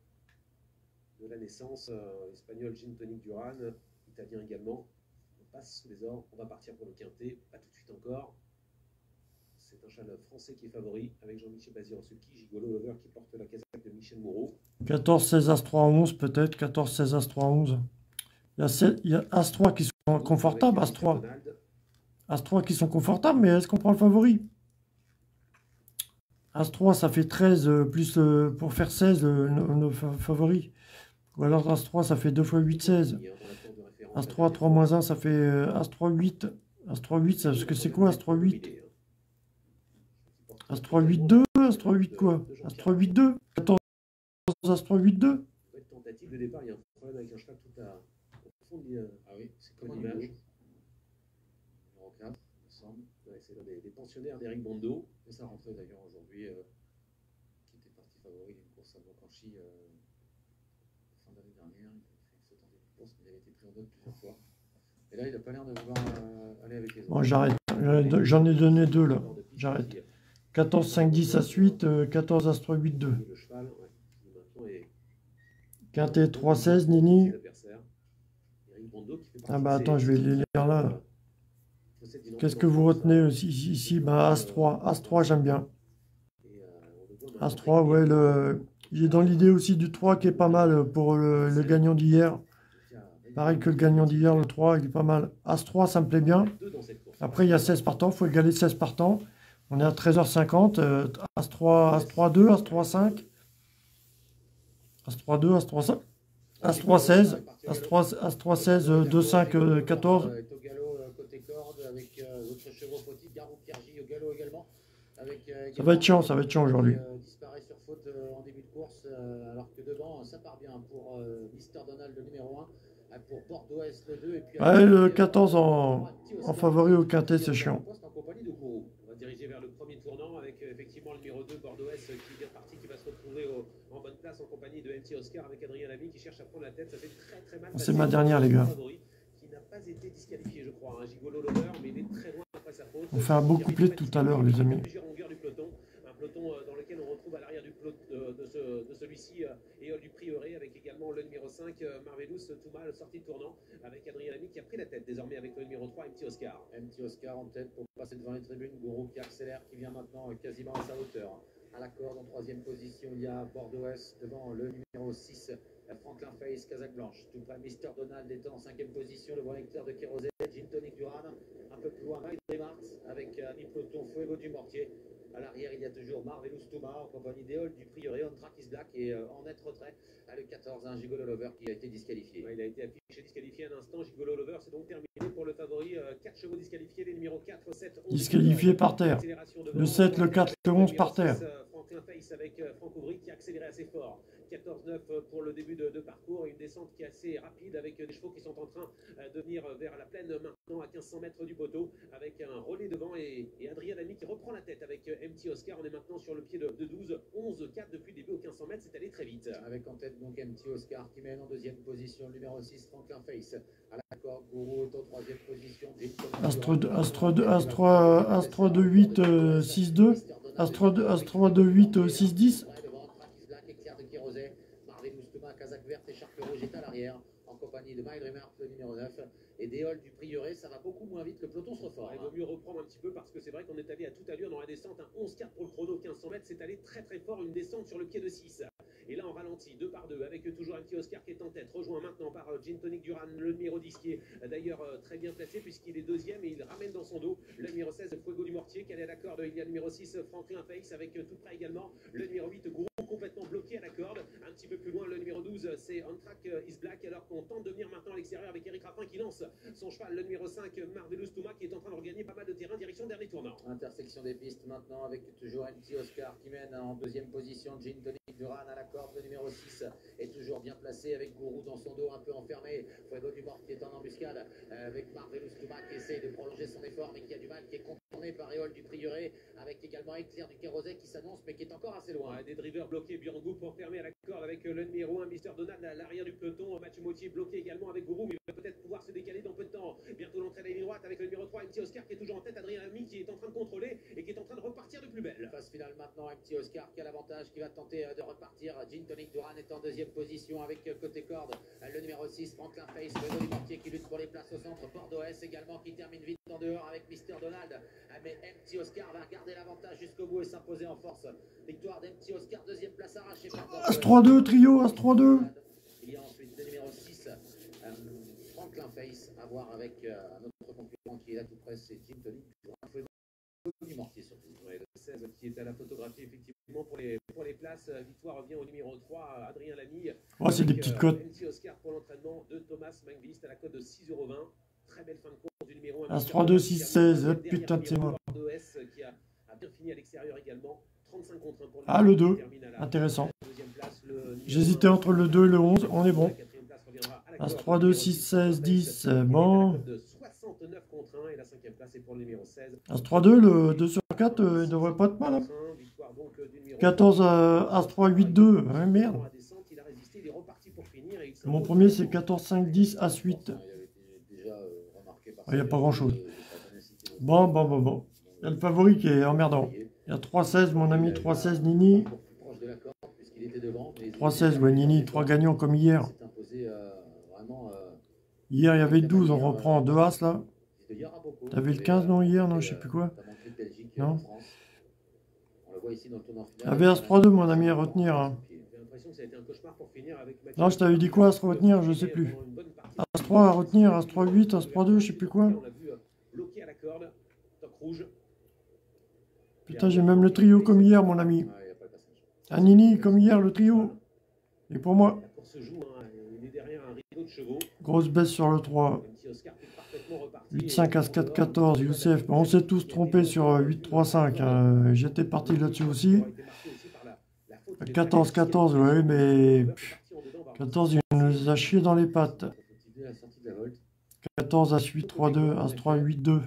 de la naissance. euh, Espagnol Gin Tonic Duran, italien également. On passe sous les ordres. On va partir pour le quintet. Pas tout de suite encore. C'est un cheval français qui est favori avec Jean-Michel Bazir-Osuki, Gigolo Lover qui porte la casaque de Michel Moreau.
14-16 As 3 11 peut-être. 14-16 As 3 11. Il y a, sept- il y a As 3 qui sont confortables. As 3. As 3 qui sont confortables, mais est-ce qu'on prend le favori? As 3, ça fait 13 euh, plus euh, pour faire 16 euh, nos, nos fa- favoris. Ou alors As 3, ça fait 2 fois 8, 16. As 3, 3 moins 1, ça fait euh, As 3, 8. As 3, 8, ça- ce que c'est quoi As 3, 8 As 3, 8, 2 As 3, 8 quoi? As 3, 8, 2 14 As 3, 8, 2
Belle tentative de départ. Il y a un problème avec un cheval tout à, de
Ah oui, c'est
comme l'image?
l'image. Numéro 4, il me semble.
Ouais, c'est l'un des, des pensionnaires d'Eric Bondo.
Et sa rentrée d'ailleurs aujourd'hui, euh, qui était parti favori d'une course à Bocanchy euh, fin d'année dernière. Il a fait course, mais il avait été pris en note plusieurs fois. Et là, il n'a pas l'air de vouloir euh, aller avec les autres.
Bon, j'arrête. J'en- J'en ai donné deux là. J'arrête. 14, 5, 10 As 8, euh, 14 As 3, 8, 2.
Le cheval, ouais, qui maintenant est
Quintet 3, 16, Nini. Ah bah attends, je vais les lire là. Qu'est-ce que vous retenez aussi ici, ici bah, As 3. As 3, j'aime bien. As 3, ouais, le... il est dans l'idée aussi du 3 qui est pas mal pour le, le gagnant d'hier. Pareil que le gagnant d'hier, le 3, il est pas mal. As 3, ça me plaît bien. Après, il y a 16 partants, il faut égaler 16 partants. On est à 13h50. euh, As 3, As 3, 2, As 3, 5. As 3, 2, As 3, 5. As 3, 16. As 3, As 3 16, euh, 2, 5, euh, 14.
Euh, est au galop euh, côté corde avec euh, d'autres chevaux fautifs. Garou Piergy au galop également. Avec, euh,
Ça va être chiant, ça va être chiant aujourd'hui.
euh, disparaît sur faute euh, en début de course, euh, alors que devant, ça part bien pour Mister Donald le numéro 1, euh, pour Bordeaux S le 2. Et puis,
le 14 en, en favori au quintet, c'est chiant.
en compagnie de Kourou. On va se diriger vers le premier tournant avec euh, effectivement le numéro 2 Bordeaux S euh, qui est bien parti, qui va se retrouver au- en bonne place MT Oscar avec Adrien Lamy qui cherche à prendre la tête. Ça fait très très mal.
C'est ma dernière, les gars.
Qui n'a pas été disqualifié, je crois. Un gigolo lover, mais il est très loin après sa faute.
On fait un beau couplet tout à l'heure, les amis.
Plusieurs longueurs du peloton. Un peloton euh, dans lequel on retrouve à l'arrière du pelot- euh, de, ce- de celui-ci euh, Éole du Prieuré avec également le numéro 5 euh, Marvelous Touma, le sortie de tournant avec Adrien Lamy qui a pris la tête désormais avec le numéro 3 MT Oscar.
MT Oscar en tête pour passer devant les tribunes. Gourou qui accélère, qui vient maintenant quasiment à sa hauteur. À la corde en troisième position, il y a Bordeaux Est devant le numéro 6, euh, Franklin Face, Casaque Blanche. Tout près, Mister Donald est en cinquième position, le bon lecteur de Kérosé, Gin Tonic Duran. Un peu plus loin, Mike Demart avec euh, mi peloton Fuego du Mortier. À l'arrière, il y a toujours Marvelous Touma en compagnie d'Eol du Prieuré, On Track is Black et euh, en net retrait, à le 14, un Gigolo Lover qui a été disqualifié.
Ouais, il a été affiché disqualifié un instant. Gigolo Lover, c'est donc terminé pour le favori. 4 chevaux disqualifiés, les numéros 4, 7, 11.
Disqualifié par terre. Le 7, le 4, le 11 par terre.
euh, Franklin Face avec euh, Franck Aubry qui a accéléré assez fort. 14-9 euh, pour le début de, de parcours. Une descente qui est assez rapide avec des chevaux qui sont en train euh, de venir euh, vers la plaine maintenant à 1500 mètres du poteau avec un relais devant et, et Adrien Lamy qui reprend la tête avec MT Oscar. On est maintenant sur le pied de, de 12, 11, 4 depuis le début aux 1500 mètres. C'est allé très vite.
Avec en tête donc MT Oscar qui mène en deuxième position, le numéro 6, Franklin Face. À la corde, Gourou est en troisième position.
Astre 2, Astre 2, Astre, Astre 2, 8, euh, 6, 2. Astre 2, Astre 2, 8, euh, 6, 10.
Derrière, en compagnie de My Dreamer, le numéro 9, et Déol du Prieuré. Ça va beaucoup moins vite, le peloton se reforme.
Il vaut mieux reprendre un petit peu parce que c'est vrai qu'on est allé à toute allure dans la descente. Un 11 4 pour le chrono, 1500 mètres, c'est allé très très fort, une descente sur le pied de 6. Et là, on ralentit, deux par deux, avec toujours un petit Oscar qui est en tête, rejoint maintenant par euh, Gin Tonic Duran, le numéro 10 qui est euh, d'ailleurs euh, très bien placé puisqu'il est deuxième et il ramène dans son dos le numéro 16, Fuego du Mortier, qui est à la corde. Il y a le numéro 6, Franklin Face, avec tout près également le numéro 8, Gourou, complètement bloqué à la corde. Un petit peu plus loin, le numéro 12, c'est On Track Is Black, alors qu'on tente de venir maintenant à l'extérieur avec Eric Raffin qui lance son cheval, le numéro 5, Marvelous Touma, qui est en train de regagner pas mal de terrain, direction dernier tournant.
Intersection des pistes maintenant avec toujours un petit Oscar qui mène en deuxième position. Gin Tonic Duran à la corde, le numéro 6 est toujours bien placé avec Gourou dans son dos un peu enfermé. Fuego du Mort qui est en embuscade euh, avec Marvelous Touma qui essaye de prolonger son effort mais qui a du mal, qui est contourné par Éole du Prieuré avec également Éclair du Kéroset qui s'annonce mais qui est encore assez loin.
Des drivers bloqués, pour fermer à la corde avec le numéro 1, Mister Donald à l'arrière du peloton. Mathieu Mautier bloqué également avec Gourou, mais peut-être pouvoir se décaler dans peu de temps. Bientôt l'entrée ligne droite avec le numéro 3, petit Oscar qui est toujours en tête, Adrien Lamy qui est en train de contrôler et qui est en train de repartir de plus belle.
Phase finale maintenant, petit Oscar qui a l'avantage, qui va tenter euh, de repartir. Gin Tonic Duran est en deuxième position avec euh, côté corde le numéro 6, Franklin Face, le du Mortier qui lutte pour les places au centre. Bordeaux S également qui termine vite en dehors avec Mister Donald. Ah, Mais MT Oscar va garder l'avantage jusqu'au bout et s'imposer en force. Victoire d'MT Oscar, deuxième place arrachée par
As 3-2, trio, As 3-2.
Il y a ensuite le numéro 6, euh, Franklin Face, à voir avec euh, concurrent qui est là tout près, c'est Jim Tonic. du Mortier surtout.
Ouais, le 16 qui est à la photographie, effectivement, pour les, pour les places. Euh, Victoire revient au numéro 3, Adrien Lamy.
Oh, c'est des petites
euh,
cotes.
MC Oscar pour l'entraînement de Thomas Mangvist à la cote de 6,20€. Très belle fin de course du numéro 1.
As 3-2, 6-16. Putain de c'est moi.
Bordeaux S qui a, a bien fini à l'extérieur également. 35 contre 1 pour
Ah, le 2.
qui termine à la
Intéressant. J'hésitais entre le 2 et le 11. On est bon. As
corde.
3, 2, 6, 16, 10. c'est
Il est à la
Bon.
cote de 69 contre 1 et la cinquième place est pour le numéro 16.
As 3, 2, le 2 sur 4, euh, il devrait pas être mal. hein.
Victoire donc du numéro
14, euh, As 3, 8, 2. Ouais, merde. Mon premier, c'est 14, 5, 10, As 8.
Déjà euh, remarqué par
Il n'y a pas grand chose. Bon, bon, bon, bon. Il y a le favori qui est emmerdant. Il y a 3, 16, mon ami 3, 16, Nini.
Encore plus proche de la corde, puisqu'il était devant, mais
3, 16, ouais, Nini, 3 gagnants comme hier.
il s'est imposé euh, vraiment. euh,
Hier, il y avait 12, on reprend 2 As là.
hier.
T'avais le
Et,
15, non, hier,
euh,
non, je sais plus quoi. Non.
en France. On le voit ici dans le tournant
Il
final.
y avait As 3, 2, mon ami, à retenir. hein. Non, je t'avais dit quoi, As retenir, je sais plus. As 3 à retenir, As 3, 8, As 3, 2, je sais plus quoi.
Euh.
Putain, j'ai même le trio comme hier, mon ami.
Ouais, il y a pas le passage.
Un Nini comme hier, le trio. Et pour moi, grosse baisse sur le 3.
Un petit Oscar qui est parfaitement reparti.
8, 5, As 4, 14, Youssef. On s'est tous trompés sur euh, 8, 3, 5. hein. J'étais parti là-dessus aussi. 14, 14, ouais, mais pff, 14, il nous a chié dans les pattes.
Dès la sortie de la volte,
14, As 8, 3, 2, As 3, 8, 2.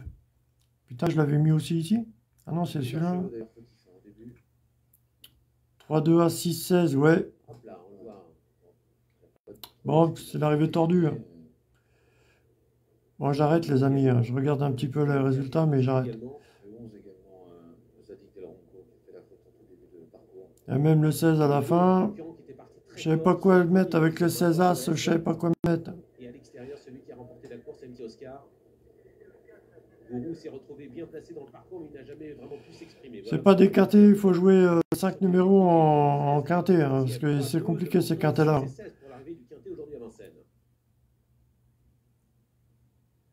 Putain, je l'avais mis aussi ici Ah non, c'est celui-là.
Chevaux, d'ailleurs, petit, ça, au début.
3, 2, As 6, 16, ouais.
Hop là, on le voit.
Bon, c'est l'arrivée tordue. hein. Bon, j'arrête les amis. hein. Je regarde un petit peu les résultats, mais j'arrête.
Également, le 11 également, euh, Zadig Del Ronco, qui fait la faute en tout début de parcours.
Il y a même le 16 à la fin. Je savais pas quoi mettre avec les 16 As, je savais pas quoi mettre.
Et à l'extérieur, celui qui a remporté la course, Oscar. Gourou s'est retrouvé bien placé dans le parcours, mais il n'a jamais vraiment pu s'exprimer.
C'est pas des quintés, il faut jouer 5 numéros en, en quintet, hein, parce que c'est compliqué ces quintés-là.
C'est 16 pour l'arrivée du quintet aujourd'hui à Vincennes.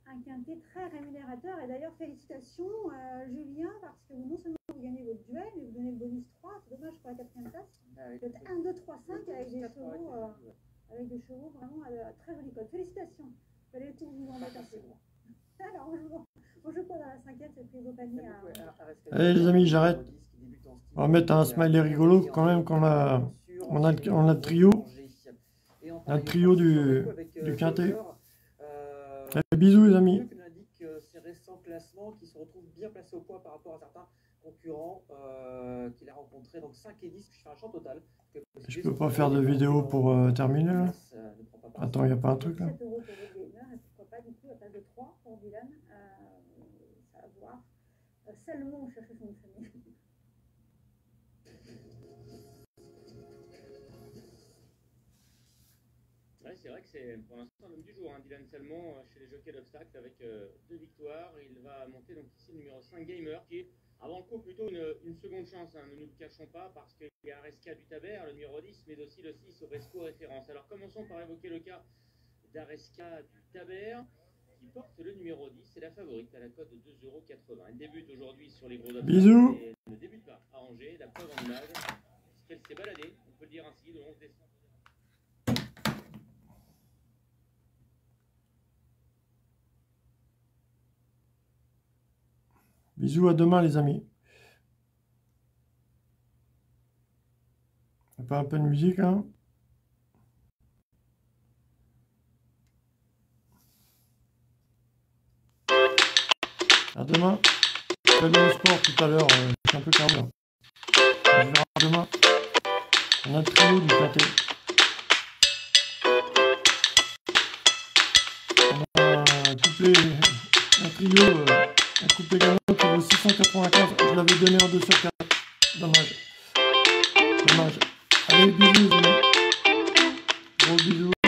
un quintet très d'ailleurs, félicitations, euh, Julien, parce que non seulement vous gagnez votre duel, mais vous donnez le bonus 3. C'est dommage pour la quatrième place. Vous êtes 1, 2, 3, 5 avec des chevaux, euh, avec des chevaux vraiment à la très jolie. Félicitations. Vous allez tout vous en mettre un peu. Alors, on joue, on joue quoi dans la cinquième? Prise au panier à...
Allez les amis, j'arrête. On va mettre un smiley rigolo quand même qu'on a, on a, le- on a le trio. Le trio du, du quintet. Allez, bisous les amis.
Euh, qui se retrouvent bien placés au poids par rapport à certains concurrents euh, qu'il a rencontrés. Donc 5 et 10, je fais un champ total.
Je peux pas faire de vidéo pour euh, terminer là Attends, il n'y a pas un truc là
7 euros pour votre
Ouais, c'est vrai que c'est pour l'instant l'homme du jour, hein, Dylan Salmon, euh, chez les jockeys d'obstacles, avec euh, deux victoires. Il va monter donc ici le numéro 5 Gamer, qui est avant le coup plutôt une, une seconde chance, hein, ne nous le cachons pas, parce qu'il y a Areska du Taber, le numéro 10, mais aussi le 6 Resco référence. Alors commençons par évoquer le cas d'Areska du Taber, qui porte le numéro 10, c'est la favorite à la cote de 2,80€. Elle débute aujourd'hui sur les gros obstacles,
Bisous.
et elle ne débute pas à Angers, la preuve en image, c'est qu'elle s'est baladée, on peut le dire ainsi, le 11 décembre.
Bisous, à demain les amis. Pas un peu de musique, hein À demain. Je vais au sport tout à l'heure, euh, c'est un peu calme. On demain. On a le trio du pâté. On a coupé un trio, euh, un coupé gamin je l'avais donné en 204. Dommage. Dommage. Allez, bisous, les. Gros bisous.